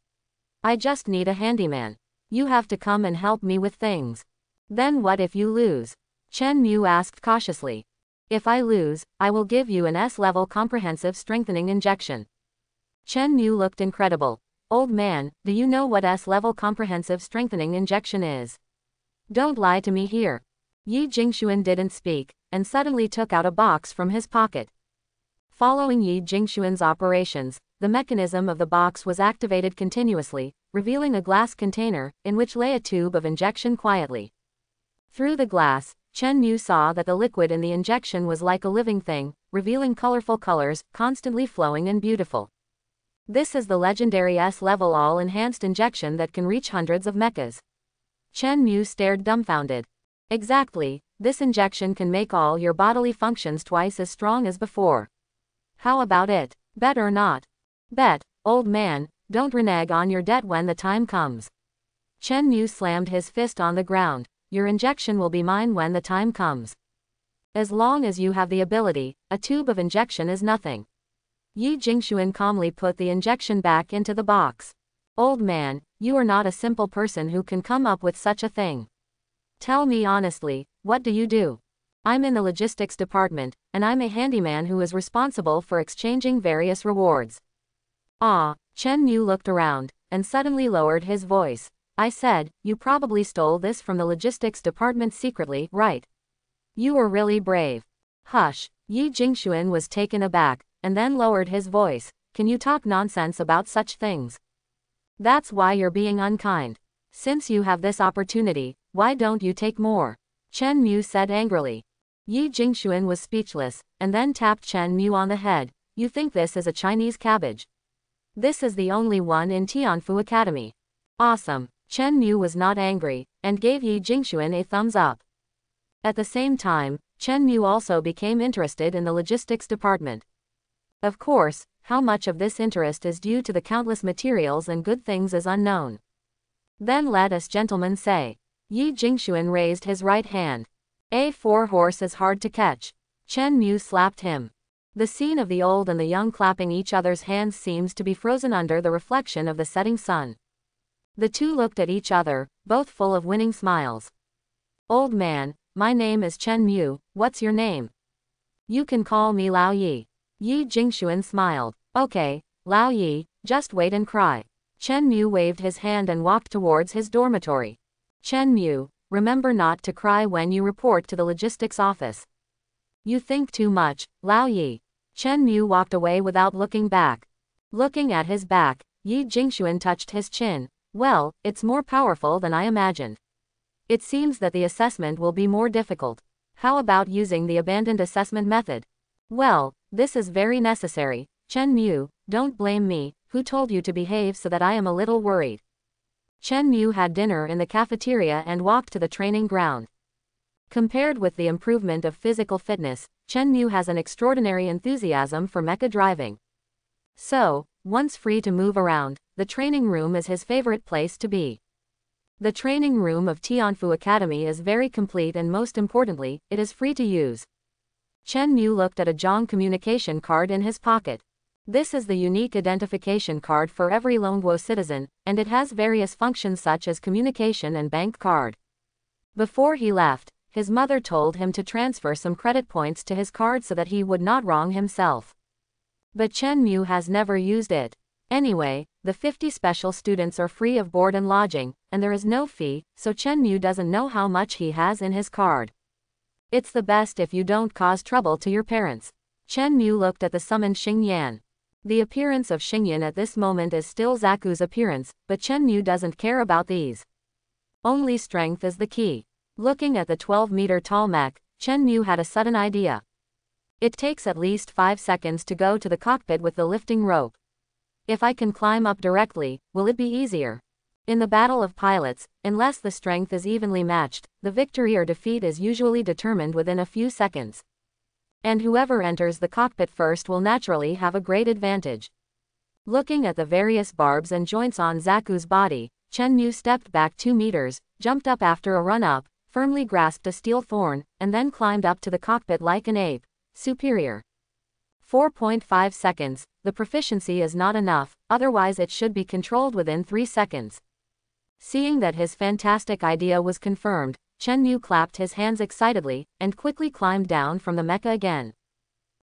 I just need a handyman. You have to come and help me with things. Then what if you lose? Chen Mu asked cautiously. If I lose, I will give you an S-level comprehensive strengthening injection. Chen Mu looked incredible. Old man, do you know what S-level comprehensive strengthening injection is? Don't lie to me here. Yi Jingxuan didn't speak, and suddenly took out a box from his pocket. Following Yi Jingxuan's operations, the mechanism of the box was activated continuously, revealing a glass container, in which lay a tube of injection quietly. Through the glass, Chen Mu saw that the liquid in the injection was like a living thing, revealing colorful colors, constantly flowing and beautiful. This is the legendary S-level all-enhanced injection that can reach hundreds of mechas. Chen Mu stared dumbfounded. Exactly, this injection can make all your bodily functions twice as strong as before. How about it? Bet or not? Bet, old man, don't renege on your debt when the time comes. Chen Mu slammed his fist on the ground your injection will be mine when the time comes. As long as you have the ability, a tube of injection is nothing. Yi Jingxuan calmly put the injection back into the box. Old man, you are not a simple person who can come up with such a thing. Tell me honestly, what do you do? I'm in the logistics department, and I'm a handyman who is responsible for exchanging various rewards. Ah, Chen Mu looked around, and suddenly lowered his voice. I said, you probably stole this from the logistics department secretly, right? You were really brave. Hush, Yi Jingxuan was taken aback, and then lowered his voice. Can you talk nonsense about such things? That's why you're being unkind. Since you have this opportunity, why don't you take more? Chen Mu said angrily. Yi Jingxuan was speechless, and then tapped Chen Mu on the head. You think this is a Chinese cabbage? This is the only one in Tianfu Academy. Awesome. Chen Mu was not angry, and gave Yi Jingxuan a thumbs up. At the same time, Chen Mu also became interested in the logistics department. Of course, how much of this interest is due to the countless materials and good things is unknown. Then let us gentlemen say. Yi Jingxuan raised his right hand. A four horse is hard to catch. Chen Mu slapped him. The scene of the old and the young clapping each other's hands seems to be frozen under the reflection of the setting sun. The two looked at each other, both full of winning smiles. Old man, my name is Chen Mu, what's your name? You can call me Lao Yi. Yi Jingxuan smiled. Okay, Lao Yi, just wait and cry. Chen Mu waved his hand and walked towards his dormitory. Chen Mu, remember not to cry when you report to the logistics office. You think too much, Lao Yi. Chen Mu walked away without looking back. Looking at his back, Yi Jingxuan touched his chin, well, it's more powerful than I imagined. It seems that the assessment will be more difficult. How about using the abandoned assessment method? Well, this is very necessary. Chen Mu, don't blame me, who told you to behave so that I am a little worried. Chen Mu had dinner in the cafeteria and walked to the training ground. Compared with the improvement of physical fitness, Chen Mu has an extraordinary enthusiasm for mecha driving. So, once free to move around, the training room is his favorite place to be. The training room of Tianfu Academy is very complete and most importantly, it is free to use. Chen Mu looked at a Zhong communication card in his pocket. This is the unique identification card for every Longguo citizen, and it has various functions such as communication and bank card. Before he left, his mother told him to transfer some credit points to his card so that he would not wrong himself. But Chen Mu has never used it. Anyway, the 50 special students are free of board and lodging, and there is no fee, so Chen Mu doesn't know how much he has in his card. It's the best if you don't cause trouble to your parents. Chen Mu looked at the summoned Xingyan. The appearance of Xingyan at this moment is still Zaku's appearance, but Chen Mu doesn't care about these. Only strength is the key. Looking at the 12 meter tall mech, Chen Mu had a sudden idea. It takes at least 5 seconds to go to the cockpit with the lifting rope. If I can climb up directly, will it be easier? In the battle of pilots, unless the strength is evenly matched, the victory or defeat is usually determined within a few seconds. And whoever enters the cockpit first will naturally have a great advantage. Looking at the various barbs and joints on Zaku's body, Chen Mu stepped back two meters, jumped up after a run-up, firmly grasped a steel thorn, and then climbed up to the cockpit like an ape. Superior. 4.5 seconds, the proficiency is not enough, otherwise it should be controlled within 3 seconds. Seeing that his fantastic idea was confirmed, Chen Mu clapped his hands excitedly, and quickly climbed down from the mecha again.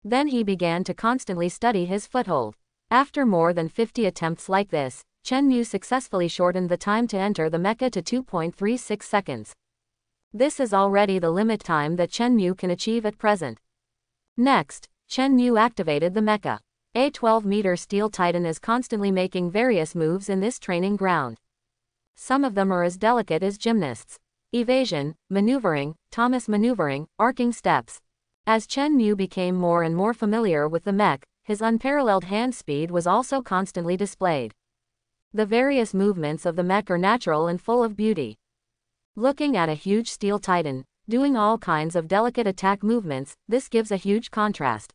Then he began to constantly study his foothold. After more than 50 attempts like this, Chen Mu successfully shortened the time to enter the mecha to 2.36 seconds. This is already the limit time that Chen Mu can achieve at present. Next, Chen Mu activated the mecha. A 12-meter steel titan is constantly making various moves in this training ground. Some of them are as delicate as gymnasts. Evasion, maneuvering, Thomas maneuvering, arcing steps. As Chen Mu became more and more familiar with the mech, his unparalleled hand speed was also constantly displayed. The various movements of the mech are natural and full of beauty. Looking at a huge steel titan, doing all kinds of delicate attack movements, this gives a huge contrast.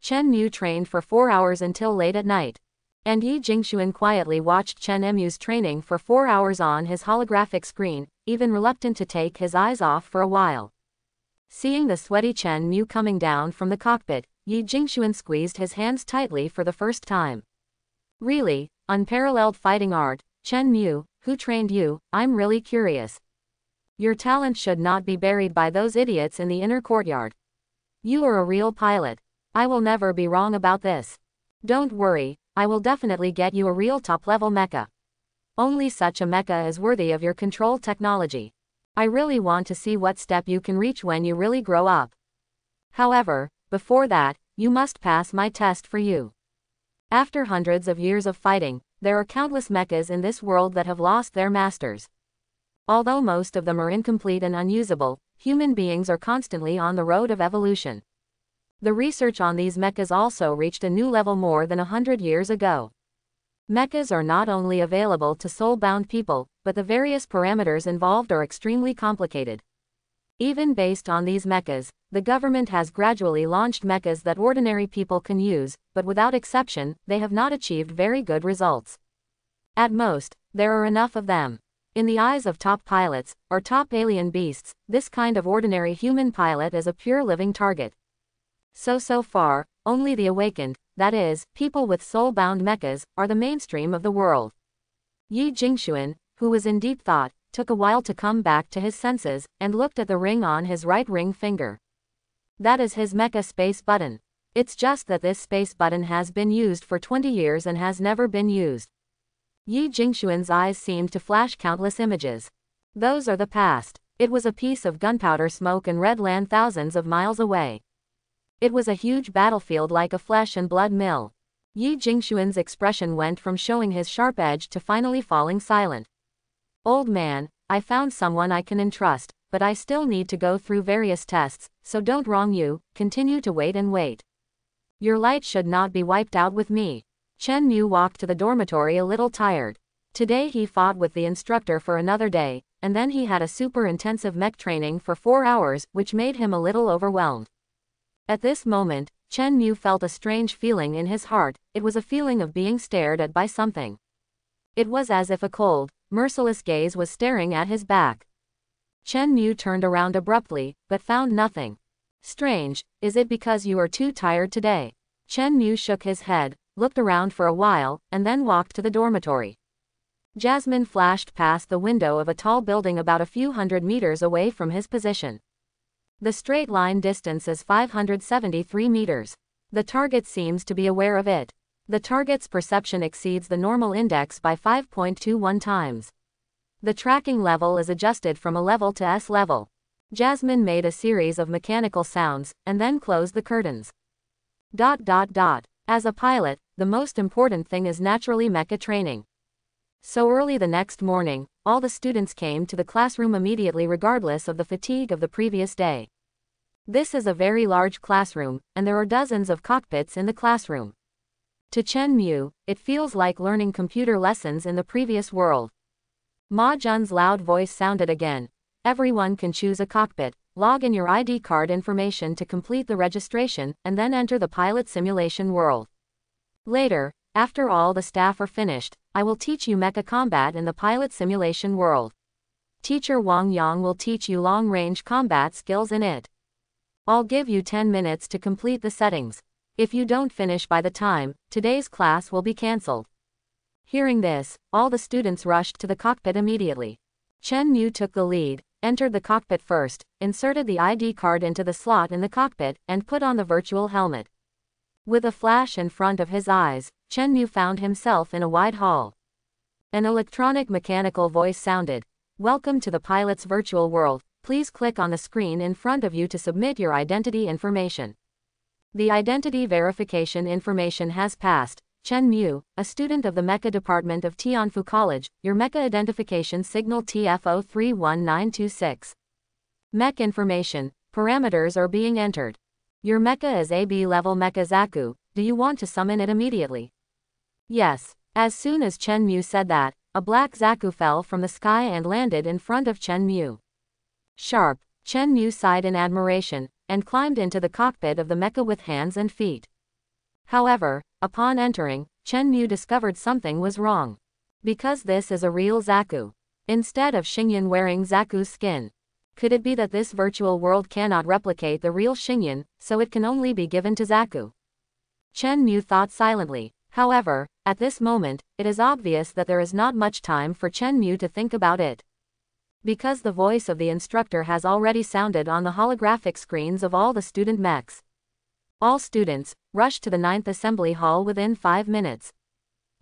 Chen Mu trained for four hours until late at night. And Yi Jingxuan quietly watched Chen Mu's training for four hours on his holographic screen, even reluctant to take his eyes off for a while. Seeing the sweaty Chen Mu coming down from the cockpit, Yi Jingxuan squeezed his hands tightly for the first time. Really, unparalleled fighting art, Chen Mu, who trained you, I'm really curious. Your talent should not be buried by those idiots in the inner courtyard. You are a real pilot. I will never be wrong about this. Don't worry, I will definitely get you a real top-level mecha. Only such a mecha is worthy of your control technology. I really want to see what step you can reach when you really grow up. However, before that, you must pass my test for you. After hundreds of years of fighting, there are countless mechas in this world that have lost their masters. Although most of them are incomplete and unusable, human beings are constantly on the road of evolution. The research on these mechas also reached a new level more than a hundred years ago. Mechas are not only available to soul-bound people, but the various parameters involved are extremely complicated. Even based on these mechas, the government has gradually launched mechas that ordinary people can use, but without exception, they have not achieved very good results. At most, there are enough of them. In the eyes of top pilots, or top alien beasts, this kind of ordinary human pilot is a pure living target. So so far, only the awakened, that is, people with soul-bound mechas, are the mainstream of the world. Yi Jingxuan, who was in deep thought, took a while to come back to his senses, and looked at the ring on his right ring finger. That is his mecha space button. It's just that this space button has been used for 20 years and has never been used. Yi Jingxuan's eyes seemed to flash countless images. Those are the past. It was a piece of gunpowder smoke and red land thousands of miles away. It was a huge battlefield like a flesh and blood mill. Yi Jingxuan's expression went from showing his sharp edge to finally falling silent. Old man, I found someone I can entrust, but I still need to go through various tests, so don't wrong you, continue to wait and wait. Your light should not be wiped out with me. Chen Mu walked to the dormitory a little tired. Today he fought with the instructor for another day, and then he had a super intensive mech training for four hours, which made him a little overwhelmed. At this moment, Chen Mu felt a strange feeling in his heart, it was a feeling of being stared at by something. It was as if a cold, merciless gaze was staring at his back. Chen Mu turned around abruptly, but found nothing. Strange, is it because you are too tired today? Chen Mu shook his head, looked around for a while, and then walked to the dormitory. Jasmine flashed past the window of a tall building about a few hundred meters away from his position. The straight line distance is 573 meters. The target seems to be aware of it. The target's perception exceeds the normal index by 5.21 times. The tracking level is adjusted from a level to S level. Jasmine made a series of mechanical sounds, and then closed the curtains. Dot dot dot. As a pilot, the most important thing is naturally mecha training. So early the next morning, all the students came to the classroom immediately regardless of the fatigue of the previous day. This is a very large classroom, and there are dozens of cockpits in the classroom. To Chen Mu, it feels like learning computer lessons in the previous world. Ma Jun's loud voice sounded again. Everyone can choose a cockpit, log in your ID card information to complete the registration, and then enter the pilot simulation world. Later, after all the staff are finished, I will teach you mecha combat in the pilot simulation world. Teacher Wang Yang will teach you long-range combat skills in it. I'll give you 10 minutes to complete the settings. If you don't finish by the time, today's class will be cancelled. Hearing this, all the students rushed to the cockpit immediately. Chen Mu took the lead, entered the cockpit first, inserted the ID card into the slot in the cockpit, and put on the virtual helmet. With a flash in front of his eyes, Chen Mu found himself in a wide hall. An electronic mechanical voice sounded. Welcome to the pilot's virtual world. Please click on the screen in front of you to submit your identity information. The identity verification information has passed. Chen Mu, a student of the Mecha Department of Tianfu College, your Mecha identification signal TF031926. Mech information, parameters are being entered. Your mecha is AB level Mecha Zaku, do you want to summon it immediately? Yes. As soon as Chen Mu said that, a black Zaku fell from the sky and landed in front of Chen Mu. Sharp, Chen Mu sighed in admiration, and climbed into the cockpit of the mecha with hands and feet. However, upon entering, Chen Mu discovered something was wrong. Because this is a real Zaku. Instead of Xingyan wearing Zaku's skin. Could it be that this virtual world cannot replicate the real Xingyan, so it can only be given to Zaku? Chen Mu thought silently, However, at this moment, it is obvious that there is not much time for Chen Mu to think about it. Because the voice of the instructor has already sounded on the holographic screens of all the student mechs. All students, rush to the ninth assembly hall within five minutes.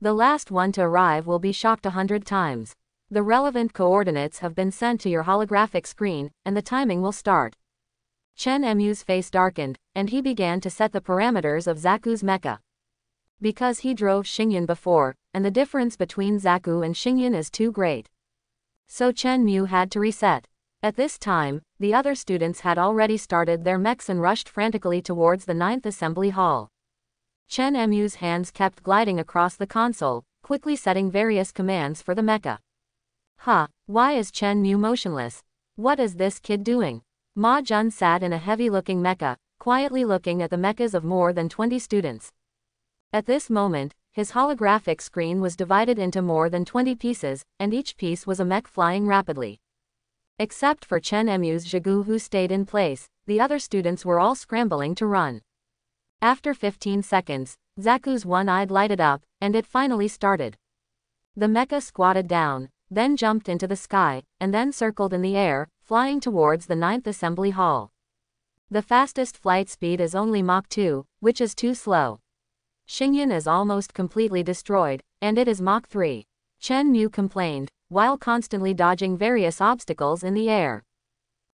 The last one to arrive will be shocked a hundred times. The relevant coordinates have been sent to your holographic screen, and the timing will start. Chen Mu's face darkened, and he began to set the parameters of Zaku's mecha. Because he drove Xingyan before, and the difference between Zaku and Xingyan is too great. So Chen Mu had to reset. At this time, the other students had already started their mechs and rushed frantically towards the ninth assembly hall. Chen Mu's hands kept gliding across the console, quickly setting various commands for the mecha. Huh, why is Chen Mu motionless? What is this kid doing? Ma Jun sat in a heavy-looking mecha, quietly looking at the mechas of more than 20 students. At this moment, his holographic screen was divided into more than 20 pieces, and each piece was a mech flying rapidly. Except for Chen Mu's Zaku who stayed in place, the other students were all scrambling to run. After 15 seconds, Zaku's one-eyed lighted up, and it finally started. The mecha squatted down, then jumped into the sky, and then circled in the air, flying towards the ninth assembly hall. The fastest flight speed is only Mach 2, which is too slow. Xingyan is almost completely destroyed, and it is Mach 3. Chen Mu complained, while constantly dodging various obstacles in the air.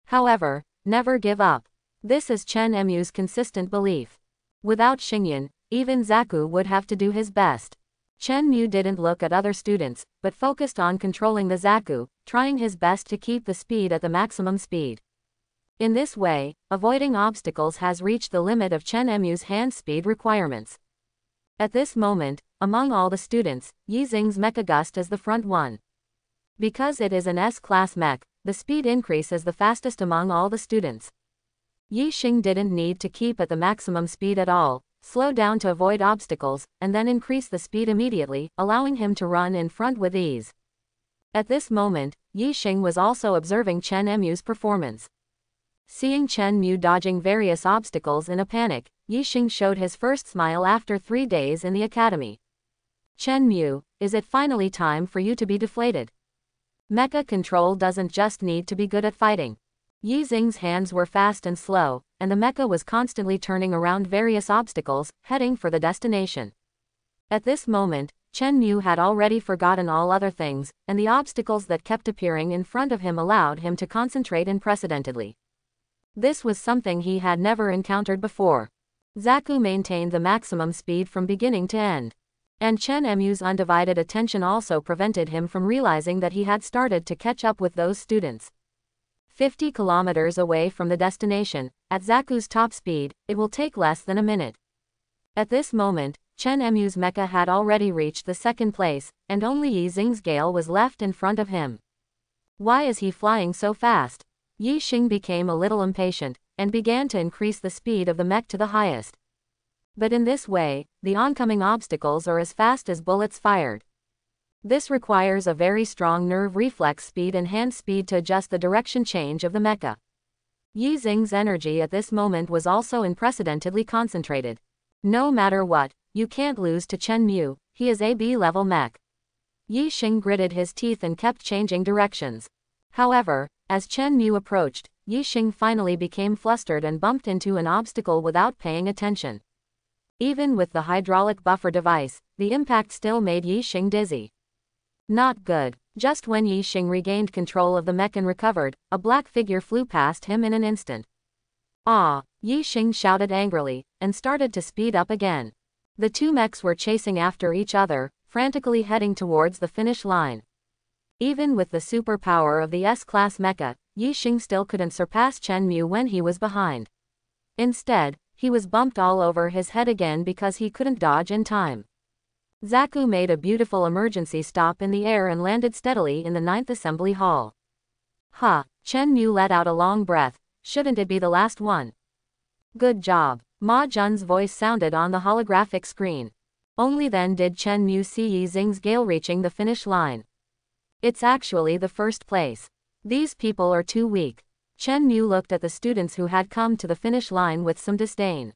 However, never give up. This is Chen Mu's consistent belief. Without Xingyan, even Zaku would have to do his best. Chen Mu didn't look at other students, but focused on controlling the Zaku, trying his best to keep the speed at the maximum speed. In this way, avoiding obstacles has reached the limit of Chen Mu's hand speed requirements. At this moment, among all the students, Yi Xing's Mechagust is the front one. Because it is an S-class mech, the speed increase is the fastest among all the students. Yi Xing didn't need to keep at the maximum speed at all, slow down to avoid obstacles, and then increase the speed immediately, allowing him to run in front with ease. At this moment, Yi Xing was also observing Chen Mu's performance. Seeing Chen Mu dodging various obstacles in a panic, Yi Xing showed his first smile after three days in the academy. Chen Mu, is it finally time for you to be deflated? Mecha control doesn't just need to be good at fighting. Yi Xing's hands were fast and slow, and the mecha was constantly turning around various obstacles, heading for the destination. At this moment, Chen Mu had already forgotten all other things, and the obstacles that kept appearing in front of him allowed him to concentrate unprecedentedly. This was something he had never encountered before. Zaku maintained the maximum speed from beginning to end. And Chen Mu's undivided attention also prevented him from realizing that he had started to catch up with those students. 50 kilometers away from the destination, at Zaku's top speed, it will take less than a minute. At this moment, Chen Mu's mecha had already reached the second place, and only Yi Xing's gale was left in front of him. Why is he flying so fast? Yi Xing became a little impatient, and began to increase the speed of the mech to the highest. But in this way, the oncoming obstacles are as fast as bullets fired. This requires a very strong nerve reflex speed and hand speed to adjust the direction change of the mecha. Yi Xing's energy at this moment was also unprecedentedly concentrated. No matter what, you can't lose to Chen Mu, he is a B-level mech. Yi Xing gritted his teeth and kept changing directions. However, as Chen Mu approached, Yi Xing finally became flustered and bumped into an obstacle without paying attention. Even with the hydraulic buffer device, the impact still made Yi Xing dizzy. Not good. Just when Yi Xing regained control of the mech and recovered, a black figure flew past him in an instant. Ah! Yi Xing shouted angrily, and started to speed up again. The two mechs were chasing after each other, frantically heading towards the finish line. Even with the superpower of the S-class mecha, Yi Xing still couldn't surpass Chen Mu when he was behind. Instead, he was bumped all over his head again because he couldn't dodge in time. Zaku made a beautiful emergency stop in the air and landed steadily in the ninth assembly hall. Ha, Chen Mu let out a long breath, shouldn't it be the last one? Good job. Ma Jun's voice sounded on the holographic screen. Only then did Chen Mu see Yi Xing's gale reaching the finish line. It's actually the first place. These people are too weak. Chen Mu looked at the students who had come to the finish line with some disdain.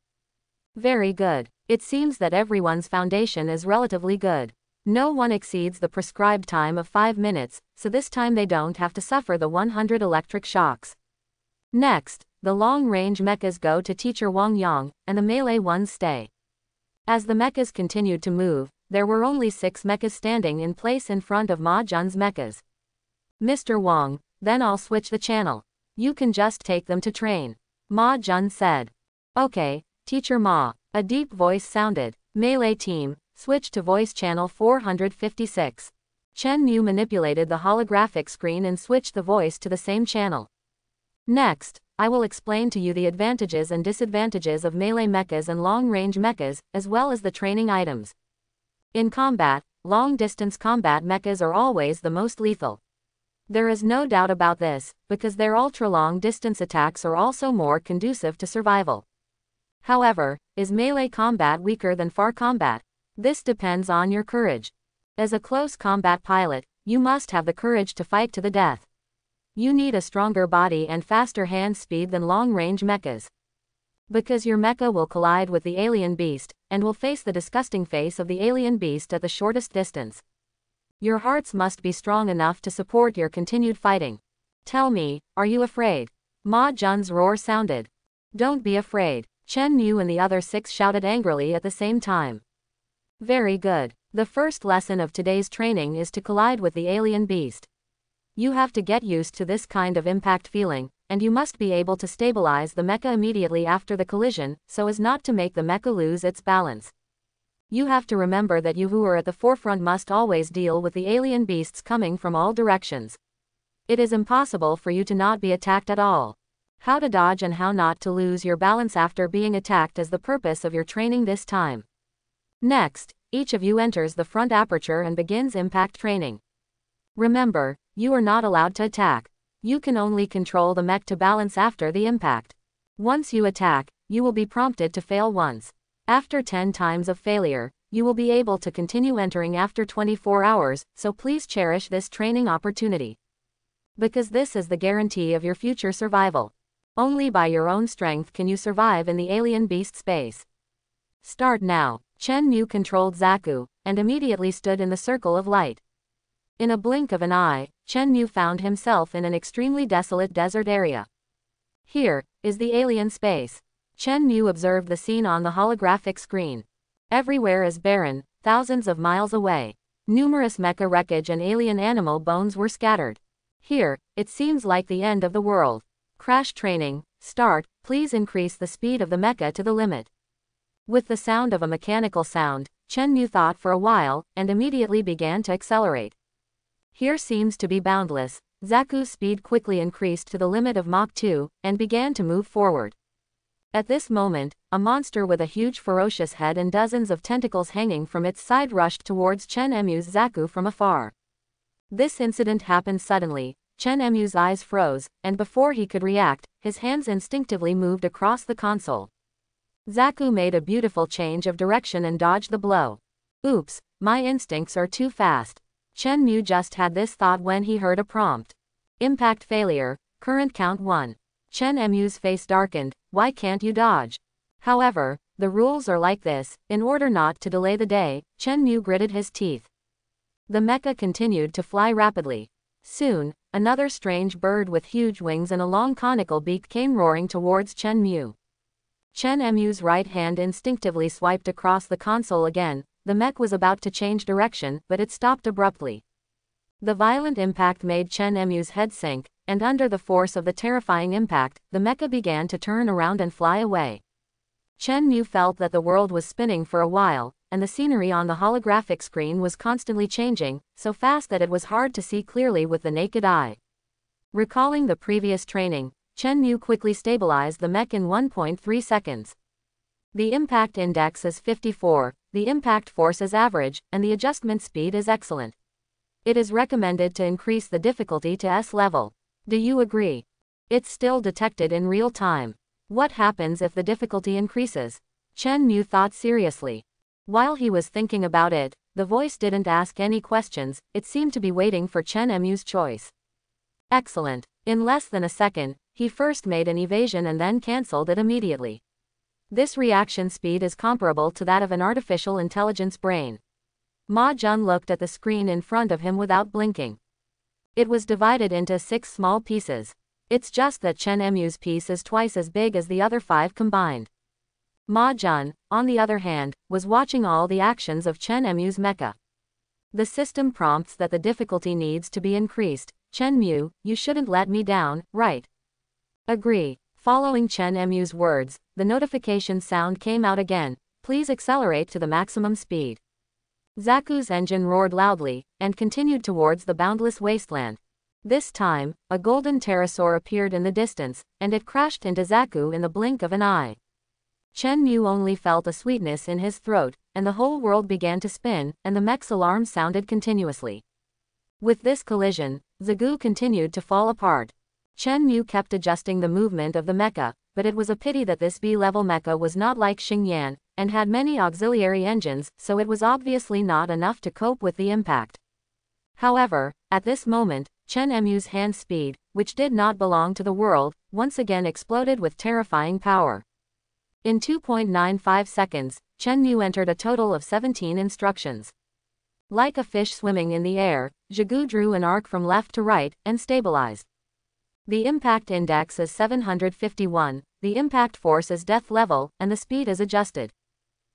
Very good. It seems that everyone's foundation is relatively good. No one exceeds the prescribed time of 5 minutes, so this time they don't have to suffer the 100 electric shocks. Next, the long-range mechas go to teacher Wang Yang, and the melee ones stay. As the mechas continued to move, there were only six mechas standing in place in front of Ma Jun's mechas. Mr. Wang, then I'll switch the channel. You can just take them to train. Ma Jun said. Okay, Teacher Ma, a deep voice sounded. Melee team, switch to voice channel 456. Chen Mu manipulated the holographic screen and switched the voice to the same channel. Next, I will explain to you the advantages and disadvantages of melee mechas and long-range mechas, as well as the training items. In combat, long-distance combat mechas are always the most lethal. There is no doubt about this, because their ultra-long distance attacks are also more conducive to survival. However, is melee combat weaker than far combat? This depends on your courage. As a close combat pilot, you must have the courage to fight to the death. You need a stronger body and faster hand speed than long-range mechas. Because your mecha will collide with the alien beast, and will face the disgusting face of the alien beast at the shortest distance. Your hearts must be strong enough to support your continued fighting. Tell me, are you afraid? Ma Jun's roar sounded. Don't be afraid. Chen Yu and the other six shouted angrily at the same time. Very good. The first lesson of today's training is to collide with the alien beast. You have to get used to this kind of impact feeling, and you must be able to stabilize the mecha immediately after the collision, so as not to make the mecha lose its balance. You have to remember that you who are at the forefront must always deal with the alien beasts coming from all directions. It is impossible for you to not be attacked at all. How to dodge and how not to lose your balance after being attacked is the purpose of your training this time. Next, each of you enters the front aperture and begins impact training. Remember, you are not allowed to attack. You can only control the mech to balance after the impact. Once you attack, you will be prompted to fail once. After 10 times of failure, you will be able to continue entering after 24 hours, so please cherish this training opportunity. Because this is the guarantee of your future survival. Only by your own strength can you survive in the alien beast space. Start now. Chen Mu controlled Zaku, and immediately stood in the circle of light. In a blink of an eye, Chen Mu found himself in an extremely desolate desert area. Here, is the alien space. Chen Mu observed the scene on the holographic screen. Everywhere is barren, thousands of miles away. Numerous mecha wreckage and alien animal bones were scattered. Here, it seems like the end of the world. Crash training, start, please increase the speed of the mecha to the limit. With the sound of a mechanical sound, Chen Mu thought for a while, and immediately began to accelerate. Here seems to be boundless, Zaku's speed quickly increased to the limit of Mach 2, and began to move forward. At this moment, a monster with a huge ferocious head and dozens of tentacles hanging from its side rushed towards Chen Mu's Zaku from afar. This incident happened suddenly, Chen Mu's eyes froze, and before he could react, his hands instinctively moved across the console. Zaku made a beautiful change of direction and dodged the blow. Oops, my instincts are too fast. Chen Mu just had this thought when he heard a prompt. Impact failure, current count 1. Chen Mu's face darkened, why can't you dodge? However, the rules are like this, in order not to delay the day, Chen Mu gritted his teeth. The mecha continued to fly rapidly. Soon, another strange bird with huge wings and a long conical beak came roaring towards Chen Mu. Chen Mu's right hand instinctively swiped across the console again, the mech was about to change direction, but it stopped abruptly. The violent impact made Chen Mu's head sink, and under the force of the terrifying impact, the mecha began to turn around and fly away. Chen Mu felt that the world was spinning for a while, and the scenery on the holographic screen was constantly changing, so fast that it was hard to see clearly with the naked eye. Recalling the previous training, Chen Mu quickly stabilized the mech in 1.3 seconds. The impact index is 54, the impact force is average, and the adjustment speed is excellent. It is recommended to increase the difficulty to S level. Do you agree? It's still detected in real time. What happens if the difficulty increases? Chen Mu thought seriously. While he was thinking about it, the voice didn't ask any questions, it seemed to be waiting for Chen Mu's choice. Excellent. In less than a second, he first made an evasion and then cancelled it immediately. This reaction speed is comparable to that of an artificial intelligence brain. Ma Jun looked at the screen in front of him without blinking. It was divided into six small pieces. It's just that Chen Mu's piece is twice as big as the other five combined. Ma Jun, on the other hand, was watching all the actions of Chen Mu's mecha. The system prompts that the difficulty needs to be increased. Chen Mu, you shouldn't let me down, right? Agree. Following Chen Mu's words, the notification sound came out again. Please accelerate to the maximum speed. Zaku's engine roared loudly, and continued towards the boundless wasteland. This time, a golden pterosaur appeared in the distance, and it crashed into Zaku in the blink of an eye. Chen Mu only felt a sweetness in his throat, and the whole world began to spin, and the mech's alarm sounded continuously. With this collision, Zaku continued to fall apart. Chen Mu kept adjusting the movement of the mecha, but it was a pity that this B-level mecha was not like Xingyan, and had many auxiliary engines, so it was obviously not enough to cope with the impact. However, at this moment, Chen Mu's hand speed, which did not belong to the world, once again exploded with terrifying power. In 2.95 seconds, Chen Mu entered a total of 17 instructions. Like a fish swimming in the air, Zaku drew an arc from left to right, and stabilized. The impact index is 751, the impact force is death level, and the speed is adjusted.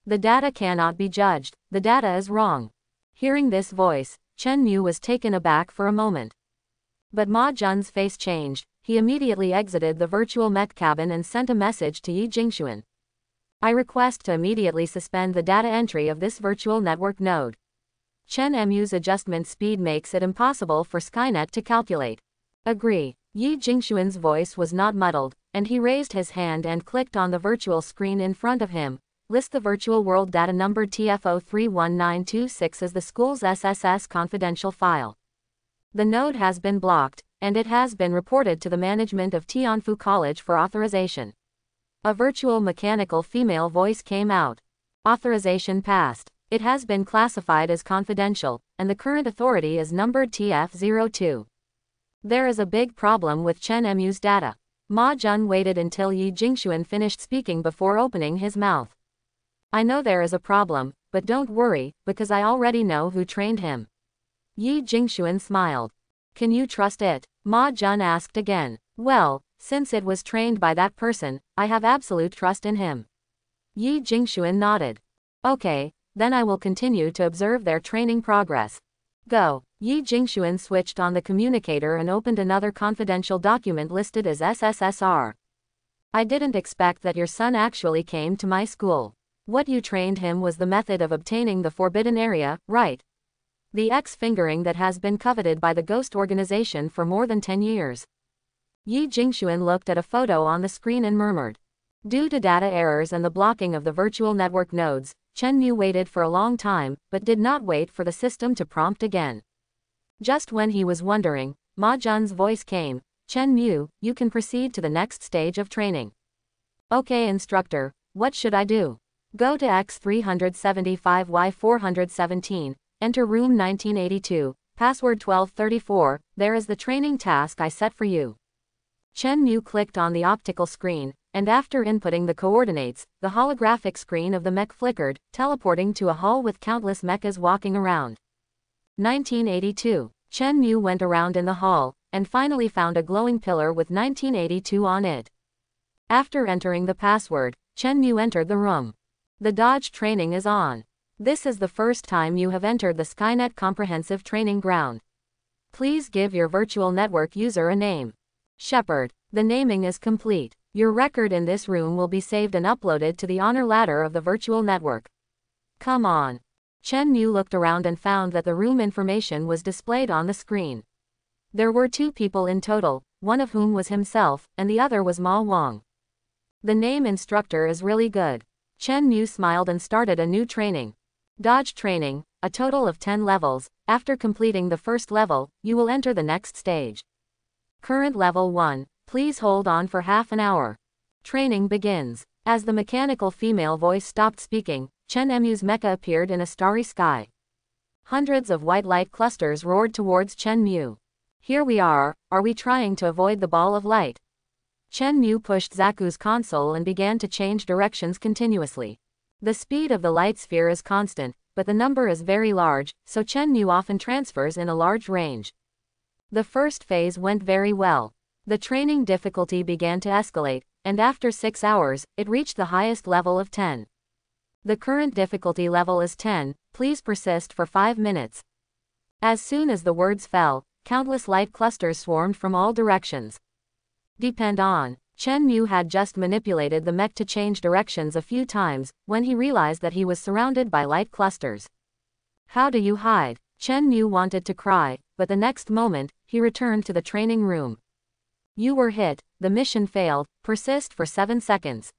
The data cannot be judged, the data is wrong. Hearing this voice, Chen Mu was taken aback for a moment. But Ma Jun's face changed, he immediately exited the virtual mech cabin and sent a message to Yi Jingxuan. I request to immediately suspend the data entry of this virtual network node. Chen Mu's adjustment speed makes it impossible for Skynet to calculate. Agree. Yi Jingxuan's voice was not muddled, and he raised his hand and clicked on the virtual screen in front of him. List the virtual world data number TF031926 as the school's SSS confidential file. The node has been blocked, and it has been reported to the management of Tianfu College for authorization. A virtual mechanical female voice came out. Authorization passed. It has been classified as confidential, and the current authority is numbered TF02. There is a big problem with Chen Mu's data. Ma Jun waited until Yi Jingxuan finished speaking before opening his mouth. I know there is a problem, but don't worry, because I already know who trained him. Yi Jingxuan smiled. Can you trust it? Ma Jun asked again. Well, since it was trained by that person, I have absolute trust in him. Yi Jingxuan nodded. Okay, then I will continue to observe their training progress. Go. Yi Jingxuan switched on the communicator and opened another confidential document listed as SSSR. I didn't expect that your son actually came to my school. What you trained him was the method of obtaining the forbidden area, right? The X fingering that has been coveted by the Ghost organization for more than 10 years. Yi Jingxuan looked at a photo on the screen and murmured. Due to data errors and the blocking of the virtual network nodes, Chen Mu waited for a long time, but did not wait for the system to prompt again. Just when he was wondering, Ma Jun's voice came, Chen Mu, you can proceed to the next stage of training. Okay instructor, what should I do? Go to X375Y417, enter room 1982, password 1234, there is the training task I set for you. Chen Mu clicked on the optical screen, and after inputting the coordinates, the holographic screen of the mech flickered, teleporting to a hall with countless mechas walking around. 1982. Chen Mu went around in the hall, and finally found a glowing pillar with 1982 on it. After entering the password, Chen Mu entered the room. The Dodge training is on. This is the first time you have entered the Skynet Comprehensive Training Ground. Please give your virtual network user a name. Shepard. The naming is complete. Your record in this room will be saved and uploaded to the honor ladder of the virtual network. Come on. Chen Mu looked around and found that the room information was displayed on the screen. There were two people in total, one of whom was himself, and the other was Ma Wang. The name instructor is really good. Chen Mu smiled and started a new training. Dodge training, a total of 10 levels. After completing the first level, you will enter the next stage. Current level 1. Please hold on for half an hour. Training begins. As the mechanical female voice stopped speaking, Chen Mu's mecha appeared in a starry sky. Hundreds of white light clusters roared towards Chen Mu. Here we are, are we trying to avoid the ball of light? Chen Mu pushed Zaku's console and began to change directions continuously. The speed of the light sphere is constant, but the number is very large, so Chen Mu often transfers in a large range. The first phase went very well. The training difficulty began to escalate, and after 6 hours, it reached the highest level of 10. The current difficulty level is 10, please persist for 5 minutes. As soon as the words fell, countless light clusters swarmed from all directions. Depend on. Chen Mu had just manipulated the mech to change directions a few times, when he realized that he was surrounded by light clusters. How do you hide? Chen Mu wanted to cry, but the next moment, he returned to the training room. You were hit, the mission failed, persist for 7 seconds.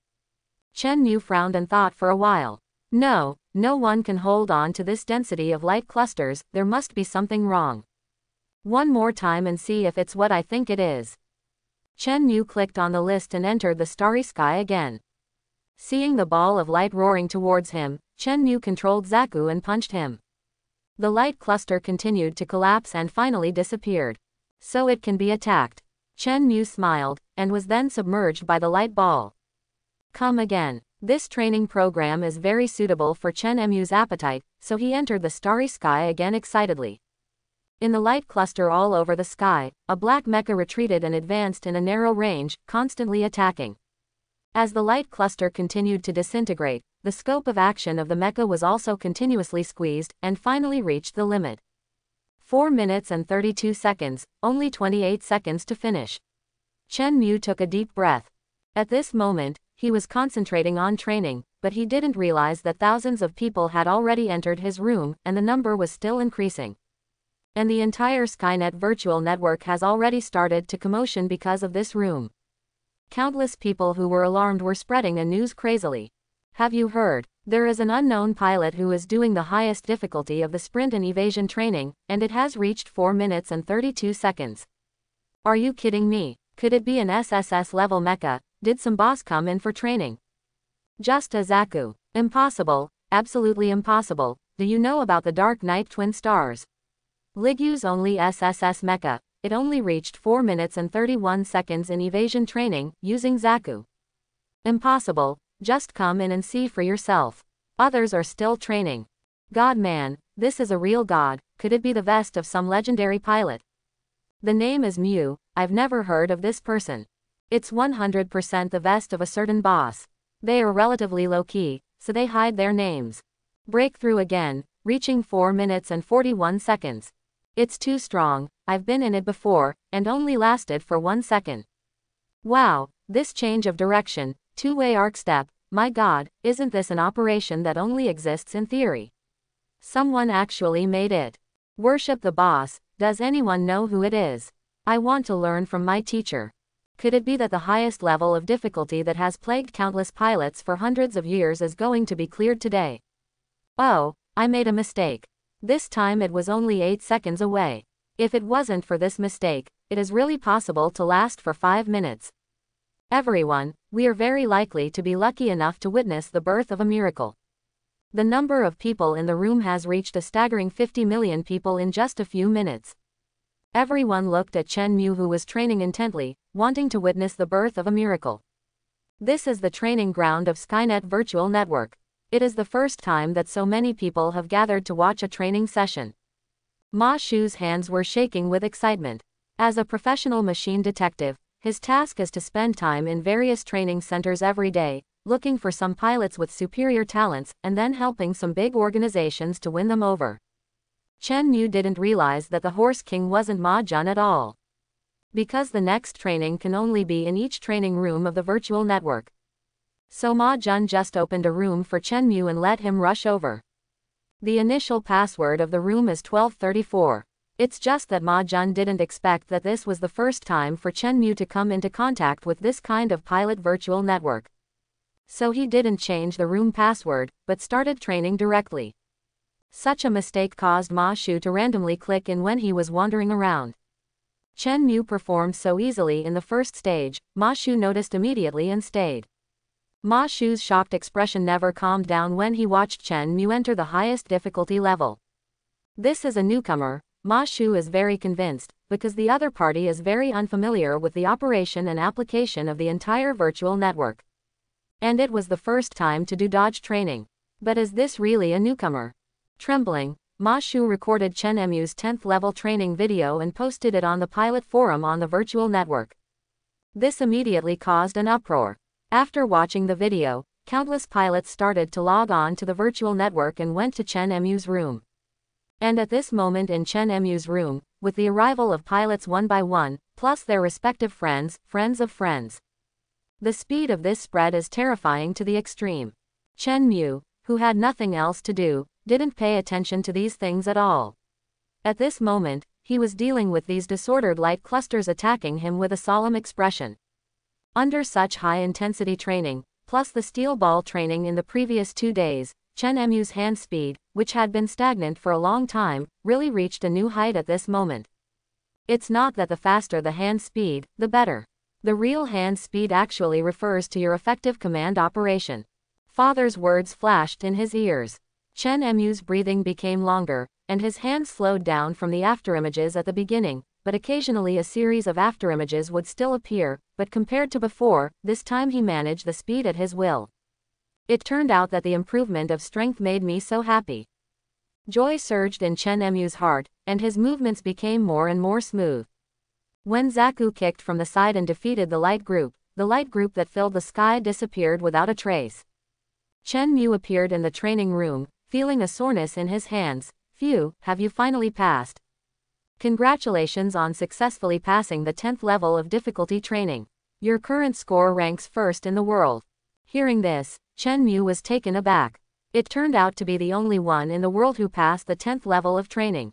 Chen Mu frowned and thought for a while. No, no one can hold on to this density of light clusters, there must be something wrong. One more time and see if it's what I think it is. Chen Mu clicked on the list and entered the starry sky again. Seeing the ball of light roaring towards him, Chen Mu controlled Zaku and punched him. The light cluster continued to collapse and finally disappeared. So it can be attacked. Chen Mu smiled, and was then submerged by the light ball. Come again. This training program is very suitable for Chen Mu's appetite, so he entered the starry sky again excitedly. In the light cluster all over the sky, a black mecha retreated and advanced in a narrow range, constantly attacking. As the light cluster continued to disintegrate, the scope of action of the mecha was also continuously squeezed, and finally reached the limit. 4 minutes and 32 seconds, only 28 seconds to finish. Chen Mu took a deep breath. At this moment, he was concentrating on training, but he didn't realize that thousands of people had already entered his room, and the number was still increasing. And the entire Skynet virtual network has already started to commotion because of this room. Countless people who were alarmed were spreading the news crazily. Have you heard? There is an unknown pilot who is doing the highest difficulty of the sprint and evasion training, and it has reached 4 minutes and 32 seconds. Are you kidding me? Could it be an SSS level mecha? Did some boss come in for training? Just a Zaku. Impossible, absolutely impossible. Do you know about the Dark Knight Twin Stars? Ligu's only SSS mecha. It only reached 4 minutes and 31 seconds in evasion training, using Zaku. Impossible, just come in and see for yourself. Others are still training. God man, this is a real god, could it be the vest of some legendary pilot? The name is Mu, I've never heard of this person. It's 100% the vest of a certain boss. They are relatively low-key, so they hide their names. Breakthrough again, reaching 4 minutes and 41 seconds. It's too strong, I've been in it before, and only lasted for 1 second. Wow, this change of direction, two-way arc step, my god, isn't this an operation that only exists in theory? Someone actually made it. Worship the boss, does anyone know who it is? I want to learn from my teacher. Could it be that the highest level of difficulty that has plagued countless pilots for hundreds of years is going to be cleared today? Oh, I made a mistake. This time it was only 8 seconds away. If it wasn't for this mistake, it is really possible to last for 5 minutes. Everyone, we are very likely to be lucky enough to witness the birth of a miracle. The number of people in the room has reached a staggering 50 million people in just a few minutes. Everyone looked at Chen Mu who was training intently, wanting to witness the birth of a miracle. This is the training ground of Skynet Virtual Network. It is the first time that so many people have gathered to watch a training session. Ma Shu's hands were shaking with excitement. As a professional machine detective, his task is to spend time in various training centers every day, looking for some pilots with superior talents and then helping some big organizations to win them over. Chen Mu didn't realize that the Horse King wasn't Ma Jun at all. Because the next training can only be in each training room of the virtual network. So Ma Jun just opened a room for Chen Mu and let him rush over. The initial password of the room is 1234. It's just that Ma Jun didn't expect that this was the first time for Chen Mu to come into contact with this kind of pilot virtual network. So he didn't change the room password, but started training directly. Such a mistake caused Ma Shu to randomly click in when he was wandering around. Chen Mu performed so easily in the first stage, Ma Shu noticed immediately and stayed. Ma Shu's shocked expression never calmed down when he watched Chen Mu enter the highest difficulty level. This is a newcomer, Ma Shu is very convinced, because the other party is very unfamiliar with the operation and application of the entire virtual network. And it was the first time to do dodge training. But is this really a newcomer? Trembling, Ma Shu recorded Chen Mu's 10th level training video and posted it on the pilot forum on the virtual network. This immediately caused an uproar. After watching the video, countless pilots started to log on to the virtual network and went to Chen Mu's room. And at this moment in Chen Mu's room, with the arrival of pilots one by one, plus their respective friends, friends of friends. The speed of this spread is terrifying to the extreme. Chen Mu, who had nothing else to do, didn't pay attention to these things at all. At this moment, he was dealing with these disordered light clusters attacking him with a solemn expression. Under such high-intensity training, plus the steel ball training in the previous two days, Chen Mu's hand speed, which had been stagnant for a long time, really reached a new height at this moment. It's not that the faster the hand speed, the better. The real hand speed actually refers to your effective command operation. Father's words flashed in his ears. Chen Mu's breathing became longer, and his hands slowed down from the afterimages at the beginning, but occasionally a series of afterimages would still appear, but compared to before, this time he managed the speed at his will. It turned out that the improvement of strength made me so happy. Joy surged in Chen Mu's heart, and his movements became more and more smooth. When Zaku kicked from the side and defeated the light group, the light group that filled the sky disappeared without a trace. Chen Mu appeared in the training room, feeling a soreness in his hands. Phew, have you finally passed? Congratulations on successfully passing the 10th level of difficulty training. Your current score ranks first in the world. Hearing this, Chen Mu was taken aback. It turned out to be the only one in the world who passed the 10th level of training.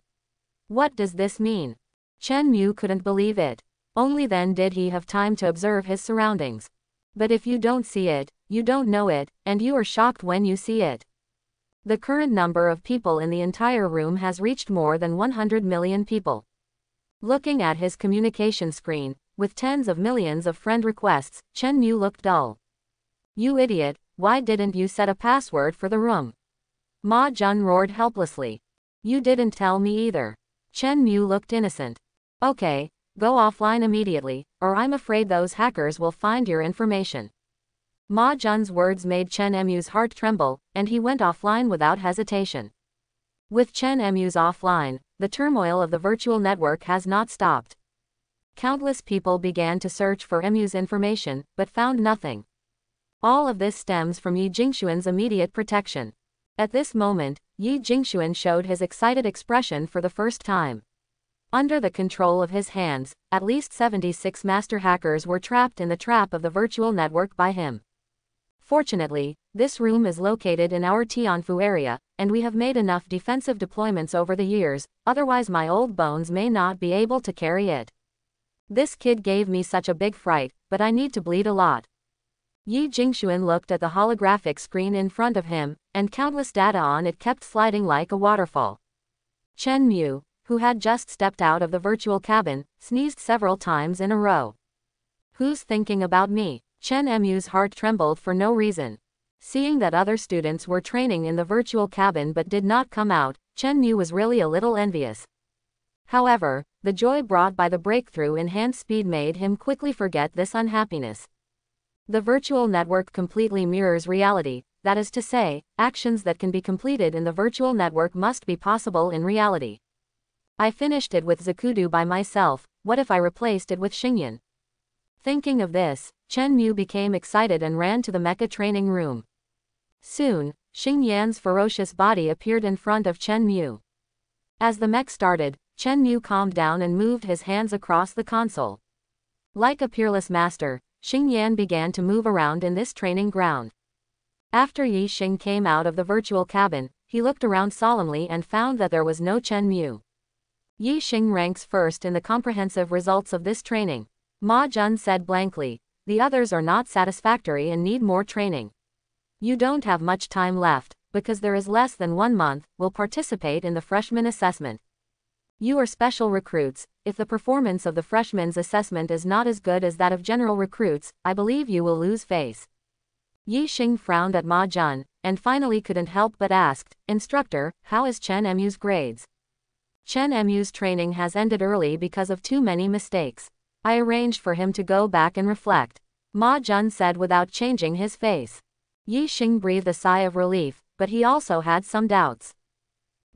What does this mean? Chen Mu couldn't believe it. Only then did he have time to observe his surroundings. But if you don't see it, you don't know it, and you are shocked when you see it. The current number of people in the entire room has reached more than 100 million people. Looking at his communication screen, with tens of millions of friend requests, Chen Mu looked dull. You idiot, why didn't you set a password for the room? Ma Jun roared helplessly. You didn't tell me either. Chen Mu looked innocent. Okay, go offline immediately, or I'm afraid those hackers will find your information. Ma Jun's words made Chen Mu's heart tremble, and he went offline without hesitation. With Chen Mu's offline, the turmoil of the virtual network has not stopped. Countless people began to search for Mu's information, but found nothing. All of this stems from Yi Jingxuan's immediate protection. At this moment, Yi Jingxuan showed his excited expression for the first time. Under the control of his hands, at least 76 master hackers were trapped in the trap of the virtual network by him. Fortunately, this room is located in our Tianfu area, and we have made enough defensive deployments over the years, otherwise my old bones may not be able to carry it. This kid gave me such a big fright, but I need to bleed a lot. Yi Jingxuan looked at the holographic screen in front of him, and countless data on it kept sliding like a waterfall. Chen Mu, who had just stepped out of the virtual cabin, sneezed several times in a row. Who's thinking about me? Chen Mu's heart trembled for no reason. Seeing that other students were training in the virtual cabin but did not come out, Chen Mu was really a little envious. However, the joy brought by the breakthrough in hand speed made him quickly forget this unhappiness. The virtual network completely mirrors reality, that is to say, actions that can be completed in the virtual network must be possible in reality. I finished it with Zakudu by myself, what if I replaced it with Xingyan? Thinking of this, Chen Mu became excited and ran to the mecha training room. Soon, Xingyan's ferocious body appeared in front of Chen Mu. As the mech started, Chen Mu calmed down and moved his hands across the console. Like a peerless master, Xingyan began to move around in this training ground. After Yi Xing came out of the virtual cabin, he looked around solemnly and found that there was no Chen Mu. Yi Xing ranks first in the comprehensive results of this training. Ma Jun said blankly, the others are not satisfactory and need more training. You don't have much time left, because there is less than one month, will participate in the freshman assessment. You are special recruits, if the performance of the freshman's assessment is not as good as that of general recruits, I believe you will lose face. Yi Xing frowned at Ma Jun, and finally couldn't help but asked, Instructor, how is Chen Mu's grades? Chen Mu's training has ended early because of too many mistakes. I arranged for him to go back and reflect. Ma Jun said without changing his face. Yi Xing breathed a sigh of relief, but he also had some doubts.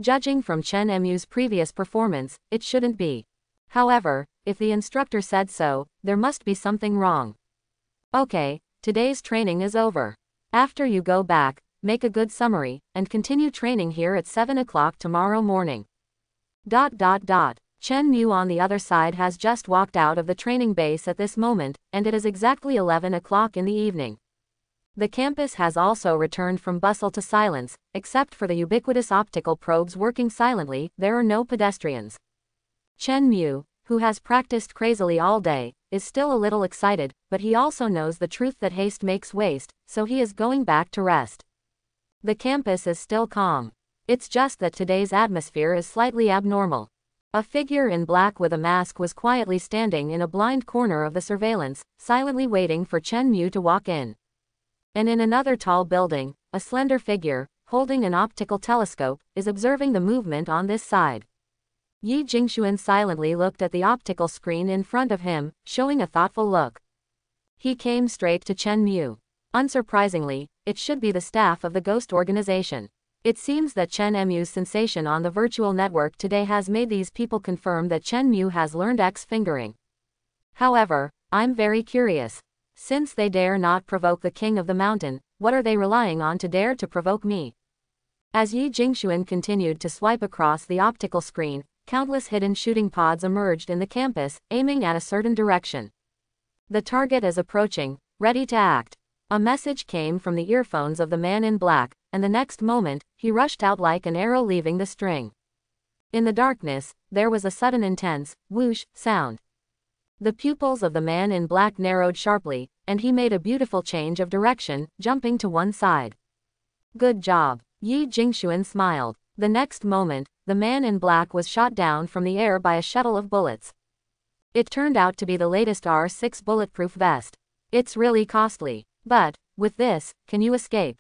Judging from Chen Mu's previous performance, it shouldn't be. However, if the instructor said so, there must be something wrong. Okay, today's training is over. After you go back, make a good summary, and continue training here at 7 o'clock tomorrow morning. Dot dot dot. Chen Mu on the other side has just walked out of the training base at this moment, and it is exactly 11 o'clock in the evening. The campus has also returned from bustle to silence, except for the ubiquitous optical probes working silently, there are no pedestrians. Chen Mu, who has practiced crazily all day, is still a little excited, but he also knows the truth that haste makes waste, so he is going back to rest. The campus is still calm. It's just that today's atmosphere is slightly abnormal. A figure in black with a mask was quietly standing in a blind corner of the surveillance, silently waiting for Chen Mu to walk in. And in another tall building, a slender figure, holding an optical telescope, is observing the movement on this side. Yi Jingxuan silently looked at the optical screen in front of him, showing a thoughtful look. He came straight to Chen Mu. Unsurprisingly, it should be the staff of the Ghost organization. It seems that Chen Mu's sensation on the virtual network today has made these people confirm that Chen Mu has learned X fingering. However, I'm very curious. Since they dare not provoke the king of the mountain, what are they relying on to dare to provoke me? As Yi Jingxuan continued to swipe across the optical screen, countless hidden shooting pods emerged in the campus, aiming at a certain direction. The target is approaching, ready to act. A message came from the earphones of the man in black, and the next moment, he rushed out like an arrow leaving the string. In the darkness, there was a sudden intense, whoosh, sound. The pupils of the man in black narrowed sharply, and he made a beautiful change of direction, jumping to one side. Good job. Yi Jingxuan smiled. The next moment, the man in black was shot down from the air by a shuttle of bullets. It turned out to be the latest R6 bulletproof vest. It's really costly. But, with this, can you escape?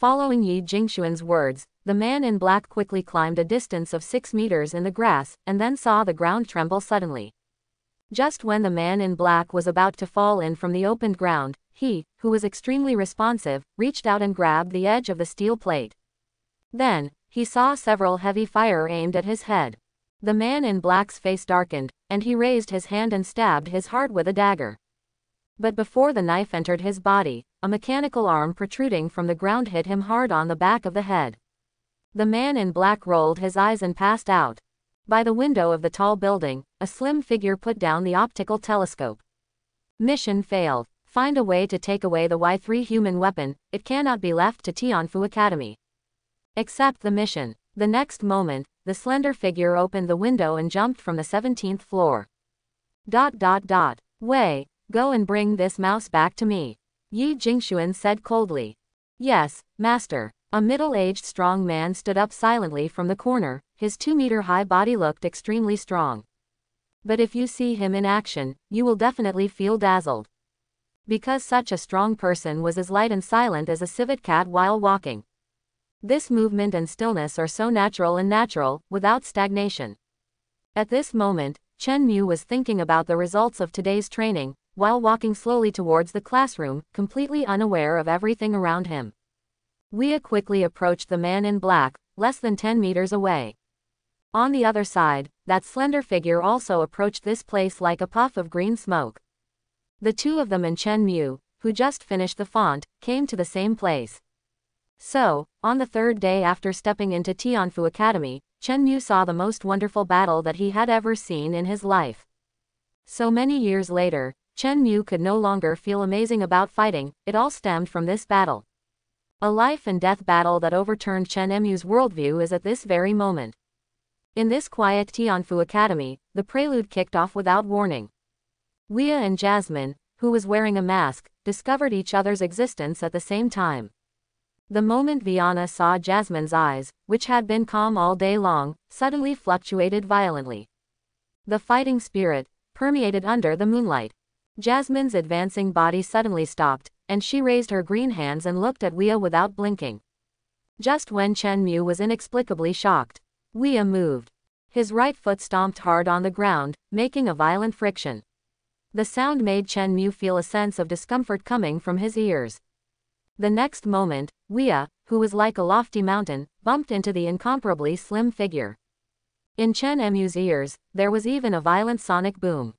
Following Yi Jingxuan's words, the man in black quickly climbed a distance of 6 meters in the grass, and then saw the ground tremble suddenly. Just when the man in black was about to fall in from the opened ground, he, who was extremely responsive, reached out and grabbed the edge of the steel plate. Then, he saw several heavy fire aimed at his head. The man in black's face darkened, and he raised his hand and stabbed his heart with a dagger. But before the knife entered his body, a mechanical arm protruding from the ground hit him hard on the back of the head. The man in black rolled his eyes and passed out. By the window of the tall building, a slim figure put down the optical telescope. Mission failed. Find a way to take away the Y3 human weapon, it cannot be left to Tianfu Academy. Accept the mission. The next moment, the slender figure opened the window and jumped from the 17th floor. Dot dot dot. Wei, go and bring this mouse back to me. Yi Jingxuan said coldly. Yes, master. A middle-aged strong man stood up silently from the corner, his two-meter-high body looked extremely strong. But if you see him in action, you will definitely feel dazzled. Because such a strong person was as light and silent as a civet cat while walking. This movement and stillness are so natural and natural, without stagnation. At this moment, Chen Mu was thinking about the results of today's training, while walking slowly towards the classroom, completely unaware of everything around him. Wei quickly approached the man in black, less than 10 meters away. On the other side, that slender figure also approached this place like a puff of green smoke. The two of them and Chen Mu, who just finished the font, came to the same place. So, on the third day after stepping into Tianfu Academy, Chen Mu saw the most wonderful battle that he had ever seen in his life. So many years later, Chen Mu could no longer feel amazing about fighting, it all stemmed from this battle. A life and death battle that overturned Chen Mu's worldview is at this very moment. In this quiet Tianfu Academy, the prelude kicked off without warning. Wei and Jasmine, who was wearing a mask, discovered each other's existence at the same time. The moment Viana saw Jasmine's eyes, which had been calm all day long, suddenly fluctuated violently. The fighting spirit permeated under the moonlight. Jasmine's advancing body suddenly stopped, and she raised her green hands and looked at Wei without blinking. Just when Chen Mu was inexplicably shocked, Wei moved. His right foot stomped hard on the ground, making a violent friction. The sound made Chen Mu feel a sense of discomfort coming from his ears. The next moment, Wei, who was like a lofty mountain, bumped into the incomparably slim figure. In Chen Mu's ears, there was even a violent sonic boom.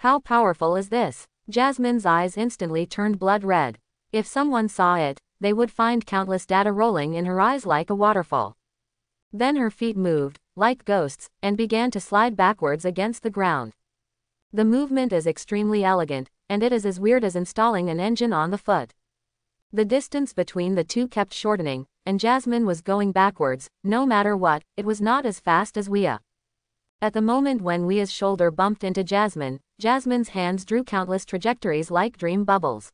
How powerful is this? Jasmine's eyes instantly turned blood red. If someone saw it, they would find countless data rolling in her eyes like a waterfall. Then her feet moved, like ghosts, and began to slide backwards against the ground. The movement is extremely elegant, and it is as weird as installing an engine on the foot. The distance between the two kept shortening, and Jasmine was going backwards, no matter what, it was not as fast as Wei. At the moment when Wei's shoulder bumped into Jasmine, Jasmine's hands drew countless trajectories like dream bubbles.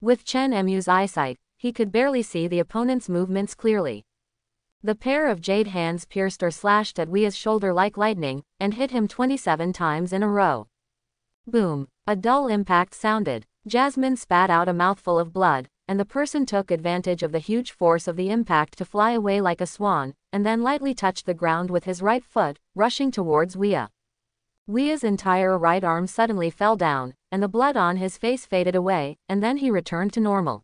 With Chen Mu's eyesight, he could barely see the opponent's movements clearly. The pair of jade hands pierced or slashed at Wei's shoulder like lightning, and hit him 27 times in a row. Boom. A dull impact sounded. Jasmine spat out a mouthful of blood, and the person took advantage of the huge force of the impact to fly away like a swan, and then lightly touched the ground with his right foot, rushing towards Wei. Wei's entire right arm suddenly fell down, and the blood on his face faded away, and then he returned to normal.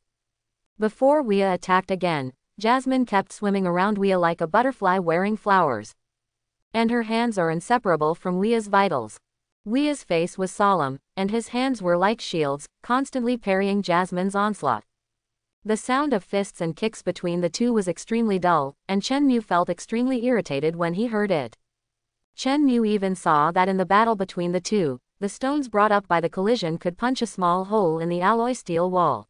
Before Wei attacked again, Jasmine kept swimming around Wei like a butterfly wearing flowers. And her hands are inseparable from Wei's vitals. Wei's face was solemn, and his hands were like shields, constantly parrying Jasmine's onslaught. The sound of fists and kicks between the two was extremely dull, and Chen Mu felt extremely irritated when he heard it. Chen Mu even saw that in the battle between the two, the stones brought up by the collision could punch a small hole in the alloy steel wall.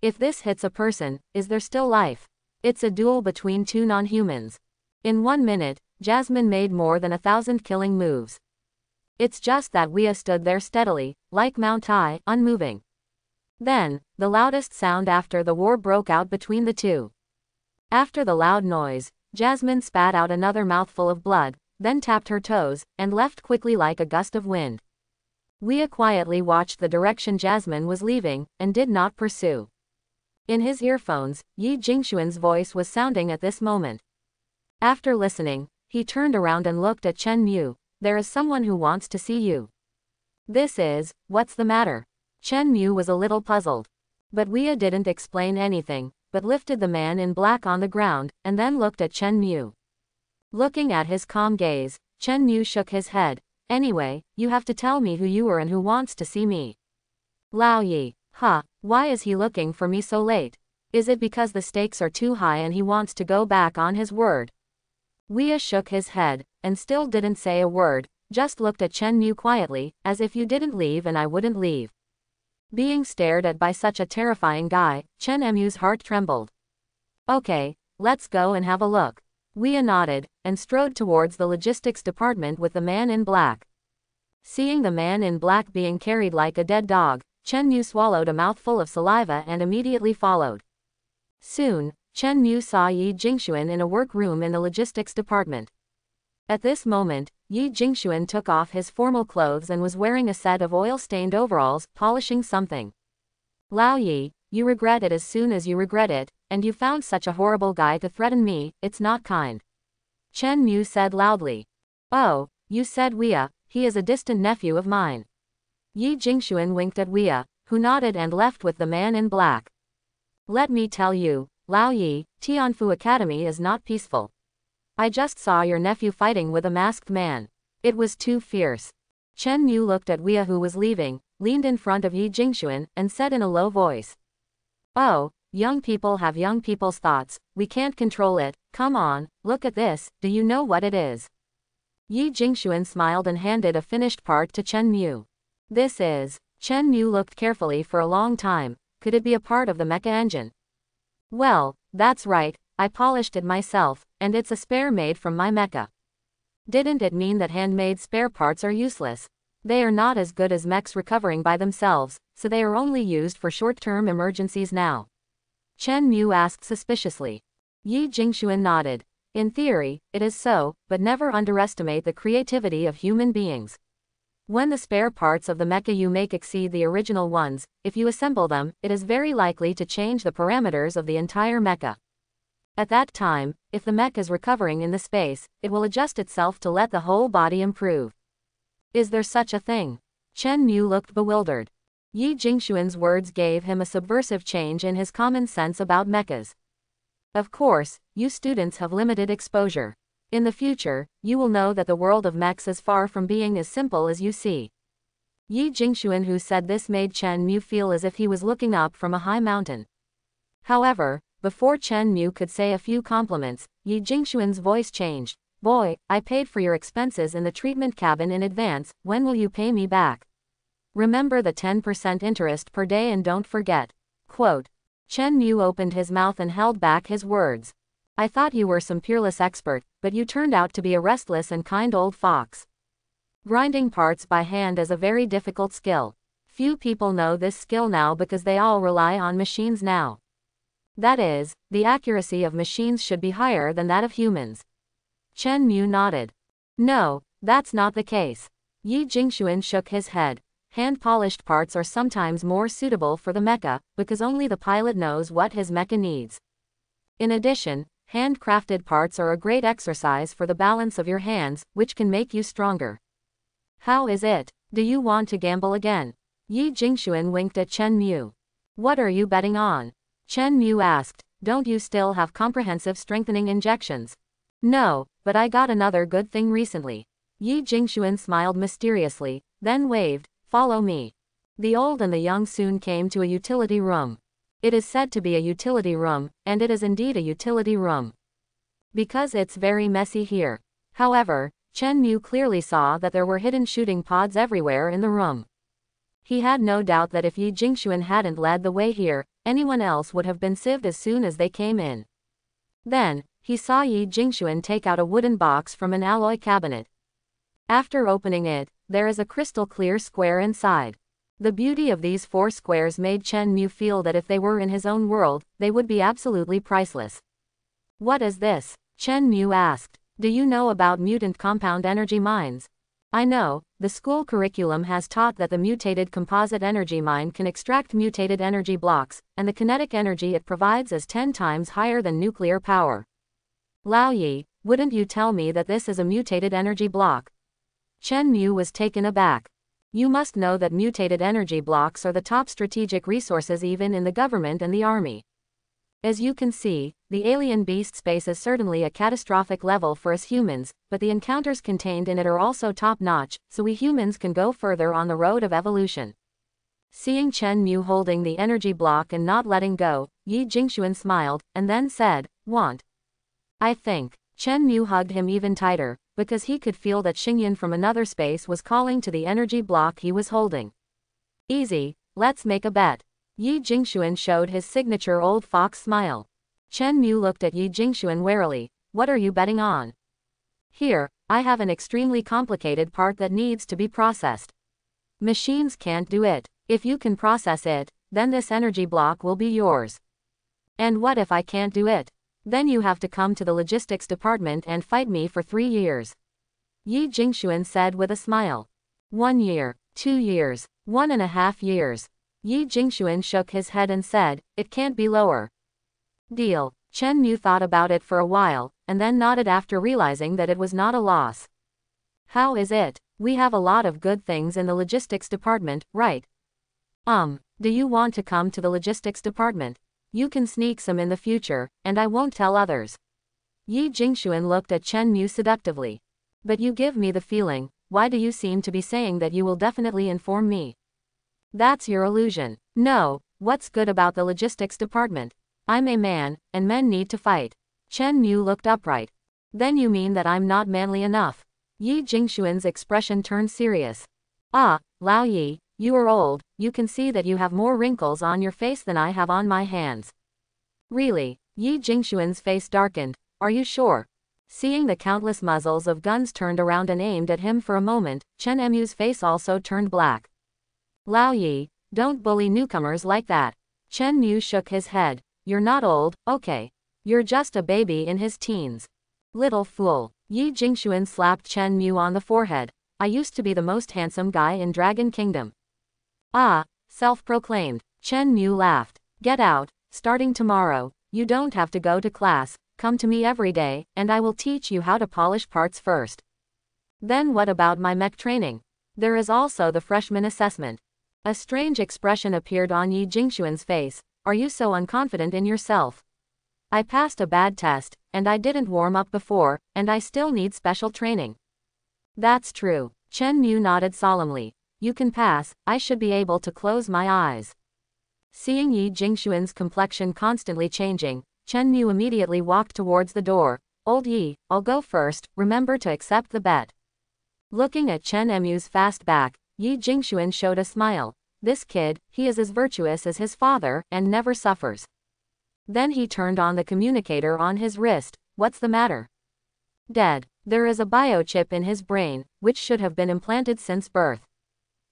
If this hits a person, is there still life? It's a duel between two non-humans. In one minute, Jasmine made more than a thousand killing moves. It's just that Wei stood there steadily, like Mount Tai, unmoving. Then, the loudest sound after the war broke out between the two. After the loud noise, Jasmine spat out another mouthful of blood, then tapped her toes, and left quickly like a gust of wind. Wei quietly watched the direction Jasmine was leaving, and did not pursue. In his earphones, Yi Jingxuan's voice was sounding at this moment. After listening, he turned around and looked at Chen Mu. There is someone who wants to see you. This is, what's the matter? Chen Mu was a little puzzled. But Wei didn't explain anything, but lifted the man in black on the ground, and then looked at Chen Mu. Looking at his calm gaze, Chen Mu shook his head. Anyway, you have to tell me who you are and who wants to see me. Lao Yi. Huh, why is he looking for me so late? Is it because the stakes are too high and he wants to go back on his word? Wei shook his head, and still didn't say a word, just looked at Chen Mu quietly, as if you didn't leave and I wouldn't leave. Being stared at by such a terrifying guy, Chen Mu's heart trembled. Okay, let's go and have a look. Wei nodded, and strode towards the logistics department with the man in black. Seeing the man in black being carried like a dead dog, Chen Mu swallowed a mouthful of saliva and immediately followed. Soon, Chen Mu saw Yi Jingxuan in a workroom in the logistics department. At this moment, Yi Jingxuan took off his formal clothes and was wearing a set of oil-stained overalls, polishing something. Lao Yi, you regret it as soon as you regret it, and you found such a horrible guy to threaten me, it's not kind. Chen Mu said loudly. Oh, you said Wei, he is a distant nephew of mine. Yi Jingxuan winked at Wei, who nodded and left with the man in black. Let me tell you, Lao Yi, Tianfu Academy is not peaceful. I just saw your nephew fighting with a masked man. It was too fierce. Chen Mu looked at Wei who was leaving, leaned in front of Yi Jingxuan, and said in a low voice. Oh, young people have young people's thoughts, we can't control it, come on, look at this, do you know what it is? Yi Jingxuan smiled and handed a finished part to Chen Mu. This is. Chen Mu looked carefully for a long time, could it be a part of the mecha engine? Well, that's right, I polished it myself, and it's a spare made from my mecha. Didn't it mean that handmade spare parts are useless? They are not as good as mechs recovering by themselves, so they are only used for short-term emergencies now. Chen Mu asked suspiciously. Yi Jingxuan nodded. In theory, it is so, but never underestimate the creativity of human beings. When the spare parts of the mecha you make exceed the original ones, if you assemble them, it is very likely to change the parameters of the entire mecha. At that time, if the mech is recovering in the space, it will adjust itself to let the whole body improve. Is there such a thing? Chen Mu looked bewildered. Yi Jingxuan's words gave him a subversive change in his common sense about mechas. Of course, you students have limited exposure. In the future, you will know that the world of mechs is far from being as simple as you see. Yi Jingxuan who said this made Chen Mu feel as if he was looking up from a high mountain. However, before Chen Mu could say a few compliments, Yi Jingxuan's voice changed. Boy, I paid for your expenses in the treatment cabin in advance, when will you pay me back? Remember the 10% interest per day and don't forget. Quote, Chen Mu opened his mouth and held back his words. I thought you were some peerless expert, but you turned out to be a restless and kind old fox. Grinding parts by hand is a very difficult skill. Few people know this skill now because they all rely on machines now. That is, the accuracy of machines should be higher than that of humans. Chen Mu nodded. No, that's not the case. Yi Jingxuan shook his head. Hand-polished parts are sometimes more suitable for the mecha, because only the pilot knows what his mecha needs. In addition, handcrafted parts are a great exercise for the balance of your hands, which can make you stronger. How is it? Do you want to gamble again? Yi Jingxuan winked at Chen Mu. What are you betting on? Chen Mu asked, don't you still have comprehensive strengthening injections? No, but I got another good thing recently. Yi Jingxuan smiled mysteriously, then waved, Follow me. The old and the young soon came to a utility room. It is said to be a utility room, and it is indeed a utility room. Because it's very messy here. However, Chen Mu clearly saw that there were hidden shooting pods everywhere in the room. He had no doubt that if Yi Jingxuan hadn't led the way here, anyone else would have been sieved as soon as they came in. Then, he saw Yi Jingxuan take out a wooden box from an alloy cabinet. After opening it, there is a crystal clear square inside. The beauty of these four squares made Chen Mu feel that if they were in his own world, they would be absolutely priceless. What is this? Chen Mu asked. Do you know about mutant compound energy mines? I know, the school curriculum has taught that the mutated composite energy mine can extract mutated energy blocks, and the kinetic energy it provides is 10 times higher than nuclear power. Lao Yi, wouldn't you tell me that this is a mutated energy block? Chen Mu was taken aback. You must know that mutated energy blocks are the top strategic resources even in the government and the army. As you can see, the alien beast space is certainly a catastrophic level for us humans, but the encounters contained in it are also top-notch, so we humans can go further on the road of evolution. Seeing Chen Mu holding the energy block and not letting go, Yi Jingxuan smiled, and then said, Want. I think. Chen Mu hugged him even tighter, because he could feel that Xingyan from another space was calling to the energy block he was holding. Easy, let's make a bet. Yi Jingxuan showed his signature old fox smile. Chen Mu looked at Yi Jingxuan warily, what are you betting on? Here, I have an extremely complicated part that needs to be processed. Machines can't do it. If you can process it, then this energy block will be yours. And what if I can't do it? Then you have to come to the logistics department and fight me for three years. Yi Jingxuan said with a smile. One year, two years, one and a half years. Yi Jingxuan shook his head and said, It can't be lower. Deal. Chen Mu thought about it for a while, and then nodded after realizing that it was not a loss. How is it? We have a lot of good things in the logistics department, right? Um, do you want to come to the logistics department? You can sneak some in the future, and I won't tell others. Yi Jingxuan looked at Chen Mu seductively. But you give me the feeling, why do you seem to be saying that you will definitely inform me? That's your illusion. No, what's good about the logistics department? I'm a man, and men need to fight. Chen Mu looked upright. Then you mean that I'm not manly enough. Yi Jingxuan's expression turned serious. Ah, Lao Yi, you are old, you can see that you have more wrinkles on your face than I have on my hands. Really, Yi Jingxuan's face darkened. Are you sure? Seeing the countless muzzles of guns turned around and aimed at him for a moment, Chen Mu's face also turned black. Lao Yi, don't bully newcomers like that. Chen Mu shook his head. You're not old, okay. You're just a baby in his teens. Little fool. Yi Jingxuan slapped Chen Mu on the forehead. I used to be the most handsome guy in Dragon Kingdom. Ah, self-proclaimed. Chen Mu laughed. Get out, starting tomorrow, you don't have to go to class, come to me every day, and I will teach you how to polish parts first. Then what about my mech training? There is also the freshman assessment. A strange expression appeared on Yi Jingxuan's face. Are you so unconfident in yourself? I passed a bad test, and I didn't warm up before, and I still need special training. That's true. Chen Mu nodded solemnly. You can pass, I should be able to close my eyes. Seeing Yi Jingxuan's complexion constantly changing, Chen Mu immediately walked towards the door. Old Yi, I'll go first, remember to accept the bet. Looking at Chen Mu's fast back, Yi Jingxuan showed a smile. This kid, he is as virtuous as his father, and never suffers. Then he turned on the communicator on his wrist. What's the matter? Dead. There is a biochip in his brain, which should have been implanted since birth.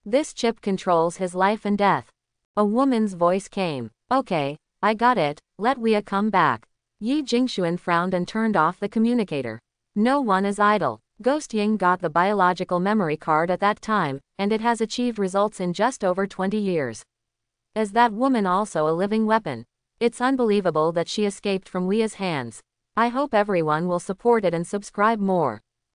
This chip controls his life and death. A woman's voice came. Okay, I got it, let Wei come back. Yi Jingxuan frowned and turned off the communicator. No one is idle. Ghost Ying got the biological memory card at that time, and it has achieved results in just over 20 years. Is that woman also a living weapon? It's unbelievable that she escaped from Wei's hands. I hope everyone will support it and subscribe more.